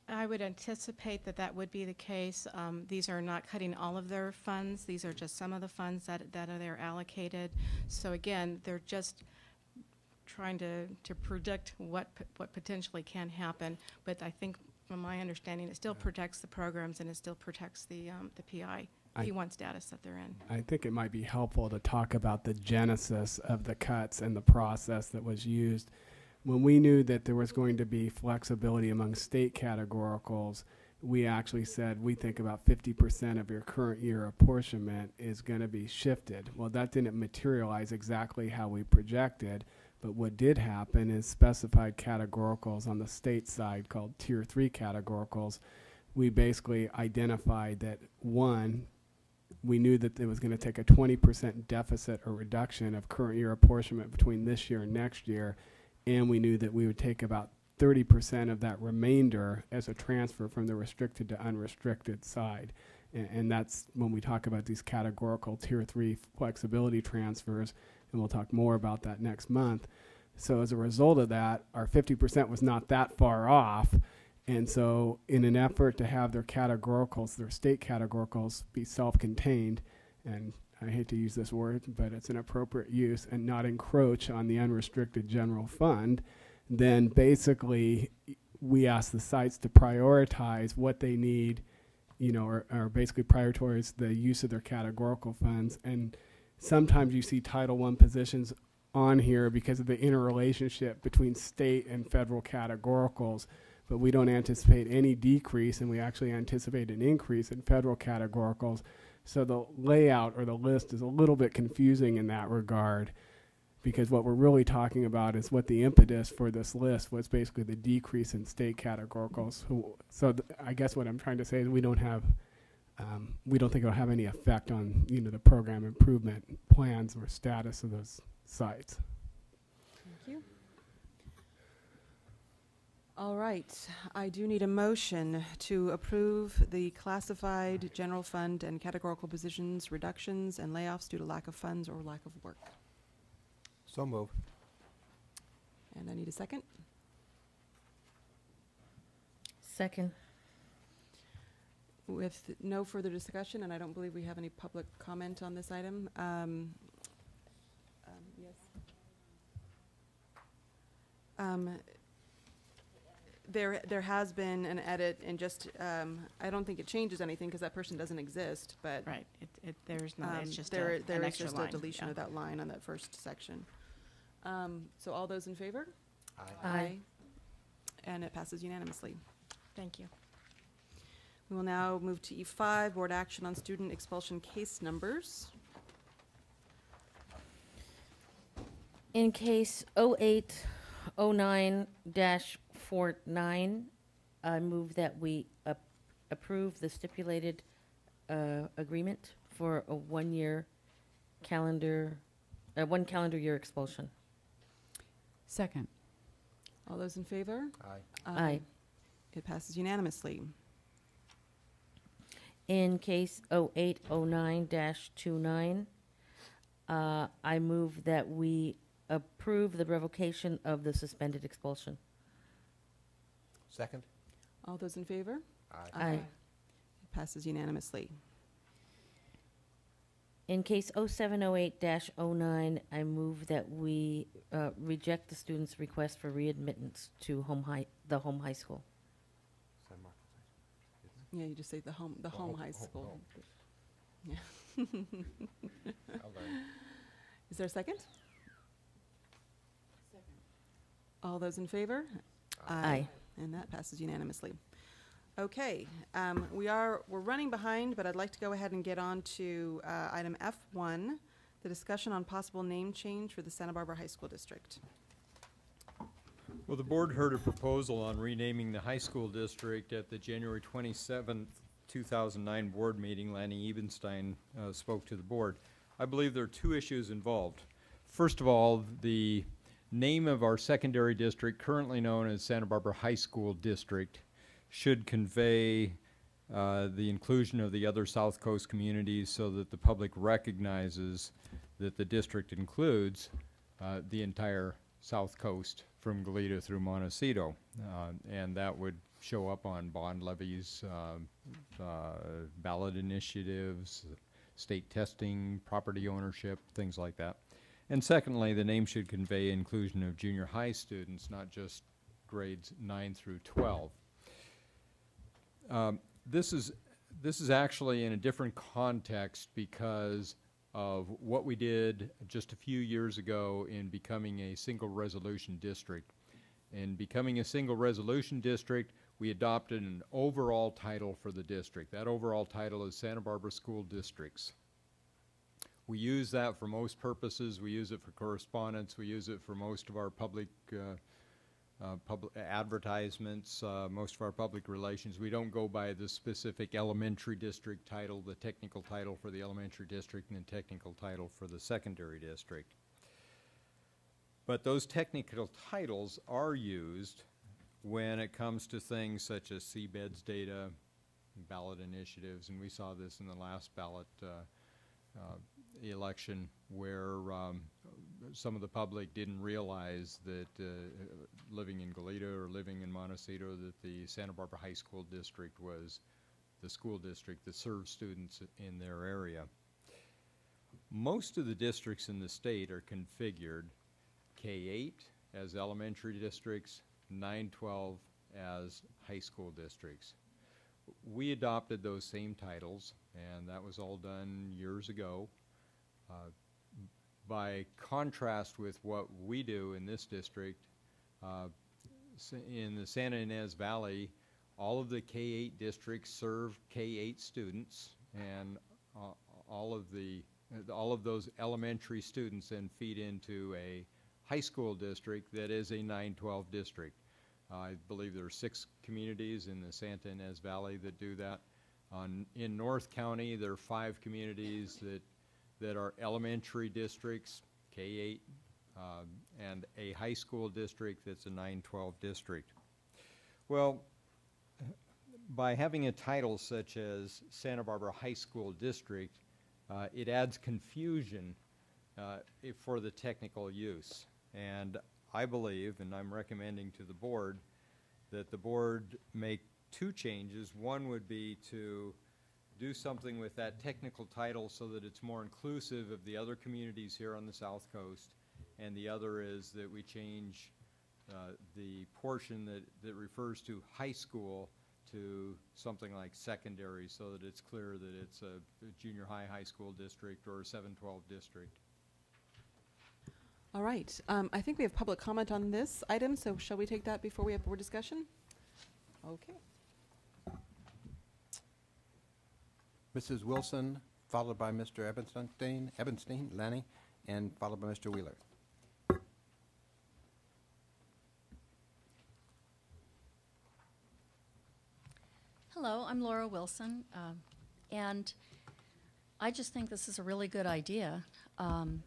I would anticipate that that would be the case. Um, These are not cutting all of their funds. These are just some of the funds that, that are there allocated. So again, they're just trying to, to predict what, what potentially can happen. But I think, from my understanding, it still protects the programs and it still protects the, um, the PI, I- P1 status that they're in. I think it might be helpful to talk about the genesis of the cuts and the process that was used. When we knew that there was going to be flexibility among state categoricals, we actually said we think about 50% of your current year apportionment is going to be shifted. Well, that didn't materialize exactly how we projected, but what did happen is specified categoricals on the state side called tier three categoricals. We basically identified that one, we knew that it was going to take a 20% deficit or reduction of current year apportionment between this year and next year, and we knew that we would take about 30% of that remainder as a transfer from the restricted to unrestricted side. And, and that's when we talk about these categorical tier three flexibility transfers, and we'll talk more about that next month. So as a result of that, our 50% was not that far off, And so, in an effort to have their categoricals, their state categoricals, be self contained, and I hate to use this word, but it's an appropriate use, and not encroach on the unrestricted general fund, then basically we ask the sites to prioritize what they need, you know, or, or basically prioritize the use of their categorical funds. And sometimes you see Title I positions on here because of the interrelationship between state and federal categoricals but we don't anticipate any decrease, and we actually anticipate an increase in federal categoricals. So the layout or the list is a little bit confusing in that regard, because what we're really talking about is what the impetus for this list was basically the decrease in state categoricals. So, I guess what I'm trying to say is we don't have, um, we don't think it'll have any effect on you know the program improvement plans or status of those sites. Thank you. All right, I do need a motion to approve the classified general fund and categorical positions reductions and layoffs due to lack of funds or lack of work. So move. And I need a second. Second. With no further discussion, and I don't believe we have any public comment on this item, um, um, yes. Um, there, there has been an edit and just, um, I don't think it changes anything because that person doesn't exist, but. Right, it, it, there's not, it's um, just there- a, there an is extra just line. a deletion yeah. of that line on that first section. Um, so all those in favor? Aye. Aye. And it passes unanimously. Thank you. We will now move to E five, board action on student expulsion case numbers. In case 0809-49, I move that we ap- approve the stipulated uh, agreement for a one-year calendar, uh, one calendar year expulsion. Second. All those in favor? Aye. Aye. It passes unanimously. In case 0809-29, uh, I move that we approve the revocation of the suspended expulsion. Second? All those in favor? Aye. Aye. It passes unanimously. In case 0708-09, I move that we uh, reject the student's request for readmittance to home high, the home high school. Yeah, you just say the home, the home home- high home- school. home. Yeah. (laughs) I'll learn. Is there a second? All those in favor? Aye. And that passes unanimously. Okay, um, we are, we're running behind, but I'd like to go ahead and get on to, uh, item F one, the discussion on possible name change for the Santa Barbara High School District. Well, the board heard a proposal on renaming the high school district at the January 27, two thousand nine board meeting. Lanny Ebenstein, uh, spoke to the board. I believe there are two issues involved. First of all, the name of our secondary district, currently known as Santa Barbara High School District, should convey uh, the inclusion of the other South Coast communities so that the public recognizes that the district includes uh, the entire South Coast from Goleta through Montecito. Uh, And that would show up on bond levies, um, uh, ballot initiatives, state testing, property ownership, things like that. And secondly, the name should convey inclusion of junior high students, not just grades nine through 12. Um, This is, this is actually in a different context because of what we did just a few years ago in becoming a single resolution district. In becoming a single resolution district, we adopted an overall title for the district. That overall title is Santa Barbara School Districts. We use that for most purposes. We use it for correspondence. We use it for most of our public uh, uh, public advertisements, uh, most of our public relations. We don't go by the specific elementary district title, the technical title for the elementary district, and the technical title for the secondary district. But those technical titles are used when it comes to things such as CBEDS data, ballot initiatives, and we saw this in the last ballot uh, uh, election where um, some of the public didn't realize that uh, living in Goleta or living in Montecito, that the Santa Barbara High School District was the school district that serves students in their area. Most of the districts in the state are configured K-8 as elementary districts, 9-12 as high school districts. We adopted those same titles, and that was all done years ago. Uh, by contrast with what we do in this district, uh, in the Santa Ynez Valley, all of the K-8 districts serve K-8 students, and uh, all of the, uh, all of those elementary students then feed into a high school district that is a 912 district. I believe there are six communities in the Santa Ynez Valley that do that. On, in North County, there are five communities that, that are elementary districts, K-8, um, and a high school district that's a 912 district. Well, by having a title such as Santa Barbara High School District, uh, it adds confusion uh, for the technical use. And I believe, and I'm recommending to the board, that the board make two changes. One would be to do something with that technical title so that it's more inclusive of the other communities here on the south coast. And the other is that we change uh, the portion that, that refers to high school to something like secondary so that it's clear that it's a junior high, high school district or a 712 district. All right, um, I think we have public comment on this item, so shall we take that before we have board discussion? Okay. Mrs. Wilson, followed by Mr. Ebenstein, Ebenstein, Lanny, and followed by Mr. Wheeler. Hello, I'm Laura Wilson, um, and I just think this is a really good idea, um,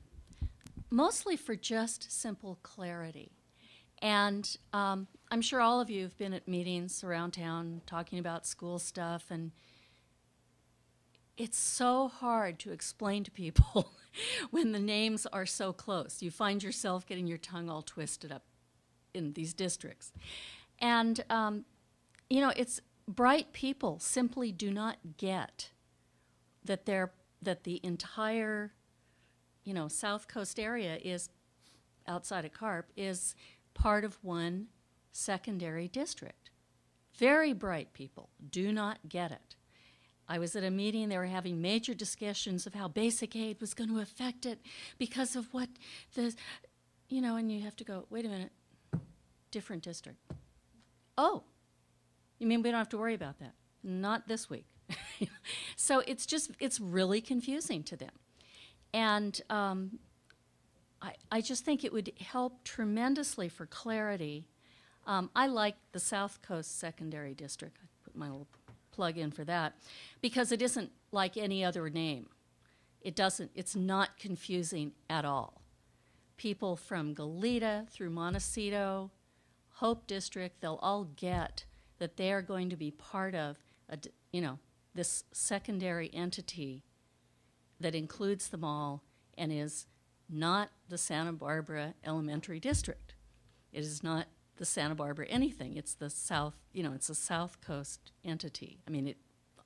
mostly for just simple clarity. And um, I'm sure all of you have been at meetings around town talking about school stuff, and it's so hard to explain to people (laughs) when the names are so close. You find yourself getting your tongue all twisted up in these districts. And, um, you know, it's bright people simply do not get that they're, that the entire, you know, South Coast area is, outside of Carp, is part of one secondary district. Very bright people do not get it. I was at a meeting, they were having major discussions of how basic aid was going to affect it because of what the, you know, and you have to go, wait a minute, different district. Oh, you mean we don't have to worry about that? Not this week. (laughs) so it's just, it's really confusing to them. And um, I, I just think it would help tremendously for clarity. Um, I like the South Coast Secondary District. I put my little plug in for that because it isn't like any other name. It doesn't, it's not confusing at all. People from Goleta through Montecito, Hope District, they'll all get that they are going to be part of, a you know, this secondary entity that includes them all and is not the Santa Barbara Elementary District. It is not the Santa Barbara anything. It's the South, you know, it's a South Coast entity. I mean, it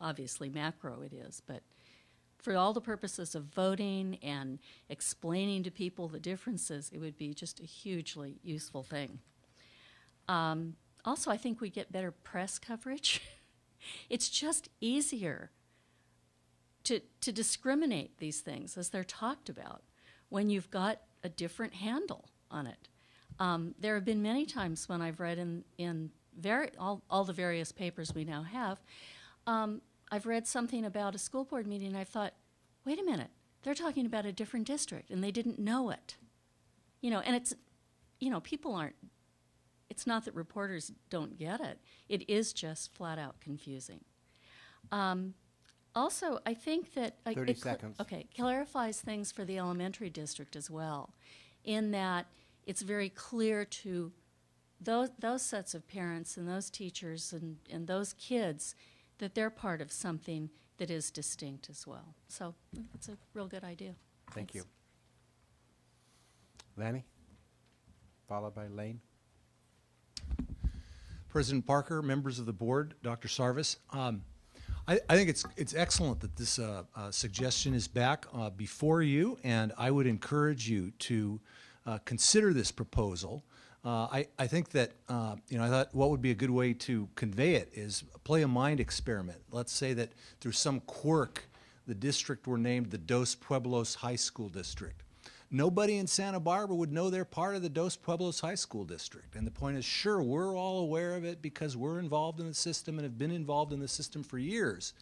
obviously macro it is, but for all the purposes of voting and explaining to people the differences, it would be just a hugely useful thing. Um, also, I think we get better press coverage. (laughs) it's just easier to, to discriminate these things as they're talked about when you've got a different handle on it. Um, there have been many times when I've read in, in very, all, all the various papers we now have, um, I've read something about a school board meeting and I thought, wait a minute, they're talking about a different district and they didn't know it. You know, and it's, you know, people aren't, it's not that reporters don't get it, it is just flat out confusing. Um, also, I think that I- 30 it seconds. Okay, clarifies things for the elementary district as well, in that it's very clear to those those sets of parents and those teachers and, and those kids that they're part of something that is distinct as well. So it's a real good idea. Thank you. Lanny, followed by Layne. President Parker, members of the board, Dr. Sarvis. Um, I, I think it's it's excellent that this uh, uh, suggestion is back uh, before you, and I would encourage you to uh, consider this proposal. Uh, I, I think that uh, you know I thought what would be a good way to convey it is play a mind experiment. Let's say that through some quirk, the district were named the Dos Pueblos High School District. Nobody in Santa Barbara would know they're part of the Dos Pueblos High School District. And the point is, sure, we're all aware of it because we're involved in the system and have been involved in the system for years.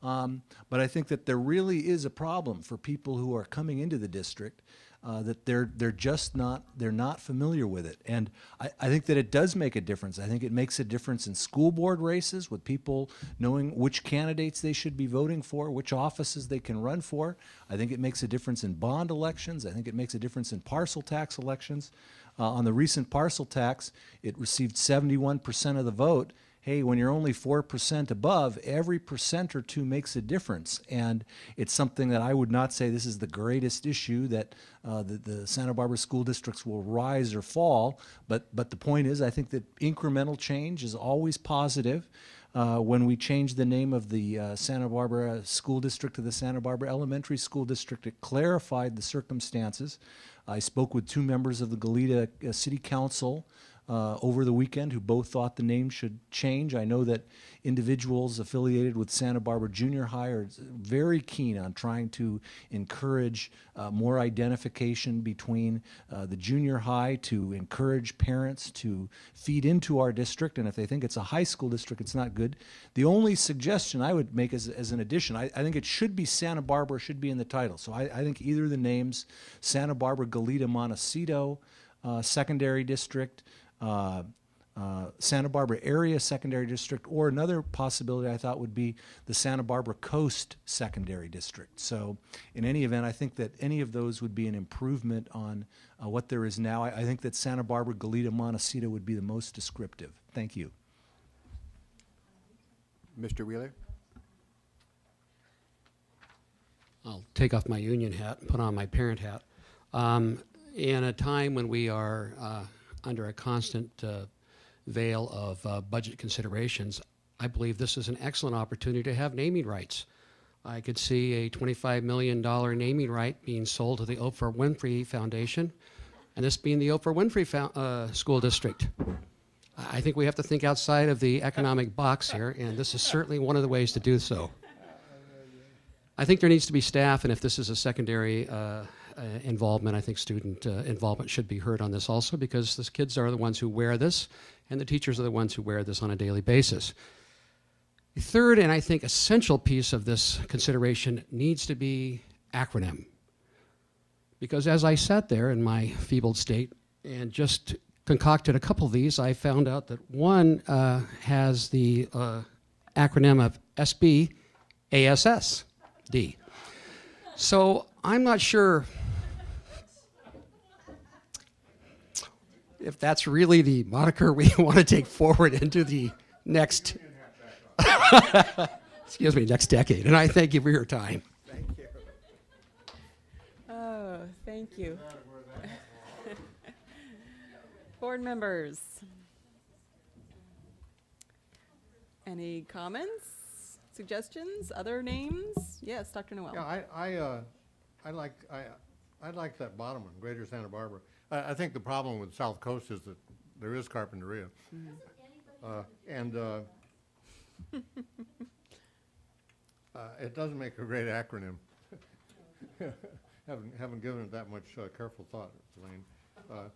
Um, but I think that there really is a problem for people who are coming into the district uh, that they're they're just not they're not familiar with it. And I, I think that it does make a difference. I think it makes a difference in school board races with people knowing which candidates they should be voting for, which offices they can run for. I think it makes a difference in bond elections. I think it makes a difference in parcel tax elections. Uh, on the recent parcel tax, it received 71% of the vote hey, when you're only 4% above, every percent or two makes a difference. And it's something that I would not say this is the greatest issue that uh, the, the Santa Barbara school districts will rise or fall. But, but the point is, I think that incremental change is always positive. Uh, when we changed the name of the uh, Santa Barbara School District to the Santa Barbara Elementary School District, it clarified the circumstances. I spoke with two members of the Goleta uh, City Council uh, over the weekend who both thought the name should change. I know that individuals affiliated with Santa Barbara Junior High are very keen on trying to encourage uh, more identification between uh, the junior high to encourage parents to feed into our district. And if they think it's a high school district, it's not good. The only suggestion I would make as, as an addition, I, I think it should be Santa Barbara, should be in the title. So I, I think either the names, Santa Barbara Goleta Montecito uh, Secondary District, uh, uh, Santa Barbara Area Secondary District, or another possibility I thought would be the Santa Barbara Coast Secondary District. So, in any event, I think that any of those would be an improvement on uh, what there is now. I, I think that Santa Barbara Goleta Montecito would be the most descriptive. Thank you. Mr. Wheeler? I'll take off my union hat and put on my parent hat. Um, in a time when we are uh, under a constant uh, veil of uh, budget considerations, I believe this is an excellent opportunity to have naming rights. I could see a $25 million naming right being sold to the Oprah Winfrey Foundation, and this being the Oprah Winfrey uh, School District. I think we have to think outside of the economic box here, and this is certainly one of the ways to do so. I think there needs to be staff, and if this is a secondary uh, involvement, I think student uh, involvement should be heard on this also because the kids are the ones who wear this, and the teachers are the ones who wear this on a daily basis. The third, and I think essential piece of this consideration needs to be acronym. Because as I sat there in my feebled state and just concocted a couple of these, I found out that one uh, has the uh, acronym of SBASS. D. So I'm not sure if that's really the moniker we (laughs) want to take forward into the next, (laughs) excuse me, next decade. And I thank you for your time. Thank you. Oh, thank you. (laughs) Board members. Any comments, suggestions, other names? Yes, Dr. Noel. Yeah, I, I, uh, I like, I, I like that bottom one, Greater Santa Barbara. I, I think the problem with South Coast is that there is Carpinteria. Uh, and, uh, (laughs) uh, it doesn't make a great acronym. (laughs) Haven't, haven't given it that much uh, careful thought, Elaine. Uh,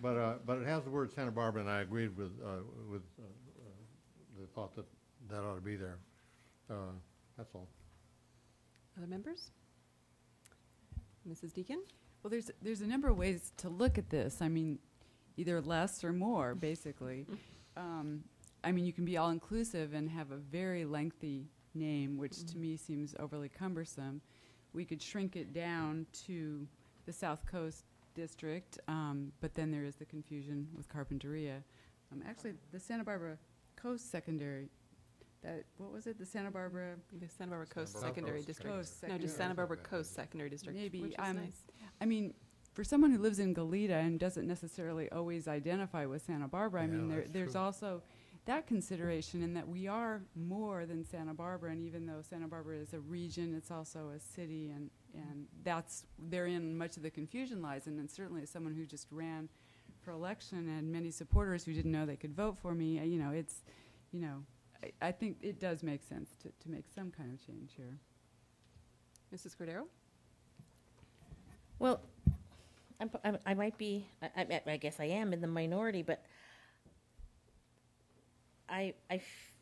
But, uh, but it has the word Santa Barbara, and I agreed with, uh, with uh, uh, the thought that that ought to be there. Uh, That's all. Other members? Mrs. Deacon? Well, there's there's a number of ways to look at this. I mean, either less or more, basically. (laughs) um, I mean, you can be all inclusive and have a very lengthy name, which to me seems overly cumbersome. We could shrink it down to the South Coast District, um, but then there is the confusion with Carpinteria. Um, actually, the Santa Barbara Coast Secondary. That what was it? The Santa Barbara. The Santa Barbara Coast Barbara Secondary Coast. District. Coast No, just Santa Barbara Coast Secondary District. Maybe which is um, nice. I mean, for someone who lives in Goleta and doesn't necessarily always identify with Santa Barbara, I Yeah, mean, there, that's there's true. also that consideration in that we are more than Santa Barbara, and even though Santa Barbara is a region, it's also a city, and, and that's therein much of the confusion lies. And then certainly, as someone who just ran for election and many supporters who didn't know they could vote for me, uh, you know, it's, you know, I, I think it does make sense to, to make some kind of change here. Mrs. Cordero? Well, I'm, p- I'm, I might be, I, I, I guess I am in the minority, but I, I f-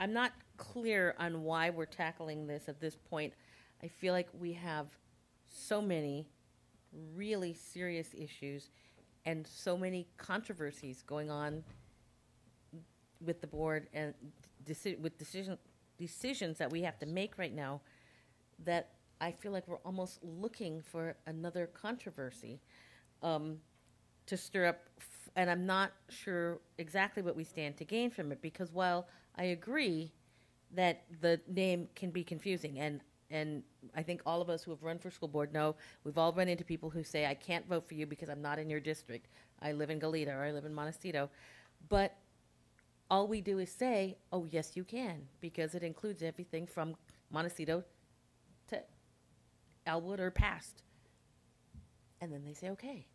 I'm not clear on why we're tackling this at this point. I feel like we have so many really serious issues and so many controversies going on with the board and deci- with decision decisions that we have to make right now that I feel like we're almost looking for another controversy um, to stir up, f- and I'm not sure exactly what we stand to gain from it because while I agree that the name can be confusing and and I think all of us who have run for school board know we've all run into people who say I can't vote for you because I'm not in your district. I live in Goleta or I live in Montecito, but all we do is say, "Oh, yes, you can," because it includes everything from Montecito to Ellwood or past. And then they say, "Okay."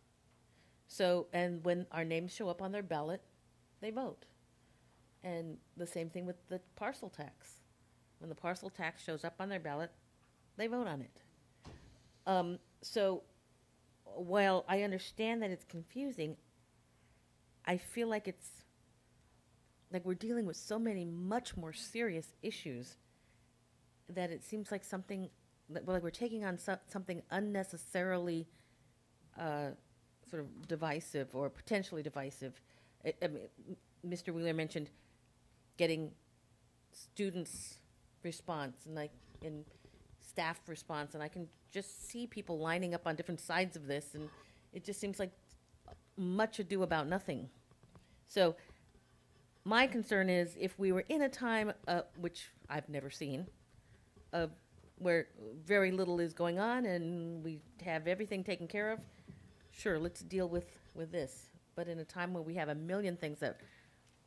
So, and when our names show up on their ballot, they vote. And the same thing with the parcel tax. When the parcel tax shows up on their ballot, they vote on it. Um, so, while I understand that it's confusing, I feel like it's like we're dealing with so many much more serious issues that it seems like something that well, like we're taking on so, something unnecessarily uh, sort of divisive or potentially divisive. I, I mean, Mr. Wheeler mentioned getting students' response and like and staff response, and I can just see people lining up on different sides of this, and it just seems like much ado about nothing. So my concern is if we were in a time, uh, which I've never seen, uh, where very little is going on and we have everything taken care of, sure, let's deal with, with this. But in a time where we have a million things that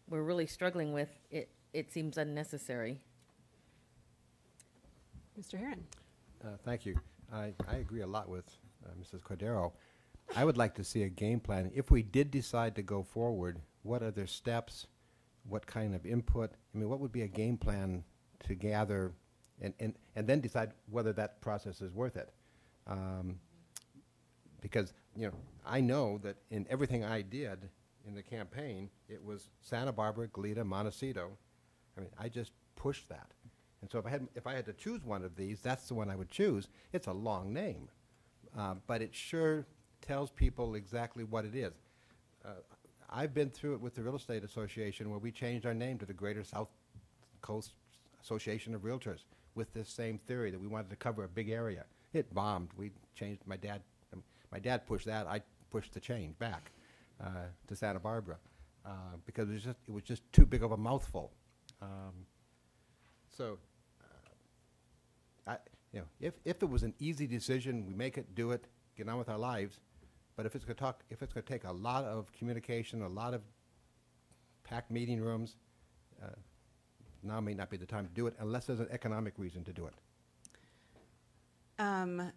we're really struggling with, it, it seems unnecessary. Mr. Heron? Uh, Thank you. I, I agree a lot with uh, Mrs. Cordero. I would like to see a game plan. If we did decide to go forward, what are the steps? What kind of input? I mean, what would be a game plan to gather and, and, and then decide whether that process is worth it? Um, because, you know, I know that in everything I did in the campaign, it was Santa Barbara, Goleta, Montecito. I mean, I just pushed that. And so if I had, if I had to choose one of these, that's the one I would choose. It's a long name, uh, but it sure tells people exactly what it is. Uh, I've been through it with the Real Estate Association where we changed our name to the Greater South Coast Association of Realtors with this same theory that we wanted to cover a big area. It bombed. We changed. My dad, my dad pushed that. I pushed the change back uh, to Santa Barbara uh, because it was just it was just too big of a mouthful. Um, so, uh, I, you know, if, if it was an easy decision, we make it, do it, get on with our lives. But if it's going to talk, if it's going to take a lot of communication, a lot of packed meeting rooms, uh, now may not be the time to do it unless there's an economic reason to do it. Um,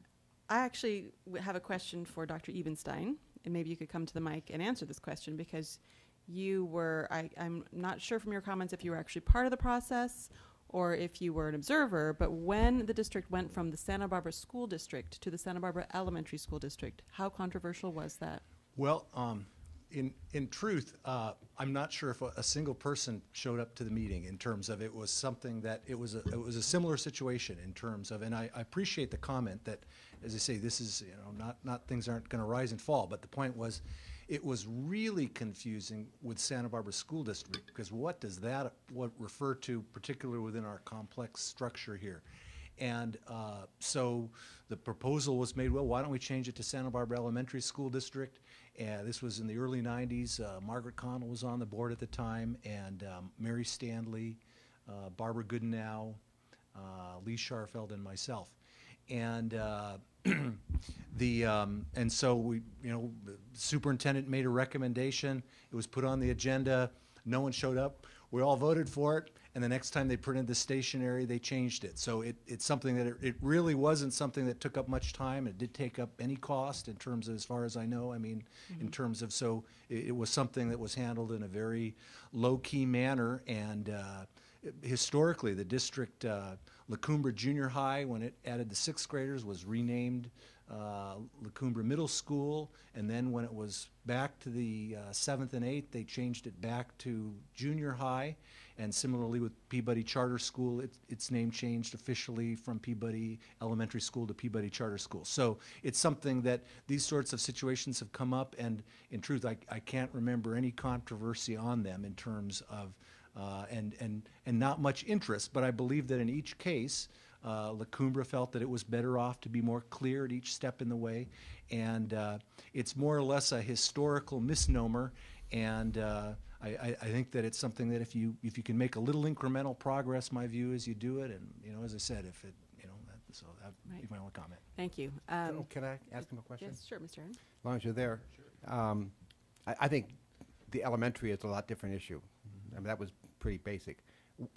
I actually have a question for Dr. Ebenstein, and maybe you could come to the mic and answer this question because you were, I, I'm not sure from your comments if you were actually part of the process or if you were an observer, but when the district went from the Santa Barbara School District to the Santa Barbara Elementary School District, how controversial was that? Well, um, in, in truth, uh, I'm not sure if a, a single person showed up to the meeting in terms of it was something that, it was a, it was a similar situation in terms of, and I, I appreciate the comment that, as I say, this is, you know, not, not, things aren't gonna rise and fall, but the point was, it was really confusing with Santa Barbara School District, because what does that, what refer to, particularly within our complex structure here? And uh, so the proposal was made, well, why don't we change it to Santa Barbara Elementary School District? And this was in the early 90s. Uh, Margaret Connell was on the board at the time, and um, Mary Stanley, uh, Barbara Goodenow, uh, Lee Scharfeld, and myself. And uh, (clears throat) the um, and so we, you know, superintendent made a recommendation. It was put on the agenda. No one showed up. We all voted for it, and the next time they printed the stationery, they changed it. So it, it's something that it, it really wasn't something that took up much time. It did take up any cost in terms of, as far as I know. I mean, in Mhm. terms of so it, it was something that was handled in a very low key manner and. Uh, historically, the district, uh, La Cumbre Junior High, when it added the sixth graders, was renamed uh, La Cumbre Middle School. And then when it was back to the uh, seventh and eighth, they changed it back to junior high. And similarly with Peabody Charter School, it, its name changed officially from Peabody Elementary School to Peabody Charter School. So it's something that these sorts of situations have come up, and in truth, I, I can't remember any controversy on them in terms of uh, and, and, and not much interest. But I believe that in each case, uh, La Cumbre felt that it was better off to be more clear at each step in the way. And uh, it's more or less a historical misnomer. And uh, I, I, I think that it's something that if you, if you can make a little incremental progress, my view is you do it. And, you know, as I said, if it, you know, that, so that'd be my only comment. Thank you. Um, Can I ask him a question? Yes, sure, Mr. Heron. As long as you're there. Um, I, I think the elementary is a lot different issue. I mean, that was pretty basic.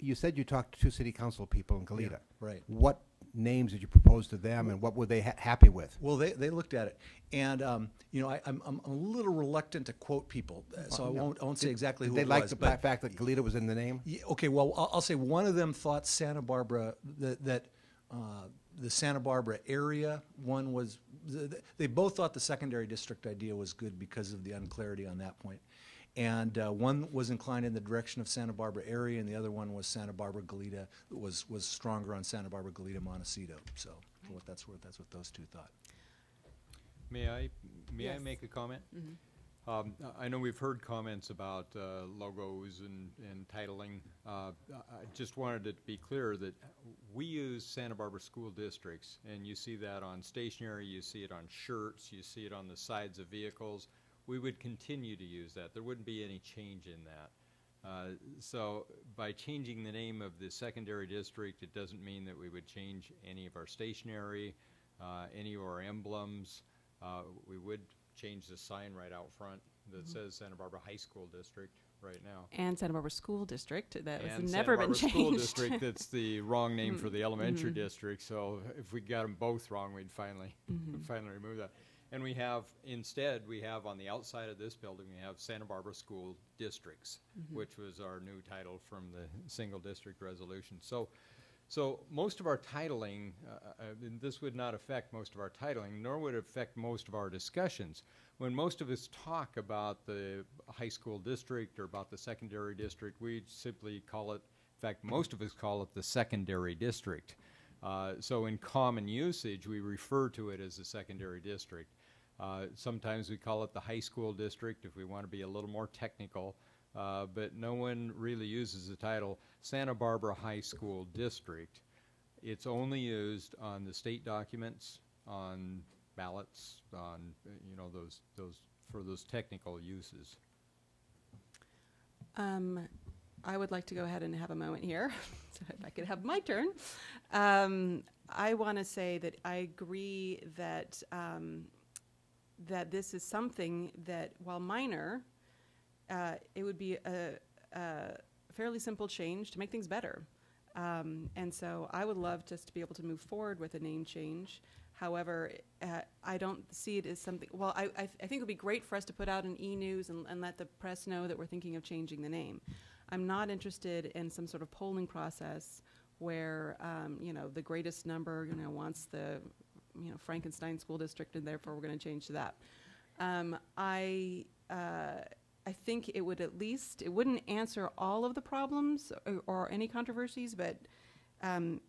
You said you talked to two city council people in Goleta. right. What names did you propose to them, and what were they ha- happy with? Well, they, they looked at it, and um, you know, I, I'm, I'm a little reluctant to quote people, uh, so I no. won't, I won't say Did- exactly did who they it like was. the fact that Goleta was in the name? Yeah, okay, well, I'll, I'll say one of them thought Santa Barbara that that uh, the Santa Barbara area one was. th- th- They both thought the secondary district idea was good because of the unclarity on that point. And uh, one was inclined in the direction of Santa Barbara area, and the other one was Santa Barbara Goleta was was stronger on Santa Barbara Goleta Montecito. So, for what that's worth, that's what those two thought. May I, may I make a comment? Mhm. Um, I I know we've heard comments about uh, logos and, and titling. Uh, I I just wanted it to be clear that we use Santa Barbara school districts, and you see that on stationery, you see it on shirts, you see it on the sides of vehicles. We would continue to use that. There wouldn't be any change in that. Uh, So by changing the name of the secondary district, it doesn't mean that we would change any of our stationery, uh, any of our emblems. Uh, We would change the sign right out front that Mhm. says Santa Barbara High School District right now. And Santa Barbara School District, that has never Santa been Barbara changed. School District, that's the wrong name for Mm, the elementary mhm. district, so if we got them both wrong, we'd finally, Mhm. (laughs) finally remove that. And we have, instead, we have on the outside of this building, we have Santa Barbara School Districts, Mhm. which was our new title from the single district resolution. So, so most of our titling, uh, uh, and this would not affect most of our titling, nor would it affect most of our discussions. When most of us talk about the high school district or about the secondary district, we simply call it, in fact, most of us call it the secondary district. Uh, so in common usage, we refer to it as the secondary district. Uh, sometimes we call it the high school district if we want to be a little more technical. Uh, but no one really uses the title Santa Barbara High School District. It's only used on the state documents, on ballots, on, you know, those, those, for those technical uses. Um, I would like to go ahead and have a moment here, (laughs) so if I could have my turn. Um, I want to say that I agree that um, that this is something that, while minor, uh, it would be a, a fairly simple change to make things better. Um, and so I would love just to be able to move forward with a name change. However, uh, I don't see it as something, well, I, I, th- I think it would be great for us to put out an e-news and, and let the press know that we're thinking of changing the name. I'm not interested in some sort of polling process where, um, you know, the greatest number, you know, wants the, you know, Frankenstein School District and therefore we're going to change to that. Um, I, uh, I think it would at least, it wouldn't answer all of the problems or, or any controversies, but um,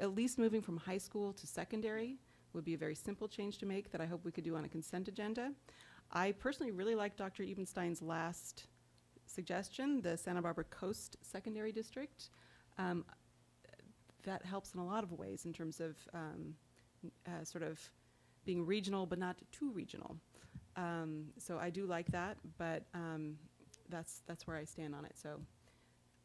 at least moving from high school to secondary would be a very simple change to make that I hope we could do on a consent agenda. I personally really like Dr. Ebenstein's last suggestion, the Santa Barbara Coast Secondary District. Um, that helps in a lot of ways in terms of um, uh, sort of being regional but not too regional. Um, so I do like that, but um, that's that's where I stand on it. So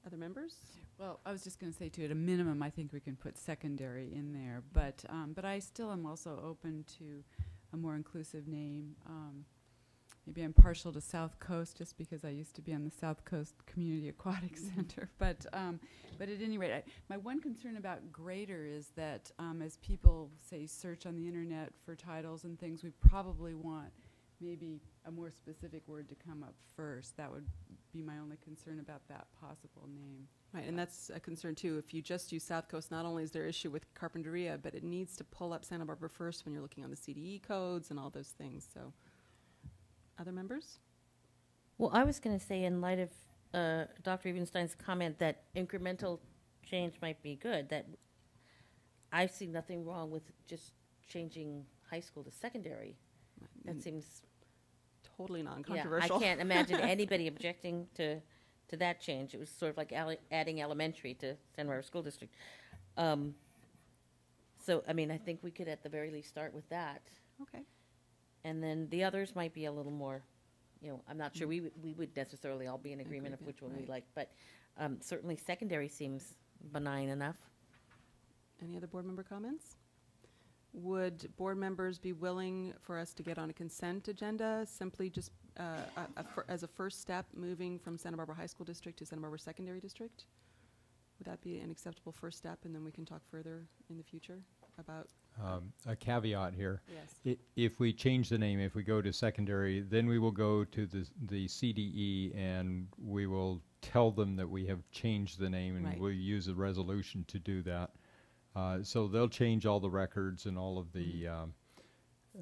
Other members? Well, I was just going to say, too, at a minimum, I think we can put secondary in there, but, um, but I still am also open to a more inclusive name. Um, maybe I'm partial to South Coast, just because I used to be on the South Coast Community (laughs) Aquatic Center. But, um, but at any rate, I, my one concern about greater is that um, as people say search on the internet for titles and things, we probably want maybe a more specific word to come up first. That would be my only concern about that possible name. Right, and that's a concern too. If you just use South Coast, not only is there issue with Carpinteria, but it needs to pull up Santa Barbara first when you're looking on the CDE codes and all those things. So, other members? Well, I was going to say, in light of uh, Dr. Ebenstein's comment that incremental change might be good, that I see nothing wrong with just changing high school to secondary. That Mm. seems Totally non-controversial. Yeah, I can't imagine (laughs) anybody objecting to to that change. It was sort of like ele- adding elementary to San Barbara School District. Um, so, I mean, I think we could at the very least start with that. Okay. And then the others might be a little more, you know, I'm not sure we, would- we would necessarily all be in agreement of which one we like, but um, certainly secondary seems benign enough. Any other board member comments? Would board members be willing for us to get on a consent agenda, simply just uh, a- a fir- as a first step, moving from Santa Barbara High School District to Santa Barbara Secondary District? Would that be an acceptable first step, and then we can talk further in the future about? Um, a caveat here. Yes. I- If we change the name, if we go to secondary, then we will go to the, the CDE and we will tell them that we have changed the name and Right. we'll use a resolution to do that. Uh, so they'll change all the records and all of the, um, uh,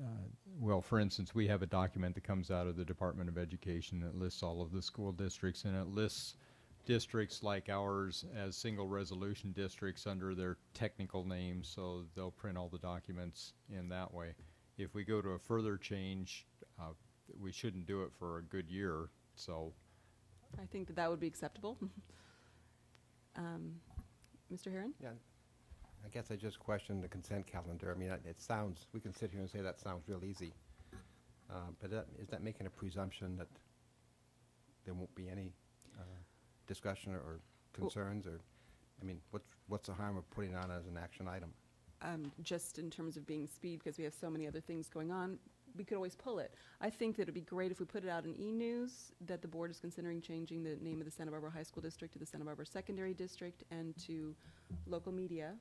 well, for instance, we have a document that comes out of the Department of Education that lists all of the school districts and it lists districts like ours as single resolution districts under their technical names, so they'll print all the documents in that way. If we go to a further change, uh, we shouldn't do it for a good year, so I think that that would be acceptable. (laughs) Um, Mr. Heron? Yeah. I guess I just questioned the consent calendar. I mean, it- it sounds, we can sit here and say that sounds real easy. Uh, But that- is that making a presumption that there won't be any uh, discussion or- or concerns? Or, I mean, what's, what's the harm of putting it on as an action item? um, just in terms of being speed, because we have so many other things going on, we could always pull it. I think that it'd be great if we put it out in e-news, that the board is considering changing the name of the Santa Barbara High School District to the Santa Barbara Secondary District and to local media.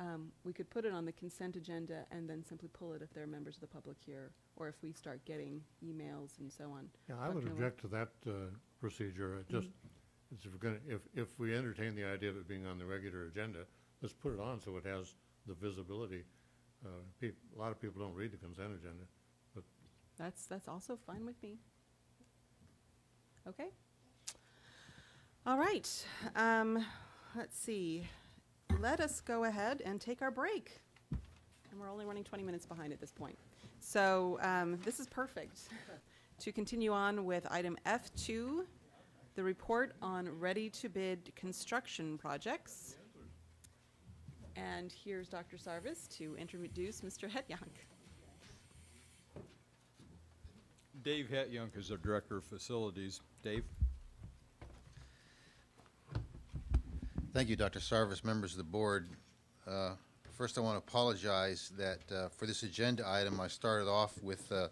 Um, we could put it on the consent agenda and then simply pull it if there are members of the public here, or if we start getting emails and so on. Yeah, I would object to that uh, procedure. It just, it's if we're gonna, if, if we entertain the idea of it being on the regular agenda, let's put it on so it has the visibility. Uh, a lot of people don't read the consent agenda, but That's, that's also fine with me. Okay. All right. Um, let's see. Let us go ahead and take our break. And we're only running 20 minutes behind at this point. So um, this is perfect (laughs) to continue on with item F2, the report on ready-to-bid construction projects. And here's Dr. Sarvis to introduce Mr. Hetyonk. Dave Hetyonk is the Director of Facilities. Dave? Thank you, Dr. Sarvis, members of the board. Uh, First, I want to apologize that uh, for this agenda item, I started off with uh,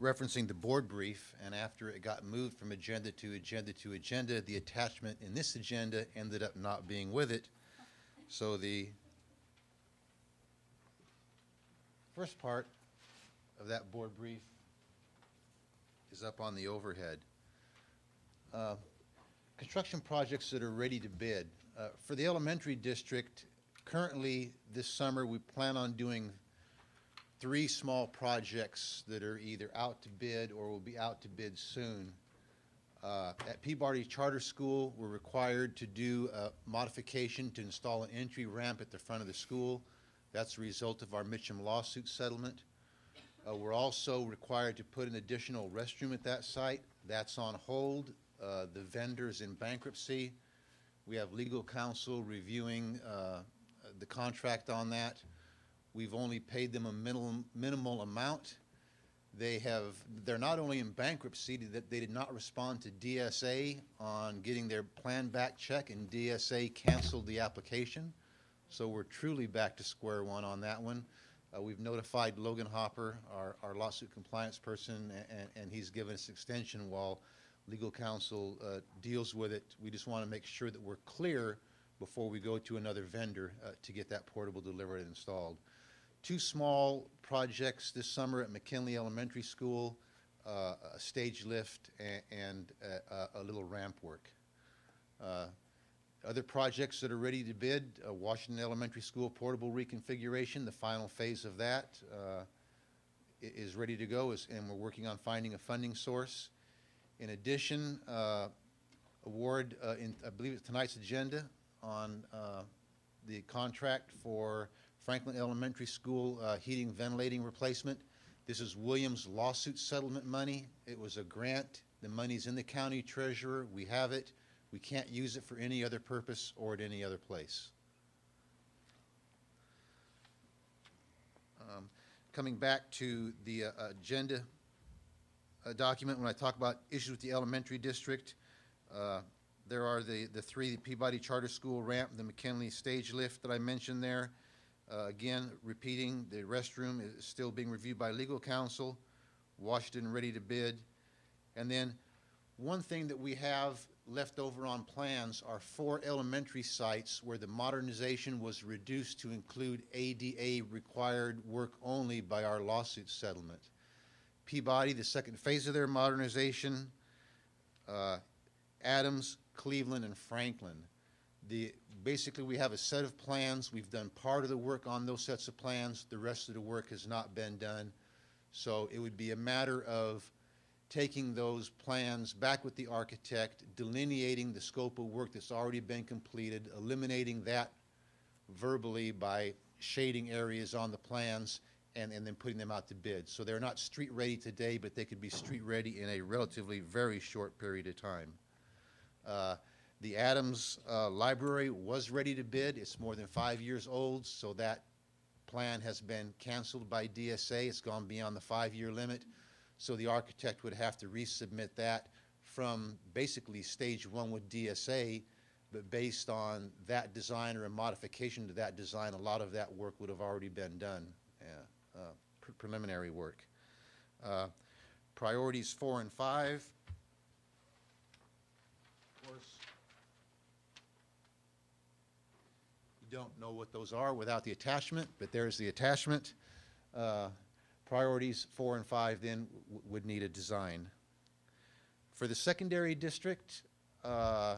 referencing the board brief, and after it got moved from agenda to agenda to agenda, the attachment in this agenda ended up not being with it. So the first part of that board brief is up on the overhead. Uh, Construction projects that are ready to bid. Uh, For the elementary district, currently, this summer, we plan on doing three small projects that are either out to bid or will be out to bid soon. Uh, At Peabody Charter School, we're required to do a modification to install an entry ramp at the front of the school. That's a result of our Mitchum lawsuit settlement. Uh, We're also required to put an additional restroom at that site. That's on hold. Uh, The vendor's in bankruptcy. We have legal counsel reviewing uh, the contract on that. We've only paid them a minimal, minimal amount. They have, they're not only in bankruptcy, that they did not respond to DSA on getting their plan back check, and DSA canceled the application. So we're truly back to square one on that one. Uh, We've notified Logan Hopper, our, our lawsuit compliance person, and, and he's given us extension while legal counsel uh, deals with it. We just want to make sure that we're clear before we go to another vendor uh, to get that portable delivered and installed. Two small projects this summer at McKinley Elementary School, uh, a stage lift a- and a- a, little ramp work. Uh, other projects that are ready to bid, uh, Washington Elementary School portable reconfiguration, the final phase of that uh, is ready to go, is- and we're working on finding a funding source. In addition, uh, award, uh, in, I believe it's tonight's agenda on the contract for Franklin Elementary School uh, heating ventilating replacement. This is Williams lawsuit settlement money. It was a grant. The money's in the county treasurer. We have it. We can't use it for any other purpose or at any other place. Um, Coming back to the uh, agenda uh, document, when I talk about issues with the elementary district, uh, there are the, the three, the Peabody Charter School ramp, the McKinley stage lift that I mentioned there. Uh, Again, repeating, the restroom is still being reviewed by legal counsel, Washington ready to bid. And then, one thing that we have left over on plans are four elementary sites where the modernization was reduced to include ADA required work only by our lawsuit settlement. Peabody, the second phase of their modernization, uh, Adams, Cleveland, and Franklin. The, basically, we have a set of plans. We've done part of the work on those sets of plans. The rest of the work has not been done. So it would be a matter of taking those plans back with the architect, delineating the scope of work that's already been completed, eliminating that verbally by shading areas on the plans, and, and then putting them out to bid. So they're not street-ready today, but they could be street-ready in a relatively very short period of time. Uh, The Adams uh, Library was ready to bid. It's more than five years old, so that plan has been canceled by DSA. It's gone beyond the five-year limit. So the architect would have to resubmit that from basically stage one with DSA, but based on that design or a modification to that design, a lot of that work would have already been done, uh, uh, pre- preliminary work. Uh, Priorities four and five. Of course, you don't know what those are without the attachment, but there's the attachment. Uh, Priorities four and five then would need a design. For the secondary district, uh,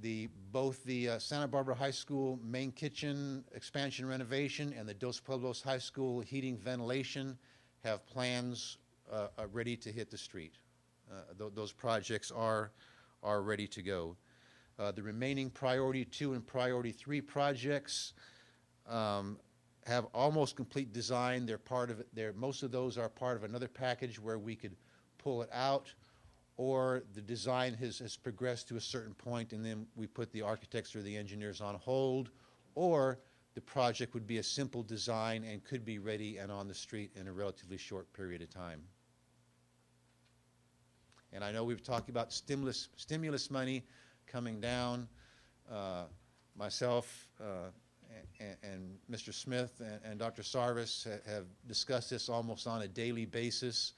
the, both the uh, Santa Barbara High School main kitchen expansion renovation and the Dos Pueblos High School heating ventilation have plans uh, uh, ready to hit the street. Uh, tho- Those projects are, are ready to go. Uh, The remaining priority two and priority three projects um, have almost complete design. They're part of most of those are part of another package where we could pull it out, or the design has, has progressed to a certain point, and then we put the architects or the engineers on hold, or the project would be a simple design and could be ready and on the street in a relatively short period of time. And I know we've talked about stimulus, stimulus money coming down. Uh, Myself uh, a- a- and Mr. Smith and- and Dr. Sarvis ha- have discussed this almost on a daily basis.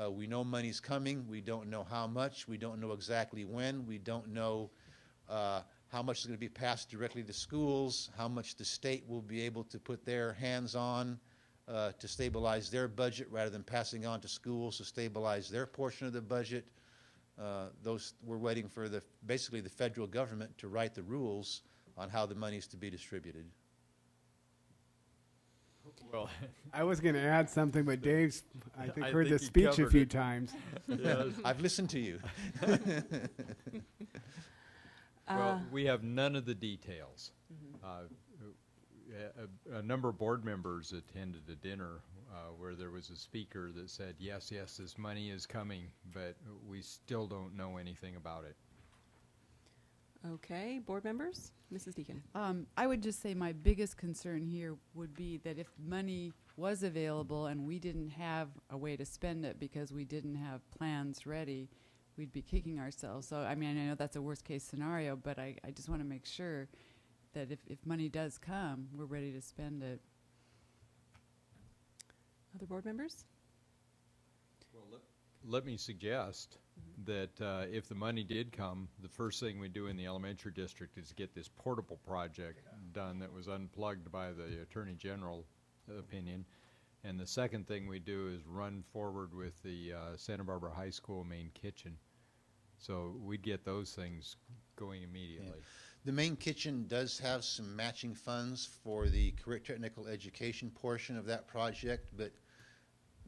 Uh, We know money's coming. We don't know how much. We don't know exactly when. We don't know uh, how much is going to be passed directly to schools, how much the state will be able to put their hands on uh, to stabilize their budget rather than passing on to schools to stabilize their portion of the budget. Uh, Those, we're waiting for the, basically the federal government to write the rules on how the money is to be distributed. Well, (laughs) I was going to add something, but Dave's, I think, I heard think the speech a few it. times. (laughs) Yes. I've listened to you. (laughs) Well, we have none of the details. Uh, A, a- a number of board members attended a dinner uh, where there was a speaker that said, yes, yes, this money is coming, but we still don't know anything about it. Okay, board members? Mrs. Deacon? Um, I would just say my biggest concern here would be that if money was available and we didn't have a way to spend it because we didn't have plans ready, we'd be kicking ourselves. So, I mean, I know that's a worst case scenario, but I, I just want to make sure that if, if money does come, we're ready to spend it. Other board members? Well, let me suggest that uh, if the money did come, the first thing we do in the elementary district is get this portable project done that was unplugged by the Attorney General opinion. And the second thing we do is run forward with the uh, Santa Barbara High School main kitchen. So we'd get those things going immediately. The main kitchen does have some matching funds for the career technical education portion of that project, but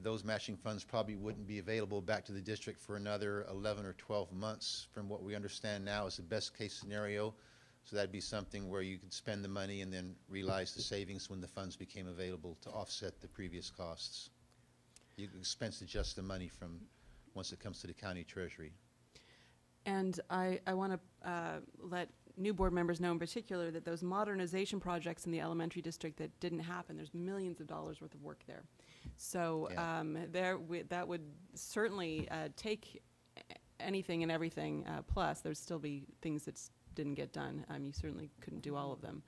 those matching funds probably wouldn't be available back to the district for another 11 or 12 months from what we understand now is the best case scenario. So that'd be something where you could spend the money and then realize the savings when the funds became available to offset the previous costs. You expense adjust the money from once it comes to the county treasury. And I, I want to uh, let new board members know in particular that those modernization projects in the elementary district that didn't happen, there's millions of dollars worth of work there. So Yeah. um, there, wi- that would certainly uh, take anything and everything uh, plus. There'd still be things that didn't get done. Um, you certainly couldn't do all of them.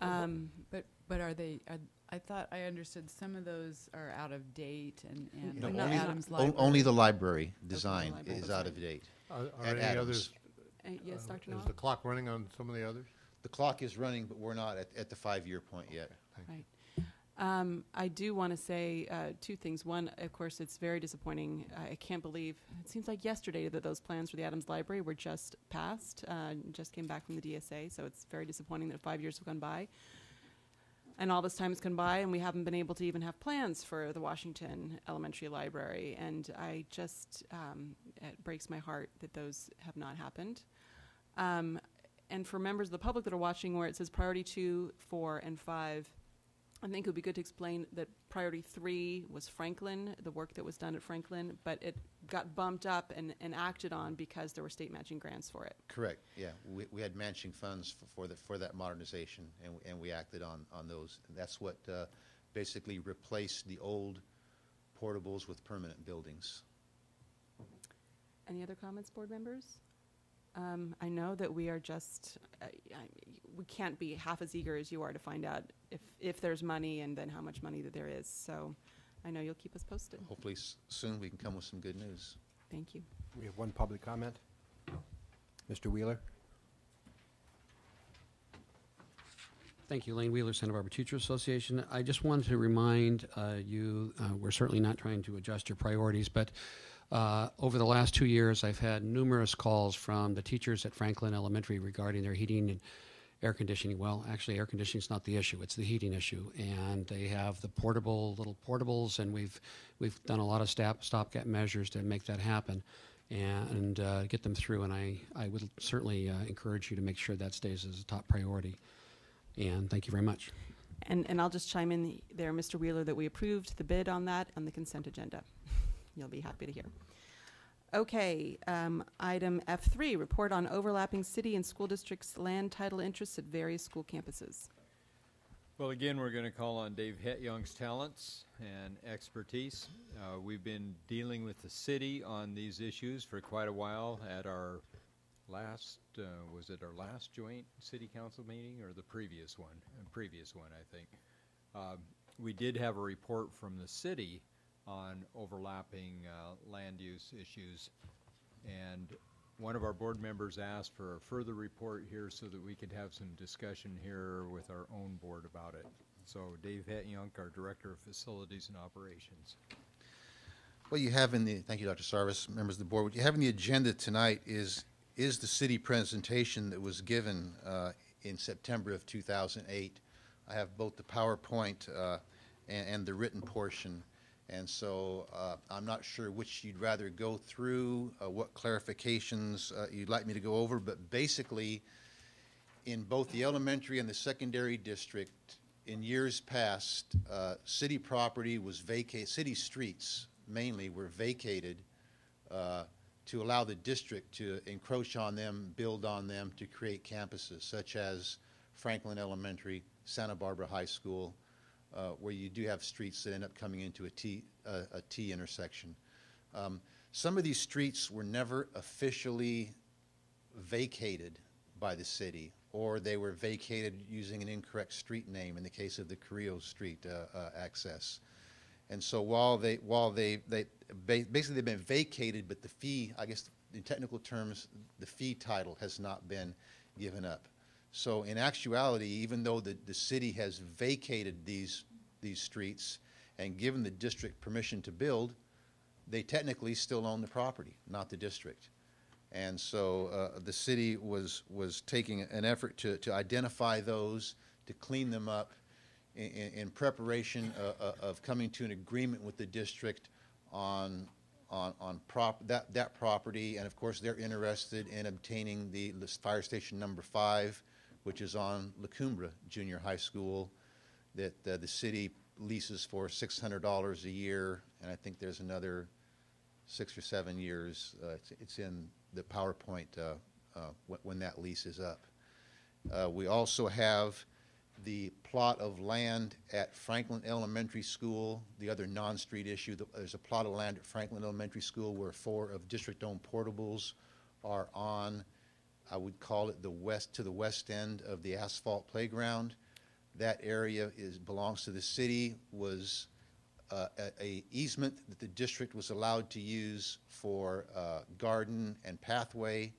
Um, But, but are they, are- I thought, I understood some of those are out of date and, and No, only, Adams o- Library. only the library design library. is out of date. Are, are any Adams. others? Uh, yes, Dr. Is the clock running on some of the others? The clock is running, but we're not at, at the five-year point yet. Right. Um, I do want to say uh, two things. One, of course, it's very disappointing. I can't believe it seems like yesterday that those plans for the Adams Library were just passed, uh, just came back from the DSA. So it's very disappointing that five years have gone by, and all this time has gone by, and we haven't been able to even have plans for the Washington Elementary Library. And I just um, it breaks my heart that those have not happened. Um, and for members of the public that are watching, where it says priority two, four, and five. I think it would be good to explain that priority three was Franklin, the work that was done at Franklin, but it got bumped up and, and acted on because there were state matching grants for it. Correct, yeah. We, we had matching funds for, for the, for that modernization, and, and we acted on, on those. And that's what, uh, basically replaced the old portables with permanent buildings. Any other comments, board members? Um, I know that we are just, uh, we can't be half as eager as you are to find out if, if there's money and then how much money that there is. So I know you'll keep us posted. Hopefully s- soon we can come with some good news. Thank you. We have one public comment. Mr. Wheeler? Thank you, Layne Wheeler, Santa Barbara Teacher Association. I just wanted to remind uh, you, uh, we're certainly not trying to adjust your priorities, but uh, over the last two years, I've had numerous calls from the teachers at Franklin Elementary regarding their heating and air conditioning. Well, actually, air conditioning is not the issue; it's the heating issue. And they have the portable little portables, and we've we've done a lot of stop stopgap measures to make that happen and uh, get them through. And I I would certainly uh, encourage you to make sure that stays as a top priority. And thank you very much. And, and I'll just chime in there, Mr. Wheeler, that we approved the bid on that on the consent agenda. You'll be happy to hear. Okay, um, item F3, report on overlapping city and school districts' land title interests at various school campuses. Well, again, we're going to call on Dave Hetyonk's talents and expertise. Uh, we've been dealing with the city on these issues for quite a while. At our last, uh, was it our last joint city council meeting or the previous one? Uh, previous one, I think. Um, we did have a report from the city on overlapping uh, land use issues, and one of our board members asked for a further report here so that we could have some discussion here with our own board about it. So Dave Hetyonk, our Director of Facilities and Operations. What you have in the, thank you, Dr. Sarvis, members of the board, what you have in the agenda tonight is, is the city presentation that was given uh, in September of 2008. I have both the PowerPoint uh, and, and the written portion. And so uh, I'm not sure which you'd rather go through, uh, what clarifications uh, you'd like me to go over, but basically, in both the elementary and the secondary district, in years past, uh, city property was vacated, city streets mainly were vacated uh, to allow the district to encroach on them, build on them, to create campuses such as Franklin Elementary, Santa Barbara High School, uh, where you do have streets that end up coming into a T, uh, a T intersection. Um, Some of these streets were never officially vacated by the city, or they were vacated using an incorrect street name in the case of the Carrillo Street uh, uh, access. And so while they, while they, they, ba- basically they've been vacated, but the fee, I guess in technical terms, the fee title has not been given up. So in actuality, even though the, the city has vacated these, these streets and given the district permission to build, they technically still own the property, not the district. And so uh, the city was, was taking an effort to, to identify those, to clean them up in, in preparation uh, uh, of coming to an agreement with the district on, on, on prop, that, that property. And of course, they're interested in obtaining the fire station number five, which is on La Cumbre Junior High School, that uh, the city leases for $600 a year. And I think there's another six or seven years. Uh, it's, it's in the PowerPoint uh, uh, when, that lease is up. Uh, we also have the plot of land at Franklin Elementary School, the other non-street issue. the- There's a plot of land at Franklin Elementary School where four of district-owned portables are on, I would call it the west, to the west end of the asphalt playground. That area is, belongs to the city, was uh, a a easement that the district was allowed to use for uh, garden and pathway.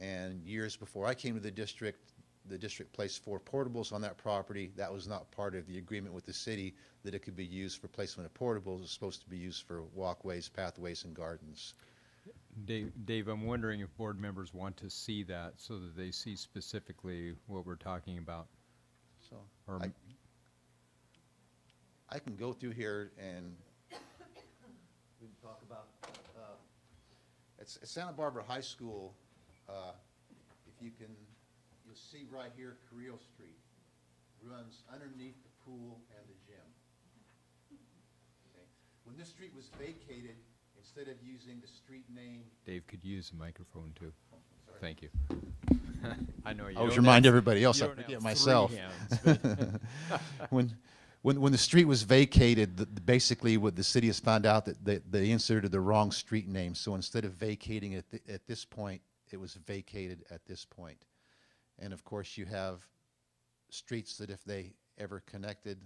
And years before I came to the district, the district placed four portables on that property. That was not part of the agreement with the city that it could be used for placement of portables. It was supposed to be used for walkways, pathways, and gardens. Dave, Dave, I'm wondering if board members want to see that so that they see specifically what we're talking about. So Or I, I can go through here and we can talk about, uh, at S- at Santa Barbara High School, uh, if you can, you'll see right here Carrillo Street runs underneath the pool and the gym. Okay. When this street was vacated, instead of using the street name Dave could use a microphone too. Thank you. (laughs) I know you I always remind everybody else, I don't forget myself. hands, (laughs) When, when, when the street was vacated, the- the- basically what the city has found out that they, they inserted the wrong street name. So instead of vacating it th- at this point, it was vacated at this point. And of course, you have streets that if they ever connected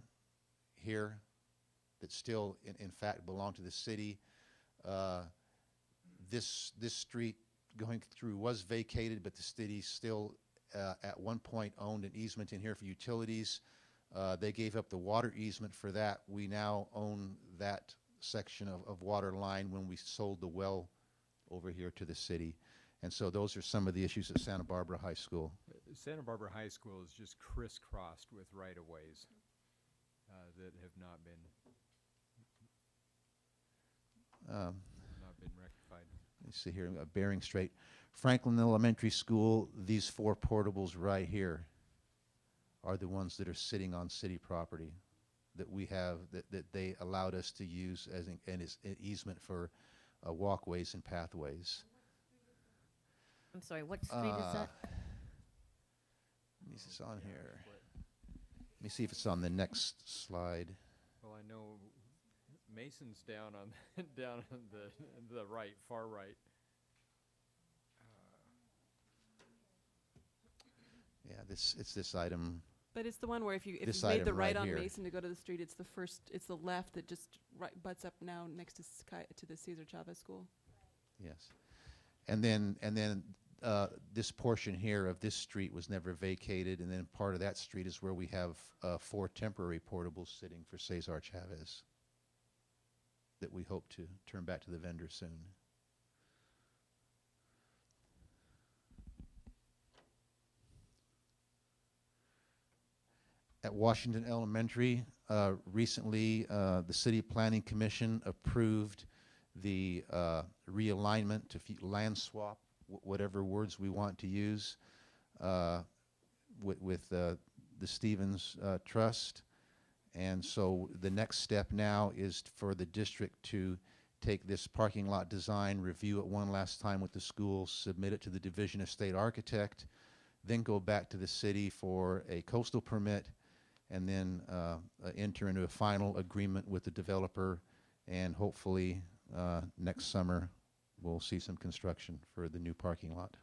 here, that still in, in fact belong to the city. Uh, This, this street going through was vacated, but the city still uh, at one point owned an easement in here for utilities. Uh, They gave up the water easement for that. We now own that section of, of water line when we sold the well over here to the city. And so those are some of the issues at Santa Barbara High School. Santa Barbara High School is just crisscrossed with right-of-ways uh, that have not been, Um, not been rectified. Let me see here, uh, Bering Strait. Franklin Elementary School, these four portables right here are the ones that are sitting on city property that we have, that, that they allowed us to use as an, and is an easement for uh, walkways and pathways. I'm sorry, what street is Uh, that? Let me see, it's on here. Let me see if it's on the next slide. Well, I know Mason's down on, (laughs) down on the, the right, far right. Yeah, this, it's this item. But it's the one where if you, if This you made the item right right on here. Mason to go to the street, it's the first, it's the left that just right butts up now next to Sky, to the Cesar Chavez School. Yes. And then, and then, uh, this portion here of this street was never vacated, and then part of that street is where we have, uh, four temporary portables sitting for Cesar Chavez that we hope to turn back to the vendor soon. At Washington Elementary, uh, recently, uh, the City Planning Commission approved the uh, realignment to land swap, wh- whatever words we want to use, uh, with, with uh, the Stevens uh, Trust. And so the next step now is for the district to take this parking lot design, review it one last time with the school, submit it to the Division of State Architect, then go back to the city for a coastal permit, and then uh, uh, enter into a final agreement with the developer, and hopefully uh, next summer we'll see some construction for the new parking lot.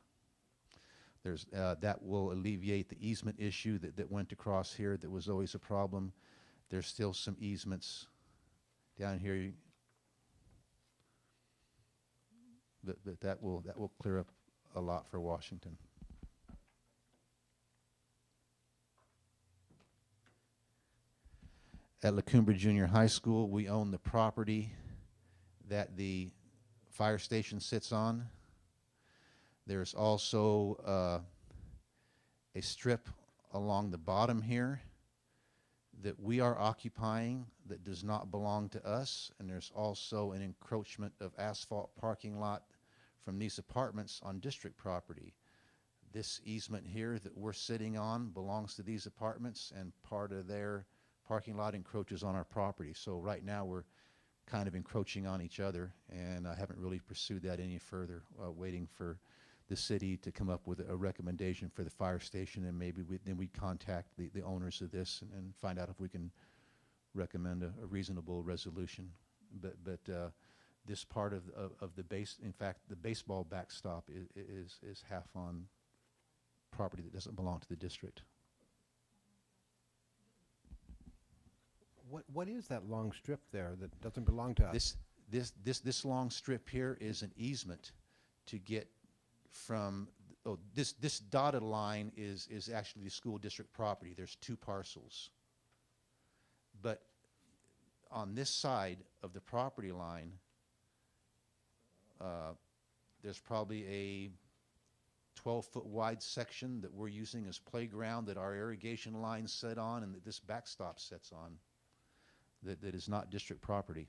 There's, uh, that will alleviate the easement issue that, that went across here that was always a problem. There's still some easements down here. That, that, that will, that will clear up a lot for Washington. At La Cumbre Junior High School, we own the property that the fire station sits on. There's also uh, a strip along the bottom here that we are occupying that does not belong to us. And there's also an encroachment of asphalt parking lot from these apartments on district property. This easement here that we're sitting on belongs to these apartments and part of their parking lot encroaches on our property. So right now we're kind of encroaching on each other and I haven't really pursued that any further, uh, waiting for the city to come up with a recommendation for the fire station and maybe we, then we contact the, the owners of this and, and find out if we can recommend a, a reasonable resolution. But, but uh, this part of, of, of the base, in fact, the baseball backstop is, is, is half on property that doesn't belong to the district. What, what is that long strip there that doesn't belong to us? This, this, this, this long strip here is an easement to get from, oh, this, this dotted line is, is actually the school district property. There's two parcels. But on this side of the property line, uh, there's probably a 12-foot wide section that we're using as playground that our irrigation lines set on and that this backstop sets on that, that is not district property.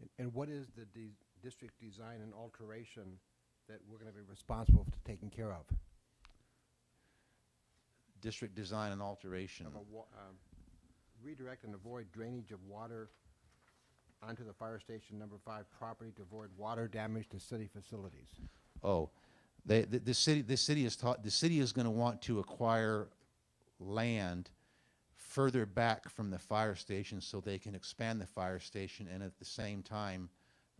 And- And what is the de- district design and alteration that we're going to be responsible for taking care of? District design and alteration. Of a um, Redirect and avoid drainage of water onto the fire station number five property to avoid water damage to city facilities. Oh, they, the, the city, the city is taught, the city is gonna want to acquire land further back from the fire station so they can expand the fire station and at the same time,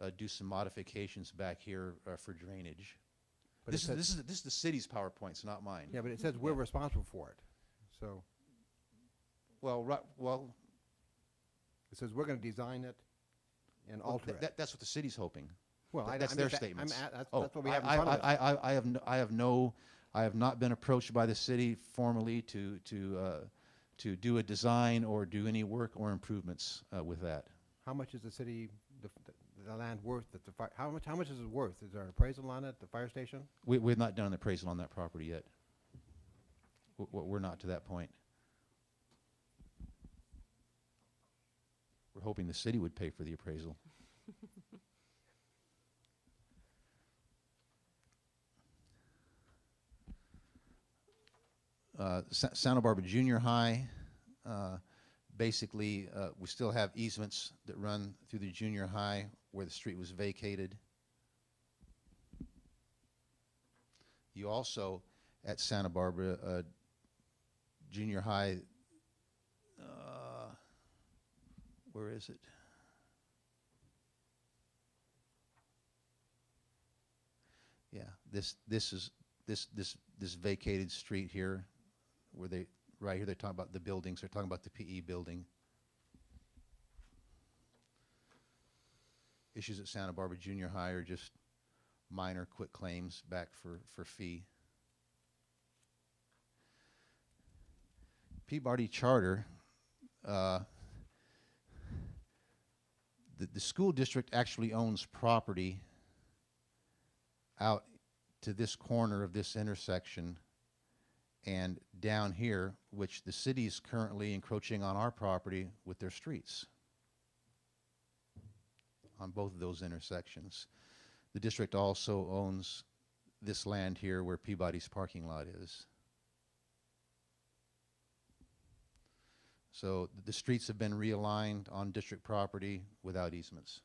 uh, do some modifications back here, uh, for drainage. But This it is, says- this is, this is the city's PowerPoints, not mine. Yeah, but it says we're responsible for it, so. Well, right, well. It says we're going to design it and Well, alter th- it. that- That's what the city's hoping. Well, Th- I- That's I'm their just a- I'm statements. at- that's- Oh, that's what we I- have in I- front of us. I, I, I have, no- I have no, I have not been approached by the city formally to, to, uh, to do a design or do any work or improvements, uh, with that. How much is the city, the, land worth at the fire, how much, how much is it worth? Is there an appraisal on it, the fire station? We, we've not done an appraisal on that property yet. We're not to that point. We're hoping the city would pay for the appraisal. (laughs) Uh, Sa- Santa Barbara Junior High, uh, basically, uh, we still have easements that run through the junior high where the street was vacated. You also, at Santa Barbara uh, Junior High, uh, where is it? Yeah, this, this is, this, this, this vacated street here, where they, right here, they're talking about the buildings, they're talking about the PE building. Issues at Santa Barbara Junior High are just minor quit claims back for, for fee. Peabody Charter, uh, the, the school district actually owns property out to this corner of this intersection and down here, which the city is currently encroaching on our property with their streets on both of those intersections. The district also owns this land here where Peabody's parking lot is. So th- the streets have been realigned on district property without easements.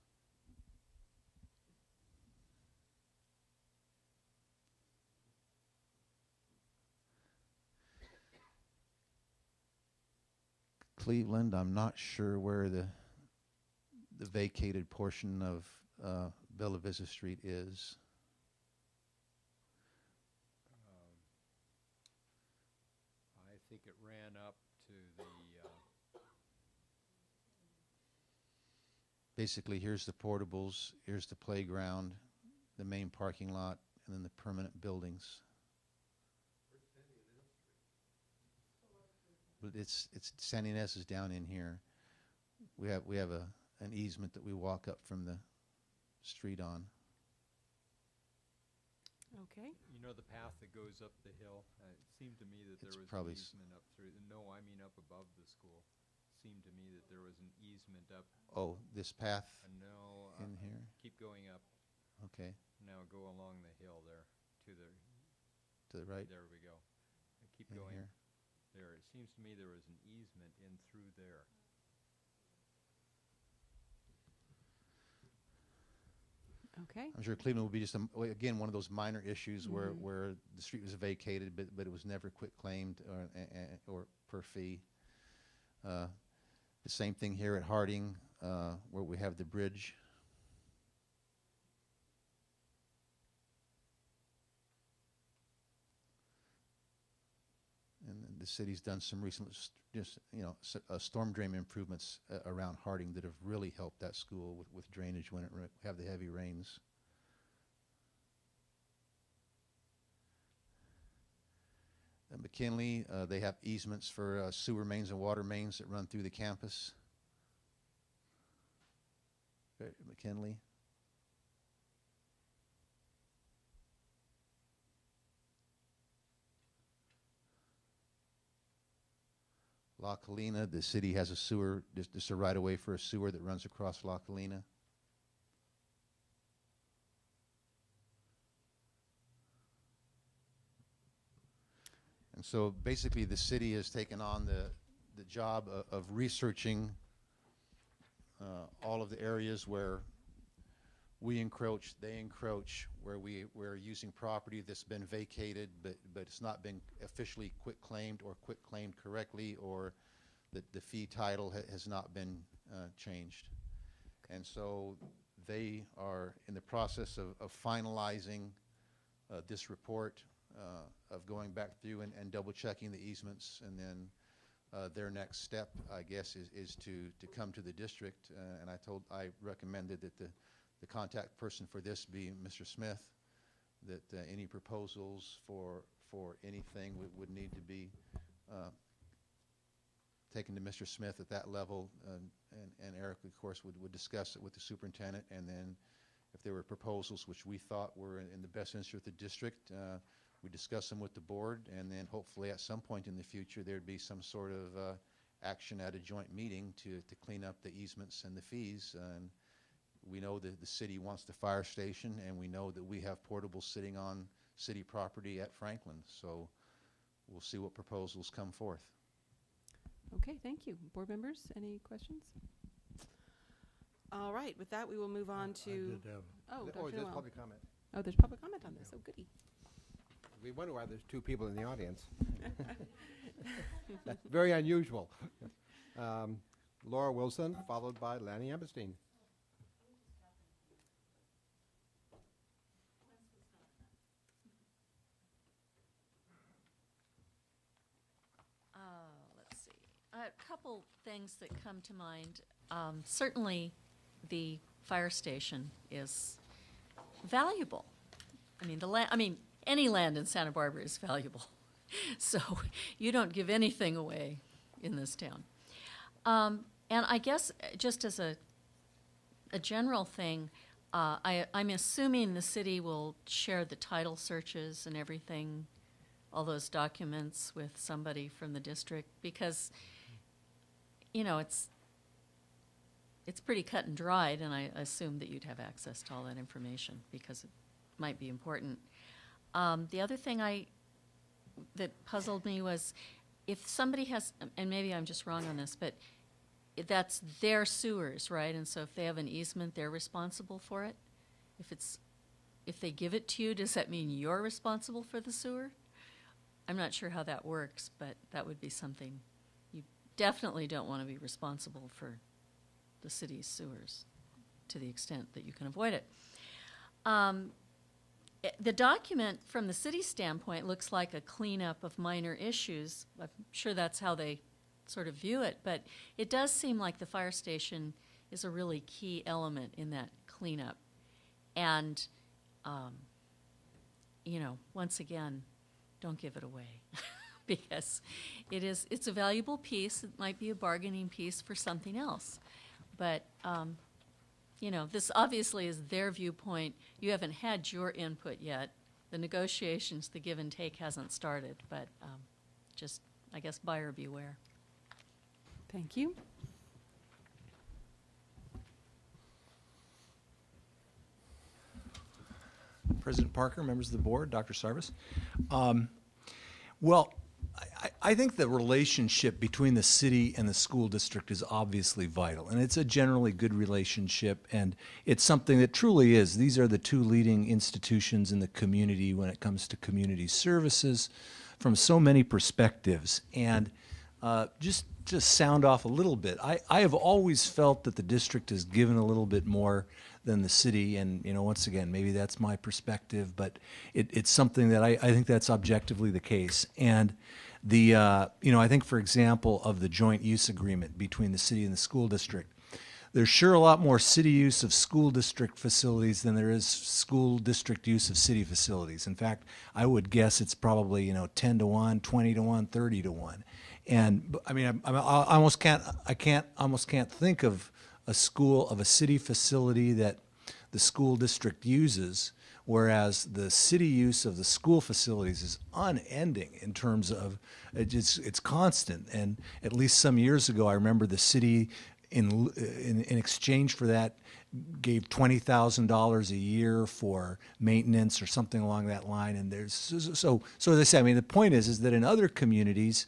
Cleveland. I'm not sure where the the vacated portion of uh, Bella Vista Street is. I think it ran up to the, uh, Basically, here's the portables, here's the playground, the main parking lot, and then the permanent buildings. But it's, it's, San Ynez is down in here. We have, we have a, an easement that we walk up from the street on. Okay. you know the path that goes up the hill? Uh, It seemed to me that there It's was an probably s- easement up through, no, I mean up above the school. Seemed to me that there was an easement up. Oh, this path Uh, No. uh, in here? Keep going up. Okay, Now go along the hill there to the. to the right? There we go. And Keep In going. here. There, it seems to me there was an easement in through there. Okay. I'm sure Cleveland would be just, a again, one of those minor issues where, Mhm. where the street was vacated, but, but it was never quit claimed or, or per fee. Uh, The same thing here at Harding, uh, where we have the bridge. And then the city's done some recent, just, you know, uh, storm drain improvements uh, around Harding that have really helped that school with, with drainage when it have the heavy rains. At McKinley, uh, they have easements for uh, sewer mains and water mains that run through the campus. McKinley. La Colina, the city has a sewer, just, just a right of way for a sewer that runs across La Colina. And so basically, the city has taken on the, the job of, of researching uh, all of the areas where we encroach, they encroach, where we, we're using property that's been vacated, but, but it's not been officially quit claimed or quit claimed correctly, or the, the fee title ha- has not been uh, changed. And so they are in the process of, of finalizing uh, this report, uh, of going back through and, and double checking the easements, and then uh, their next step, I guess, is, is to, to come to the district. Uh, and I told, I recommended that the, the contact person for this be Mr. Smith, that uh, any proposals for, for anything would, would need to be uh, taken to Mr. Smith at that level, and, and, and Eric, of course, would, would discuss it with the superintendent, and then if there were proposals which we thought were in, in the best interest of the district, uh, we discuss them with the board, and then hopefully at some point in the future, there'd be some sort of uh, action at a joint meeting to, to clean up the easements and the fees. And we know that the city wants the fire station, and we know that we have portables sitting on city property at Franklin. So we'll see what proposals come forth. Okay, thank you. Board members, any questions? All right, with that, we will move on to. did have- Oh, Oh, there's Noel. public comment. Oh, there's public comment on this. Oh, goody. We wonder why there's two people in the audience. That's (laughs) very unusual. (laughs) Um, Laura Wilson, followed by Lanny Ebenstein. Uh, let's see. A couple things that come to mind. Um, certainly, the fire station is valuable. I mean, the land. I mean, any land in Santa Barbara is (laughs) valuable. so you don't give anything away in this town. Um, and I guess just as a a general thing, uh, I, I'm assuming the city will share the title searches and everything, all those documents with somebody from the district because, you know, it's it's pretty cut and dried, and I assume that you'd have access to all that information because it might be important. Um, the other thing I that puzzled me was if somebody has, and maybe I'm just wrong on this, but that's their sewers, right? And so if they have an easement, they're responsible for it. If it's if they give it to you, does that mean you're responsible for the sewer? I'm not sure how that works, but that would be something definitely don't want to be responsible for the city's sewers to the extent that you can avoid it. Um, i- the document from the city standpoint looks like a cleanup of minor issues. I'm sure that's how they sort of view it, but it does seem like the fire station is a really key element in that cleanup. And, um, you know, once again, don't give it away (laughs) (laughs) because it is it's a valuable piece. It might be a bargaining piece for something else, but um, you know, this obviously is their viewpoint. You haven't had your input yet. The negotiations, the give and take hasn't started, but um, just I guess buyer beware. Thank you. President Parker, members of the board, Dr. Sarvis. Um, well, I, I think the relationship between the city and the school district is obviously vital, and it's a generally good relationship, and it's something that truly is. These are the two leading institutions in the community when it comes to community services from so many perspectives. And uh, just just sound off a little bit. I, I have always felt that the district has given a little bit more than the city, and you know, once again, maybe that's my perspective, but it, it's something that I, I think that's objectively the case. And the uh, you know, I think for example of the joint use agreement between the city and the school district, there's sure a lot more city use of school district facilities than there is school district use of city facilities. In fact, I would guess it's probably you know 10 to 1, 20 to 1, 30 to 1. And I mean, I, I I almost can't, I can't, almost can't think of a school, of a city facility that the school district uses, whereas the city use of the school facilities is unending in terms of, it's, it's constant. And at least some years ago, I remember the city in, in, in exchange for that gave twenty thousand dollars a year for maintenance or something along that line. And there's so so, as I say, I mean the point is is that in other communities,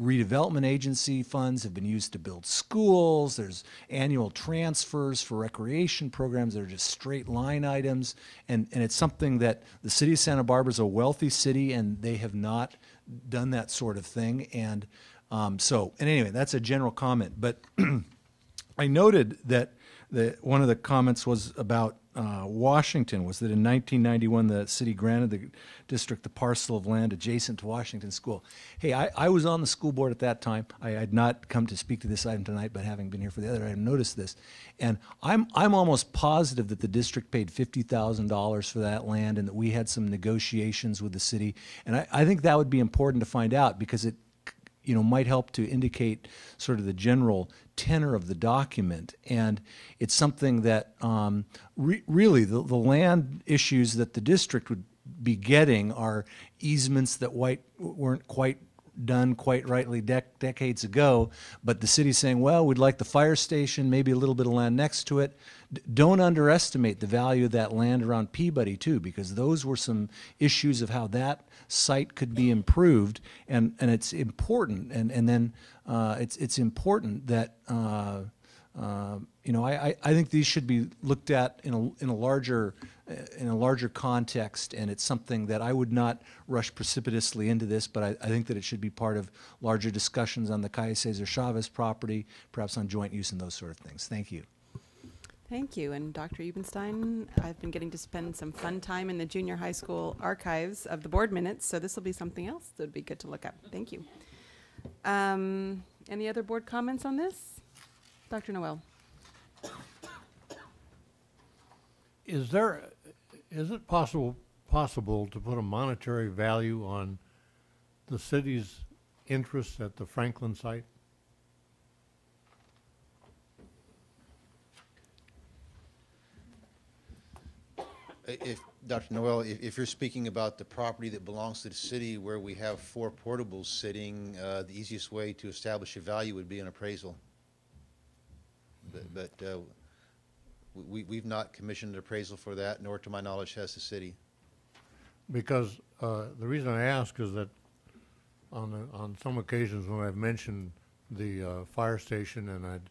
redevelopment agency funds have been used to build schools. There's annual transfers for recreation programs. that are just straight line items, and and it's something that the city of Santa Barbara is a wealthy city, and they have not done that sort of thing. And um, so, and anyway, that's a general comment, but. (clears throat) I noted that the, one of the comments was about uh, Washington, was that in 1991 the city granted the district the parcel of land adjacent to Washington School. Hey, I, I was on the school board at that time. I had not come to speak to this item tonight, but having been here for the other item, noticed this. And I'm, I'm almost positive that the district paid $50,000 for that land and that we had some negotiations with the city. And I, I think that would be important to find out because it you know, might help to indicate sort of the general tenor of the document. And it's something that um, re- really the, the land issues that the district would be getting are easements that white weren't quite done quite rightly dec- decades ago, but the city's saying, well, we'd like the fire station, maybe a little bit of land next to it. D- don't underestimate the value of that land around Peabody too, because those were some issues of how that site could be improved, and, and it's important. And, and then uh, it's it's important that uh, uh, you know I, I, think these should be looked at in a in a larger uh, in a larger context, and it's something that I would not rush precipitously into this, but I, I think that it should be part of larger discussions on the Calle Cesar Chavez property, perhaps on joint use and those sort of things. Thank you. Thank you. And Dr. Ebenstein, I've been getting to spend some fun time in the junior high school archives of the board minutes, so this will be something else that would be good to look up. Thank you. Um, any other board comments on this? Dr. Noel? Is there, is it possible, possible to put a monetary value on the city's interest at the Franklin site? If, Dr. Noel, if, if you're speaking about the property that belongs to the city where we have four portables sitting, uh, the easiest way to establish a value would be an appraisal. But, but, uh, we, we've not commissioned an appraisal for that, nor to my knowledge has the city. Because uh, the reason I ask is that on, the- on some occasions when I've mentioned the uh, fire station and I'd,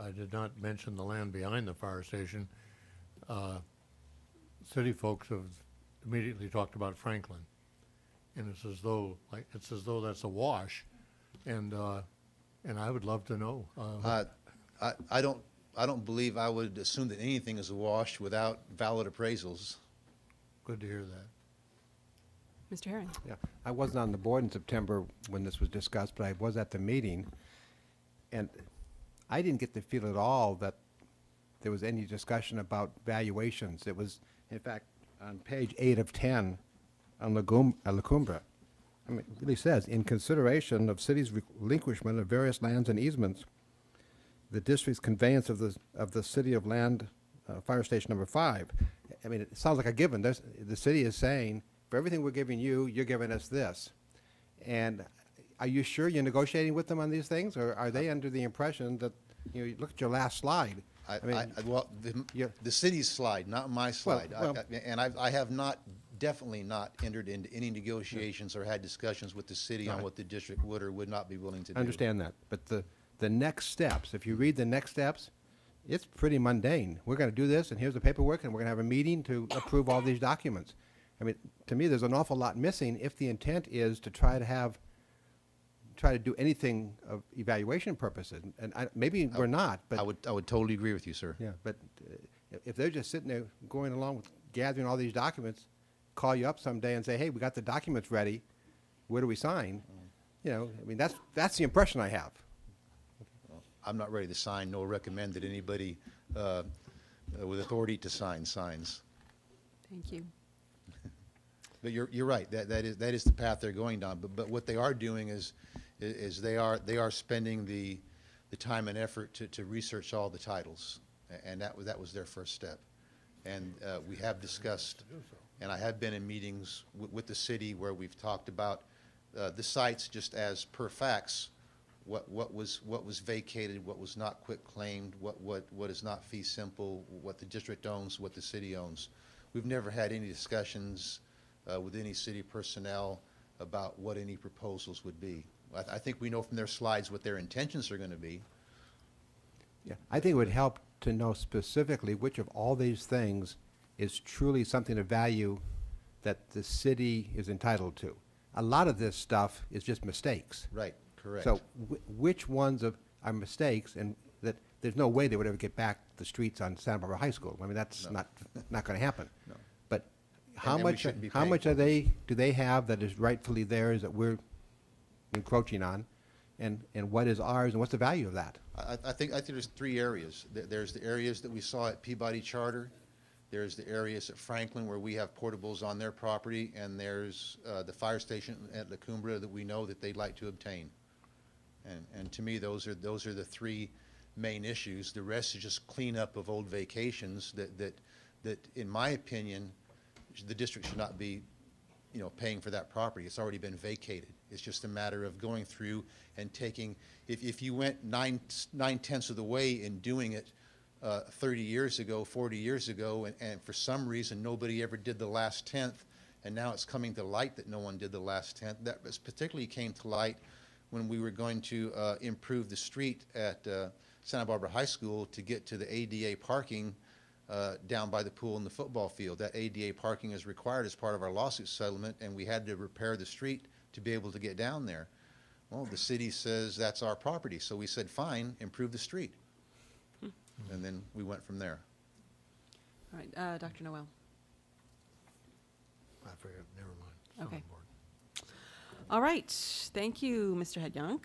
I did not mention the land behind the fire station, uh, city folks have immediately talked about Franklin. And it's as though, like, it's as though that's a wash. And, uh, and I would love to know. uh, Uh, I, I don't, I don't believe I would assume that anything is a wash without valid appraisals. Good to hear that. Mr. Heron? Yeah, I wasn't on the board in September when this was discussed, but I was at the meeting, and I didn't get the feel at all that there was any discussion about valuations. It was, in fact, on page eight of ten on Lagum, uh, La Cumbre, I mean, it really says, in consideration of city's relinquishment of various lands and easements, the district's conveyance of the, of the city of land, uh, fire station number five. I mean, it sounds like a given. There's, the city is saying, for everything we're giving you, you're giving us this. And are you sure you're negotiating with them on these things, or are they under the impression that, you know, look at your last slide? I, mean, I, I- well, the, the city's slide, not my slide. I- well- I- And I, I have not, definitely not entered into any negotiations or had discussions with the city on what the district would or would not be willing to do. I understand that, but the, the next steps, if you read the next steps, it's pretty mundane. We're gonna do this, and here's the paperwork, and we're gonna have a meeting to approve all these documents. I mean, to me, there's an awful lot missing if the intent is to try to have, try to do anything of evaluation purposes, and I, maybe we're not, but. I would, I would totally agree with you, sir. Yeah, but uh, if they're just sitting there going along with gathering all these documents, call you up someday and say, hey, we got the documents ready, where do we sign? You know, I mean, that's, that's the impression I have. I'm not ready to sign, nor recommend that anybody uh, uh, with authority to sign signs. Thank you. (laughs) But you're, you're right, that, that is, that is the path they're going down. But, but what they are doing is, is they are, they are spending the, the time and effort to, to research all the titles. And that was, that was their first step. And uh, we have discussed, and I have been in meetings with, with the city where we've talked about uh, the sites just as per facts, what, what was, what was vacated, what was not quit claimed, what, what, what is not fee simple, what the district owns, what the city owns. We've never had any discussions uh, with any city personnel about what any proposals would be. I, I think we know from their slides what their intentions are going to be. Yeah, I think it would help to know specifically which of all these things is truly something of value that the city is entitled to. A lot of this stuff is just mistakes. Right, correct. So wh- which ones of, are mistakes and that there's no way they would ever get back the streets on Santa Barbara High School? I mean, that's not, not gonna happen. No. But how and much, how much are they, do they have that is rightfully theirs that we're encroaching on? And, and what is ours and what's the value of that? I, I think, I think there's three areas. There- There's the areas that we saw at Peabody Charter, there's the areas at Franklin where we have portables on their property, and there's uh, the fire station at La Cumbre that we know that they'd like to obtain. And, and to me, those are, those are the three main issues. The rest is just cleanup of old vacations that, that, that, in my opinion, the district should not be, you know, paying for that property. It's already been vacated. It's just a matter of going through and taking, if, if you went nine, nine tenths of the way in doing it uh, 30 years ago, 40 years ago, and, and for some reason, nobody ever did the last tenth, and now it's coming to light that no one did the last tenth. That was particularly came to light when we were going to uh, improve the street at uh, Santa Barbara High School to get to the ADA parking uh, down by the pool and the football field. That ADA parking is required as part of our lawsuit settlement, and we had to repair the street to be able to get down there. Well, the city says that's our property, so we said, fine, improve the street. And then we went from there. All right, uh, Dr. Noel. I forget, never mind. It's not Okay. on board. All right, thank you, Mr. Hetyonk.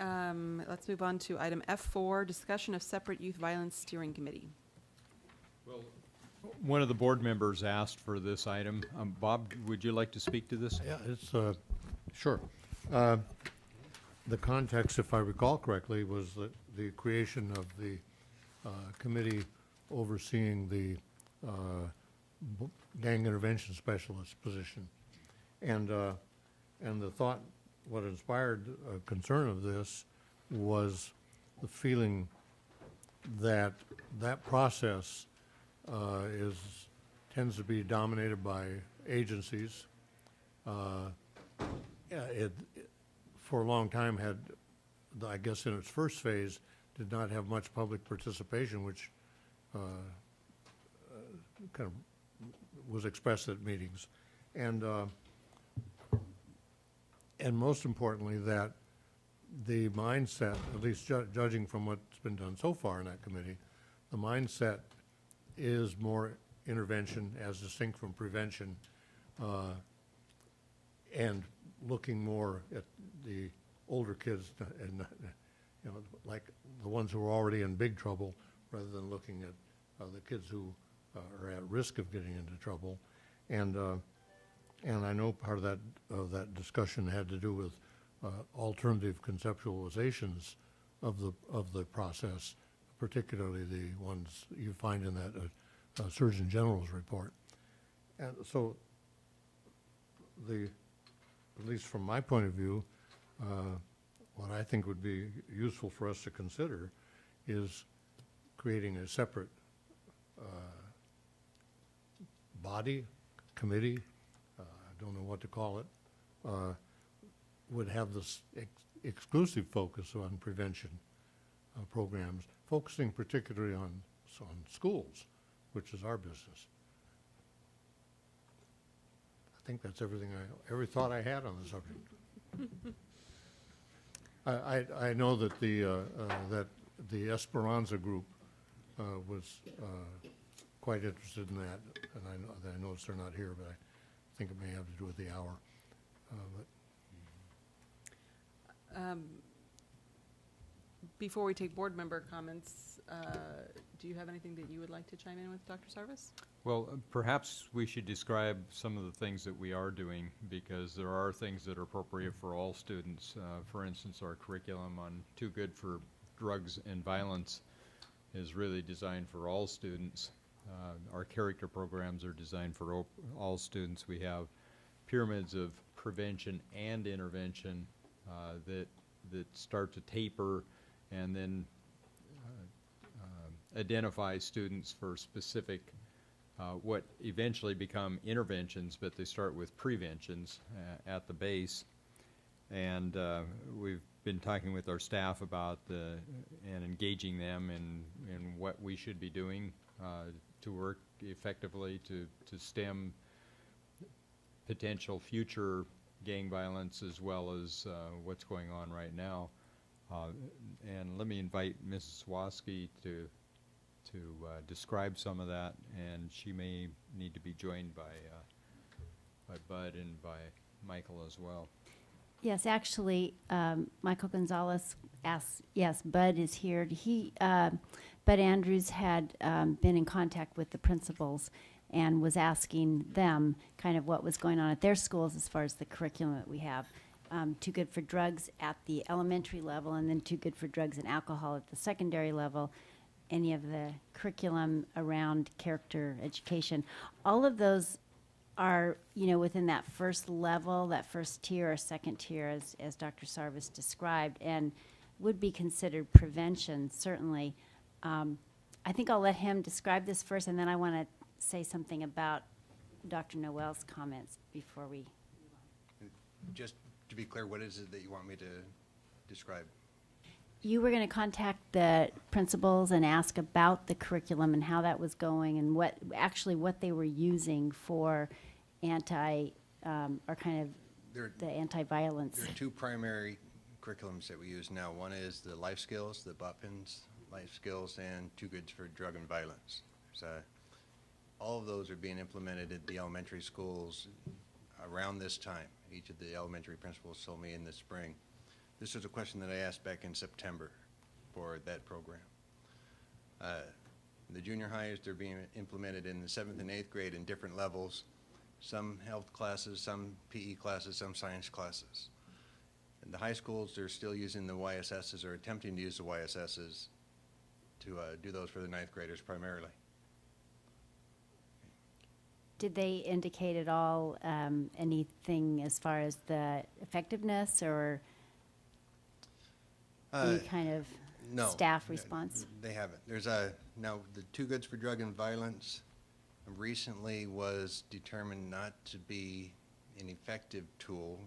Um, let's move on to item F4, discussion of separate youth violence steering committee. Well, one of the board members asked for this item. Um, Bob, would you like to speak to this? Yeah, it's, uh, sure. Uh, The context, if I recall correctly, was the, the creation of the uh, committee overseeing the uh, gang intervention specialist position. And, uh, and the thought, what inspired a concern of this was the feeling that that process uh, is, tends to be dominated by agencies. It, it- for a long time had, I guess in its first phase, did not have much public participation, which uh, uh, kind of was expressed at meetings. And, uh, and most importantly, that the mindset, at least ju- judging from what's been done so far in that committee, the mindset is more intervention as distinct from prevention, uh, and looking more at the older kids and, uh, you know, like the ones who are already in big trouble, rather than looking at uh, the kids who uh, are at risk of getting into trouble. And, uh, and I know part of that, that discussion had to do with uh, alternative conceptualizations of the, of the process, particularly the ones you find in that uh, Surgeon General's report. And so the, at least from my point of view, uh, what I think would be useful for us to consider is creating a separate uh, body, committee, uh, I don't know what to call it, uh, would have this ex- exclusive focus on prevention uh, programs, focusing particularly on, on schools, which is our business. I think that's everything I, every thought I had on the subject. (laughs) I, I, I know that the, uh, uh, that the Esperanza group uh, was uh, quite interested in that, and I know, I noticed they're not here, but I think it may have to do with the hour. Uh, Um, Before we take board member comments, uh, do you have anything that you would like to chime in with, Dr. Sarvis? Well, uh, perhaps we should describe some of the things that we are doing, because there are things that are appropriate for all students. Uh, For instance, our curriculum on Too Good for Drugs and Violence is really designed for all students. Uh, Our character programs are designed for all students. We have pyramids of prevention and intervention uh, that, that start to taper and then identify students for specific, uh, what eventually become interventions, but they start with preventions uh, at the base. And uh, we've been talking with our staff about the, and engaging them in, in what we should be doing uh, to work effectively to, to stem potential future gang violence as well as uh, what's going on right now. Uh, And let me invite Mrs. Waski to, to uh, describe some of that, and she may need to be joined by, uh, by Bud and by Michael as well. Yes, actually, um, Michael Gonzalez asked, yes, Bud is here. He, um Bud Andrews had um, been in contact with the principals and was asking them kind of what was going on at their schools as far as the curriculum that we have. Um, too good for drugs at the elementary level, and then too good for drugs and alcohol at the secondary level. Any of the curriculum around character education, all of those are, you know, within that first level, that first tier or second tier, as, as Dr. Sarvis described, and would be considered prevention, certainly. Um, I think I'll let him describe this first, and then I want to say something about Dr. Noel's comments before we. Just to be clear, what is it that you want me to describe? You were going to contact the principals and ask about the curriculum and how that was going and what, actually what they were using for anti, um, or kind of There- the anti-violence. There are two primary curriculums that we use now. One is the life skills, the Botvin's life skills, and Too Goods for Drug and Violence. So all of those are being implemented at the elementary schools around this time. Each of the elementary principals told me in the spring. This was a question that I asked back in September for that program. Uh, The junior highs, they're being implemented in the seventh and eighth grade in different levels. Some health classes, some PE classes, some science classes. In the high schools, they're still using the YSSs or attempting to use the YSSs to uh, do those for the ninth graders primarily. Did they indicate at all um, anything as far as the effectiveness or any Uh, kind of No. staff response? They haven't. There's a, now, the Too Goods for Drug and Violence recently was determined not to be an effective tool.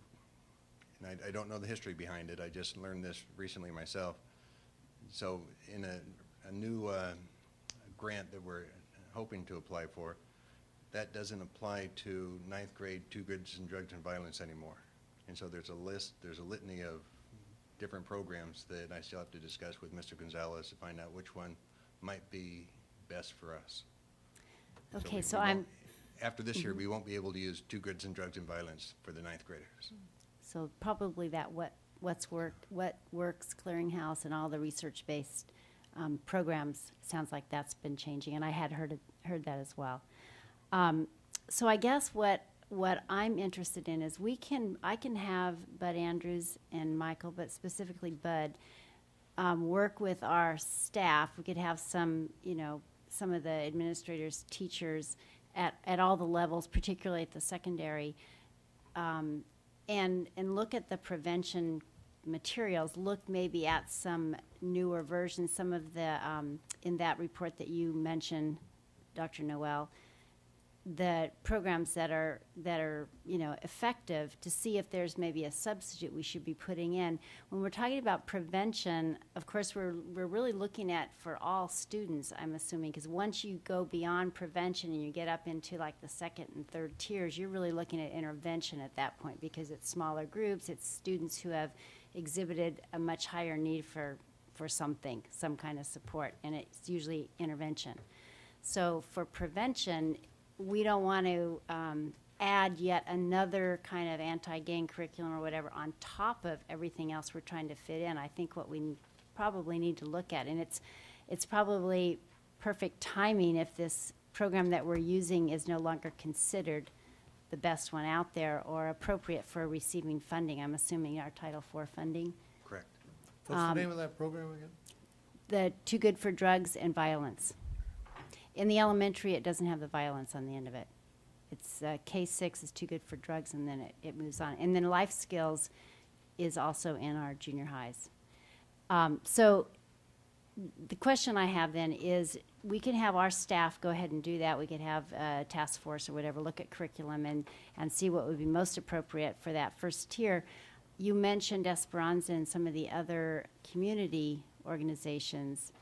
And I, I don't know the history behind it. I just learned this recently myself. So in a, a new uh, grant that we're hoping to apply for, that doesn't apply to ninth grade Too Goods and Drugs and Violence anymore. And so there's a list, there's a litany of different programs that I still have to discuss with Mr. Gonzalez to find out which one might be best for us. Okay, we- so we I'm, After this year, we won't be able to use too goods and drugs and violence for the ninth graders. so probably that what, what's worked, what works clearinghouse and all the research-based um, programs, sounds like that's been changing, and I had heard, it- heard that as well. Um, So I guess what, what I'm interested in is we can, I can have Bud Andrews and Michael, but specifically Bud, um, work with our staff. We could have some, you know, some of the administrators, teachers at, at all the levels, particularly at the secondary, um, and, and look at the prevention materials, look maybe at some newer versions, some of the, um, in that report that you mentioned, Dr. Noel, the programs that are, that are, you know, effective to see if there's maybe a substitute we should be putting in. When we're talking about prevention, of course, we're, we're really looking at for all students, I'm assuming, because once you go beyond prevention and you get up into like the second and third tiers, you're really looking at intervention at that point because it's smaller groups, it's students who have exhibited a much higher need for, for something, some kind of support, and it's usually intervention. So for prevention, we don't want to um, add yet another kind of anti-gang curriculum or whatever on top of everything else we're trying to fit in. I think what we n- probably need to look at, and it's, it's probably perfect timing if this program that we're using is no longer considered the best one out there or appropriate for receiving funding. I'm assuming our Title IV funding. Correct. What's the Um, name of that program again? The Too Good for Drugs and Violence. In the elementary, it doesn't have the violence on the end of it. It's, uh, K-6 is Too Good for Drugs, and then it, it moves on. And then life skills is also in our junior highs. Um, so the question I have then is, we can have our staff go ahead and do that. We could have a task force or whatever, look at curriculum and, and see what would be most appropriate for that first tier. You mentioned Esperanza and some of the other community organizations.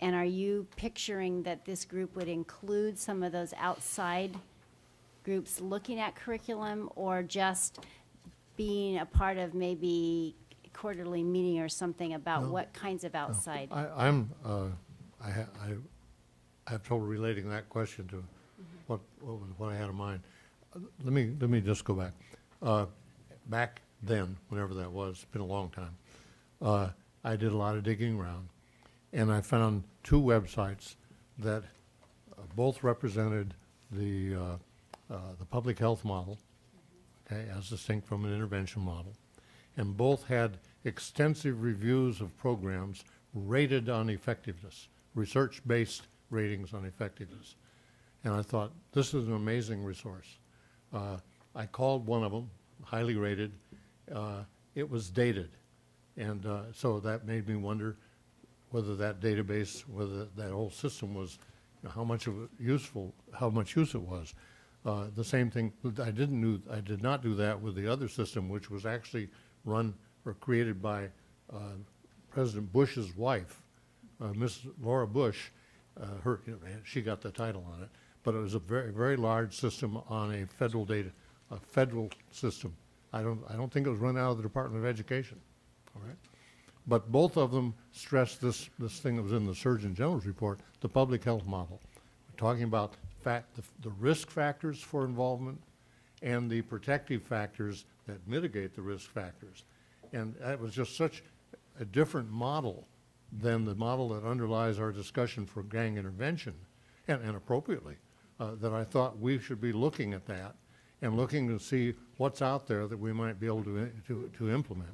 And are you picturing that this group would include some of those outside groups looking at curriculum or just being a part of maybe quarterly meeting or something about No. what kinds of outside? I, I'm, uh, I, ha- I, I have trouble relating that question to what, what was, what I had in mind. Uh, Let me, let me just go back. Uh, back then, whenever that was, it's been a long time, uh, I did a lot of digging around, and I found two websites that uh, both represented the, uh, uh, the public health model, okay, as distinct from an intervention model, and both had extensive reviews of programs rated on effectiveness, research-based ratings on effectiveness. And I thought, this is an amazing resource. Uh, I called one of them, highly rated. Uh, it was dated. And uh, so that made me wonder whether that database, whether that whole system was, you know, how much of it useful, how much use it was. Uh, the same thing, I didn't do, I did not do that with the other system, which was actually run or created by uh, President Bush's wife, uh, Laura Bush. Uh, her, you know, she got the title on it, but it was a very, very large system on a federal data, a federal system. I don't, I don't think it was run out of the Department of Education. All right. But both of them stress this, this thing that was in the Surgeon General's report, the public health model. We're talking about the, the risk factors for involvement and the protective factors that mitigate the risk factors. And that was just such a different model than the model that underlies our discussion for gang intervention, and, and appropriately, uh, that I thought we should be looking at that and looking to see what's out there that we might be able to, to, to implement.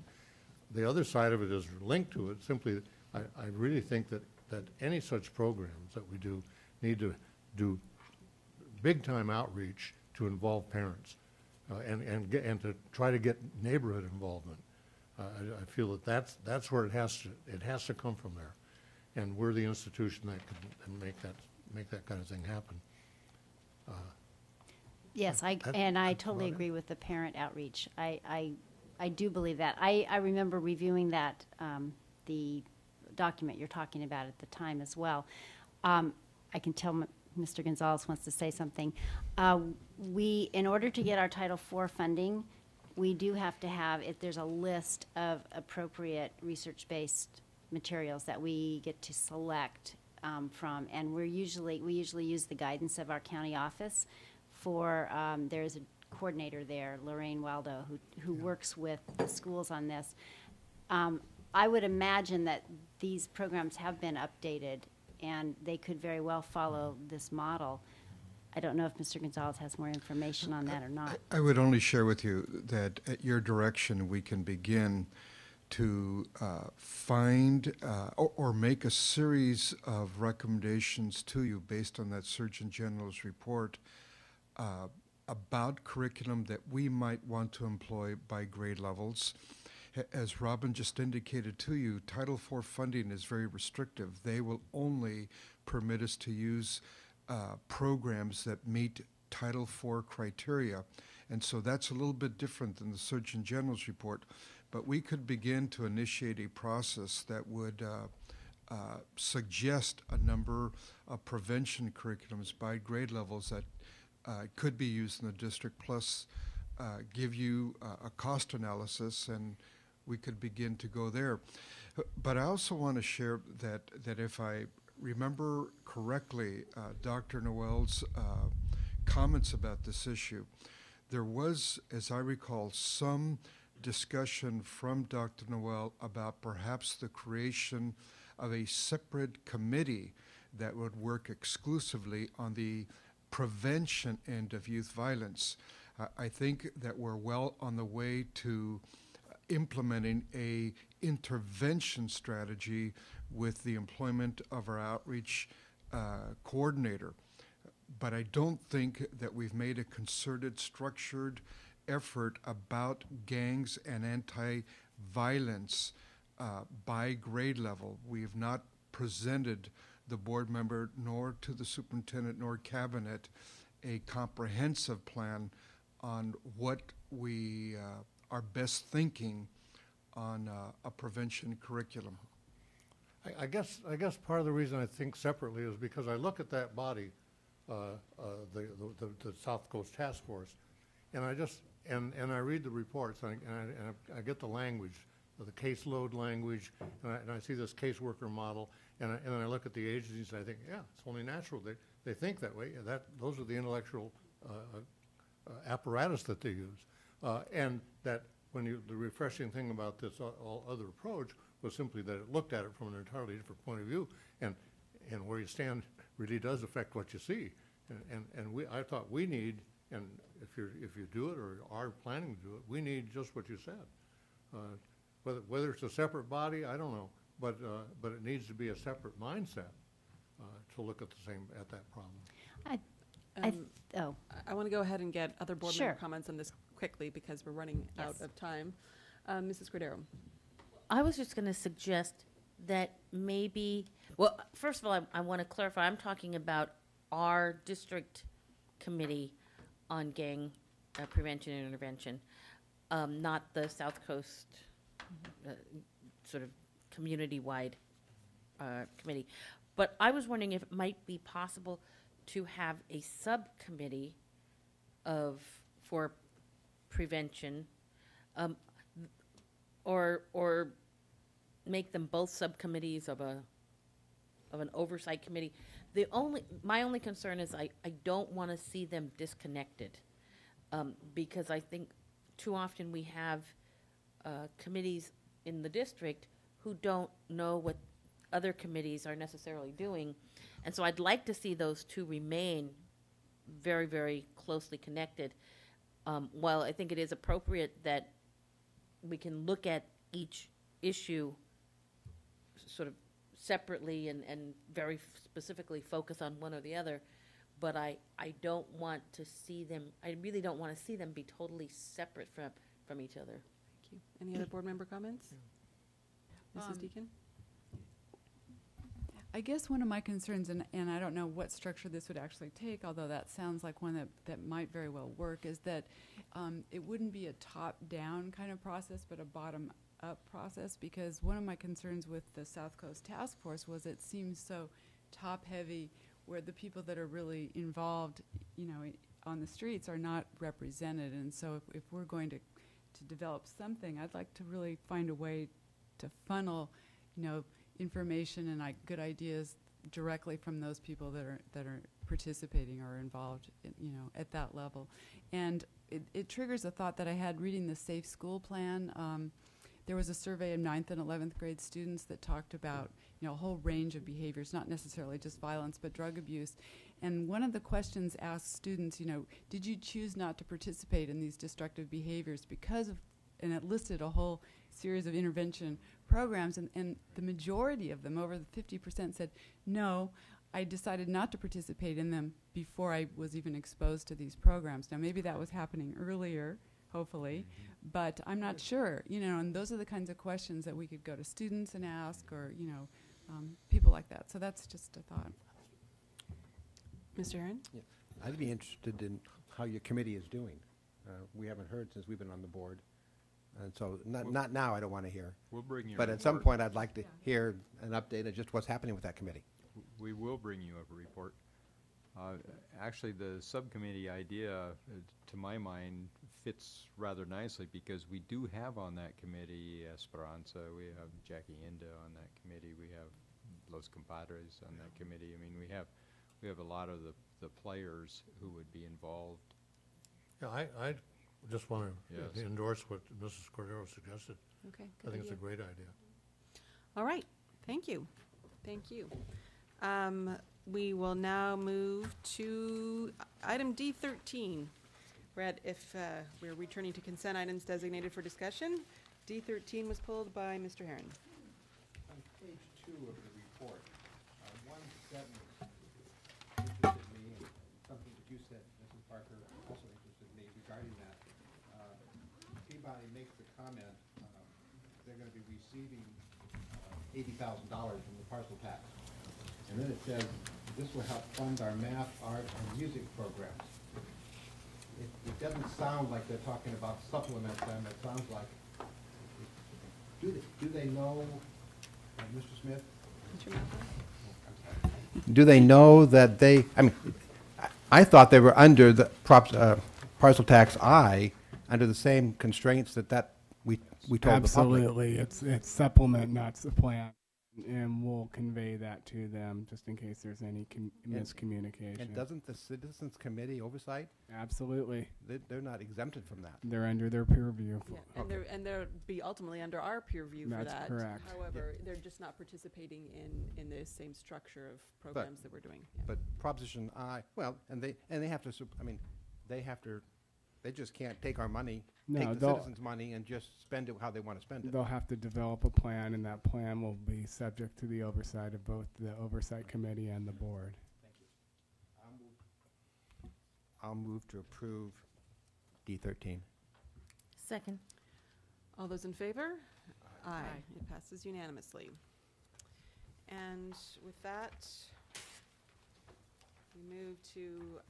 The other side of it is linked to it, simply, I, I really think that, that any such programs that we do need to do big-time outreach to involve parents uh, and, and, get, and to try to get neighborhood involvement. Uh, I, I feel that that's, that's where it has to, it has to come from there. And we're the institution that can, make that, make that kind of thing happen. Uh, Yes, I, That- and I that's totally about it. agree with the parent outreach. I, I, I do believe that. I, I remember reviewing that, um, the document you're talking about at the time as well. Um, I can tell M- Mr. Gonzalez wants to say something. Uh, we, in order to get our Title IV funding, we do have to have, if there's a list of appropriate research-based materials that we get to select um, from, and we're usually, we usually use the guidance of our county office for, um, there's a coordinator there, Lorraine Waldo, who, who works with the schools on this. Um, I would imagine that these programs have been updated, and they could very well follow this model. I don't know if Mr. Gonzalez has more information on that or not. I would only share with you that at your direction, we can begin to uh, find uh, or, or make a series of recommendations to you based on that Surgeon General's report uh, about curriculum that we might want to employ by grade levels. As Robin just indicated to you, Title IV funding is very restrictive. They will only permit us to use uh, programs that meet Title IV criteria. And so that's a little bit different than the Surgeon General's report. But we could begin to initiate a process that would uh, uh, suggest a number of prevention curriculums by grade levels that uh, could be used in the district, plus uh, give you uh, a cost analysis, and we could begin to go there. But I also want to share that, that if I remember correctly, uh, Dr. Noel's uh, comments about this issue, there was, as I recall, some discussion from Dr. Noel about perhaps the creation of a separate committee that would work exclusively on the prevention end of youth violence. Uh, I think that we're well on the way to implementing a intervention strategy with the employment of our outreach uh, coordinator. But I don't think that we've made a concerted, structured effort about gangs and anti-violence uh, by grade level. We have not presented the board member nor to the superintendent nor cabinet a comprehensive plan on what we uh, are best thinking on uh, a prevention curriculum. I, I guess, I guess part of the reason I think separately is because I look at that body, uh, uh, the, the, the South Coast Task Force, and I just, and, and I read the reports, and I, and I, and I get the language, the caseload language, and I, and I see this caseworker model, and I, and then I look at the agencies, and I think, yeah, it's only natural, they, they think that way, that, those are the intellectual, uh, uh, apparatus that they use. Uh, and that when you, the refreshing thing about this all, other approach was simply that it looked at it from an entirely different point of view, and, and where you stand really does affect what you see. And, and, and we, I thought we need, and if you're, if you do it or are planning to do it, we need just what you said. Uh, whether, whether it's a separate body, I don't know, but, uh, but it needs to be a separate mindset uh, to look at the same, at that problem. I, I, Um, oh, I want to go ahead and get other board member Sure. comments on this quickly because we're running out Yes. of time. Um, Mrs. Cordero? I was just going to suggest that maybe, well, first of all, I, I want to clarify, I'm talking about our district committee on gang uh, prevention and intervention, um, not the South Coast uh, sort of community-wide uh, committee. But I was wondering if it might be possible to have a subcommittee of, for prevention, um, or, or make them both subcommittees of a, of an oversight committee. The only, my only concern is I, I don't want to see them disconnected. Um, because I think too often we have, uh, committees in the district who don't know what other committees are necessarily doing. And so I'd like to see those two remain very, very closely connected. Um, while I think it is appropriate that we can look at each issue sort of separately and, and very specifically focus on one or the other, but I, I don't want to see them, I really don't want to see them be totally separate from, from each other. Thank you. Any other board member comments? Mrs. Um, Deacon? I guess one of my concerns, and, and I don't know what structure this would actually take, although that sounds like one that, that might very well work, is that um, it wouldn't be a top-down kind of process, but a bottom-up process, because one of my concerns with the South Coast Task Force was it seems so top-heavy, where the people that are really involved, you know, on the streets are not represented, and so if, if we're going to to develop something, I'd like to really find a way to funnel, you know, information and like good ideas directly from those people that are that are participating or involved, in, you know, at that level. And it, it triggers a thought that I had reading the Safe School Plan. Um, there was a survey of ninth and 11th grade students that talked about you know a whole range of behaviors not necessarily just violence but drug abuse and one of the questions asked students you know did you choose not to participate in these destructive behaviors because of and it listed a whole series of intervention programs and, and the majority of them over the 50% said no i decided not to participate in them before i was even exposed to these programs now maybe that was happening earlier hopefully but i'm not sure you know and those are the kinds of questions that we could go to students and ask or you know um, people like that so that's just a thought Mr. Heron? Yeah. I'd be interested in how your committee is doing. Uh, We haven't heard since we've been on the board. And so, not, not now, I don't want to hear. We'll bring you a But at some report. point, I'd like to hear an update of just what's happening with that committee. We will bring you a report. Uh, Actually, the subcommittee idea, uh, to my mind, fits rather nicely because we do have on that committee Esperanza, we have Jackie Inda on that committee, we have Los Compadres on that committee. I mean, we have, we have a lot of the, the players who would be involved. Yeah, I, I just want to Yes. endorse what Mrs. Cordero suggested. Okay, I good think it's a idea. great idea. All right, thank you. Thank you. Um, We will now move to item D13. We're if uh, we're returning to consent items designated for discussion. D13 was pulled by Mr. Heron. On page two of the report, uh, one sentence interested me, and something that you said, Mrs. Parker, also interested me regarding that. Uh, Peabody makes the comment, um, they're gonna be receiving uh, eighty thousand dollars from the parcel tax. And then it says, this will help fund our math, art, and music programs. It, it doesn't sound like they're talking about supplement them, it sounds like, do they, do they know, uh, Mr. Smith? Do they know that they, I mean, I- I thought they were under the props, uh, parcel tax I, under the same constraints that that, we, we told the public. Absolutely, it's it's supplement, not supplant, and we'll convey that to them just in case there's any com- And- miscommunication. And doesn't the Citizens Committee oversight? Absolutely, They, they're not exempted from that. they're under their peer review. Yeah, and they're, and they'll be ultimately under our peer review for That's that. correct. However, they're just not participating in, in the same structure of programs that we're doing. yeah. But Proposition I, well, and they, and they have to, sup- I mean, they have to, they just can't take our money, No, take the they'll- citizens' money and just spend it how they want to spend it. They'll have to develop a plan, and that plan will be subject to the oversight of both the oversight committee and the board. Thank you. I'll move to approve D thirteen. Second. All those in favor? Aye. It passes unanimously. And with that, we move to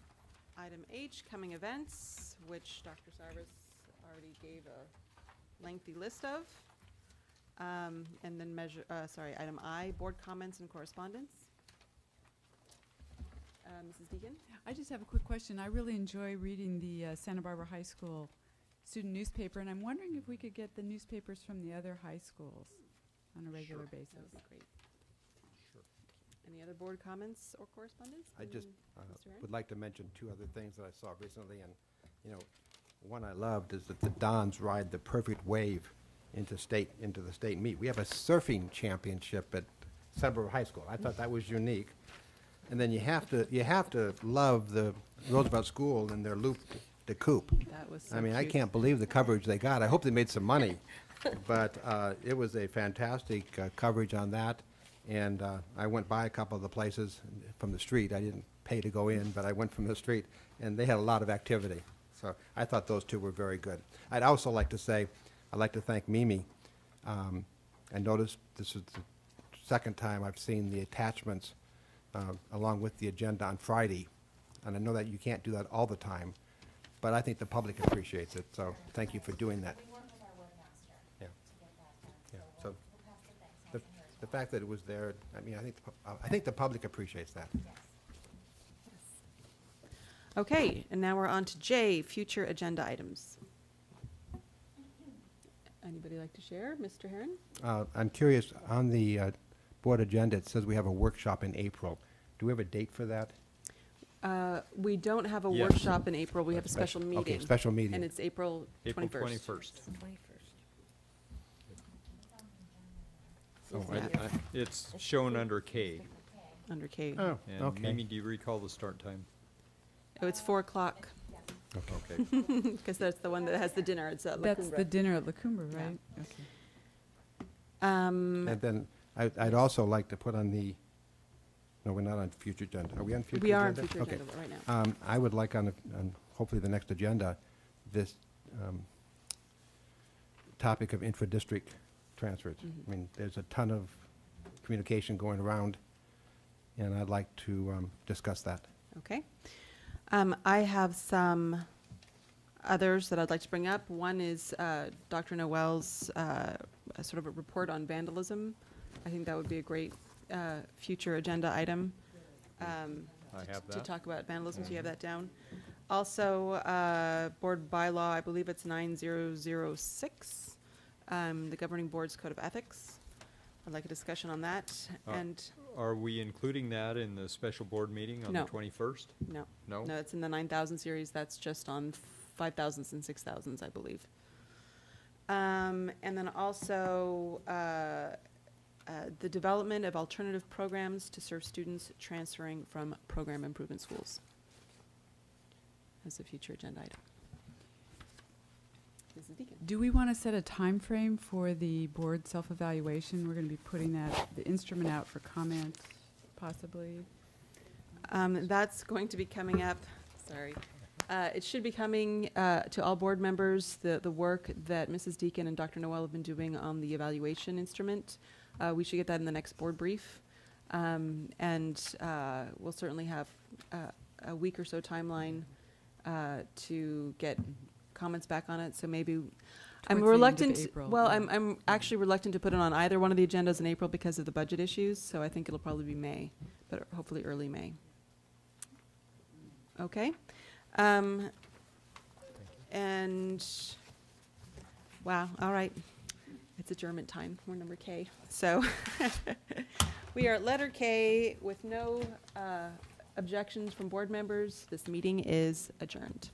item H, coming events, which Dr. Sarvis already gave a lengthy list of. Um, And then measure, uh, sorry, item I, board comments and correspondence. Uh, Mrs. Deacon? I just have a quick question. I really enjoy reading the uh, Santa Barbara High School student newspaper, and I'm wondering if we could get the newspapers from the other high schools on a regular basis. That would be great. Any other board comments or correspondence? I just uh, would like to mention two other things that I saw recently, and, you know, one I loved is that the Dons ride the perfect wave into state, into the state meet. We have a surfing championship at Santa Barbara High School. I thought that was unique. And then you have to, you have to love the Roosevelt School and their loop de coupe. That was I so mean, I can't believe the coverage they got. I hope they made some money. But uh, it was a fantastic uh, coverage on that. And uh, I went by a couple of the places from the street. I didn't pay to go in, but I went from the street, and they had a lot of activity. So I thought those two were very good. I'd also like to say, I'd like to thank Mimi. Um, I noticed this is the second time I've seen the attachments uh, along with the agenda on Friday. And I know that you can't do that all the time, but I think the public appreciates it, so thank you for doing that. Yeah. Yeah, so the, the fact that it was there, I mean, I think, the pu- uh, I think the public appreciates that. Okay, and now we're on to J, future agenda items. Anybody like to share? Mr. Heron? Uh, I'm curious, on the uh, board agenda, it says we have a workshop in April. Do we have a date for that? Uh, We don't have a Yes. workshop in April, we A have a special special- okay, meeting. special meeting. And it's April April 21st. 21st. Oh, I- I- It's shown under K. Under K. Oh, And okay. Mimi, do you recall the start time? Oh, it's 4 o'clock. Okay. (laughs) Because that's the one that has the dinner, it's at La That's the Cumbre. dinner at La Cumbre, Yeah. right? Okay. Um, And then I- I'd also like to put on the, no, we're not on future agenda. Are we on future agenda? We are on future Okay. agenda right now. Um, I would like on, the- on hopefully the next agenda, this um, topic of intra-district transfers. Mhm. I mean, there's a ton of communication going around, and I'd like to um, discuss that. Okay. Um, I have some others that I'd like to bring up. One is uh, Dr. Noel's uh, sort of a report on vandalism. I think that would be a great uh, future agenda item. um, I to- have To talk about vandalism, so you have that down. Also, uh, board bylaw, I believe it's 9006, um, the governing board's code of ethics. I'd like a discussion on that. Uh, And Are we including that in the special board meeting on the 21st? No. No? No, it's in the 9,000 series. That's just on 5,000s and 6,000s, I believe. Um, and then also, uh, uh, the development of alternative programs to serve students transferring from program improvement schools. As a future agenda item. Mrs. Deacon? Do we want to set a time frame for the board self-evaluation? We're going to be putting that, the instrument out for comment, possibly. Um, that's going to be coming up, sorry. Uh, it should be coming, uh, to all board members, the, the work that Mrs. Deacon and Dr. Noel have been doing on the evaluation instrument. Uh, we should get that in the next board brief. Um, and, uh, we'll certainly have, uh, a week or so timeline, uh, to get comments back on it, so maybe, I'm Towards the end of reluctant, April, well, yeah. I'm, I'm actually reluctant to put it on either one of the agendas in April because of the budget issues, so I think it'll probably be May, but hopefully early May. Okay. Um, and, wow, all right. It's adjournment time. We're number K. So (laughs) we are at letter K with no uh, objections from board members. This meeting is adjourned.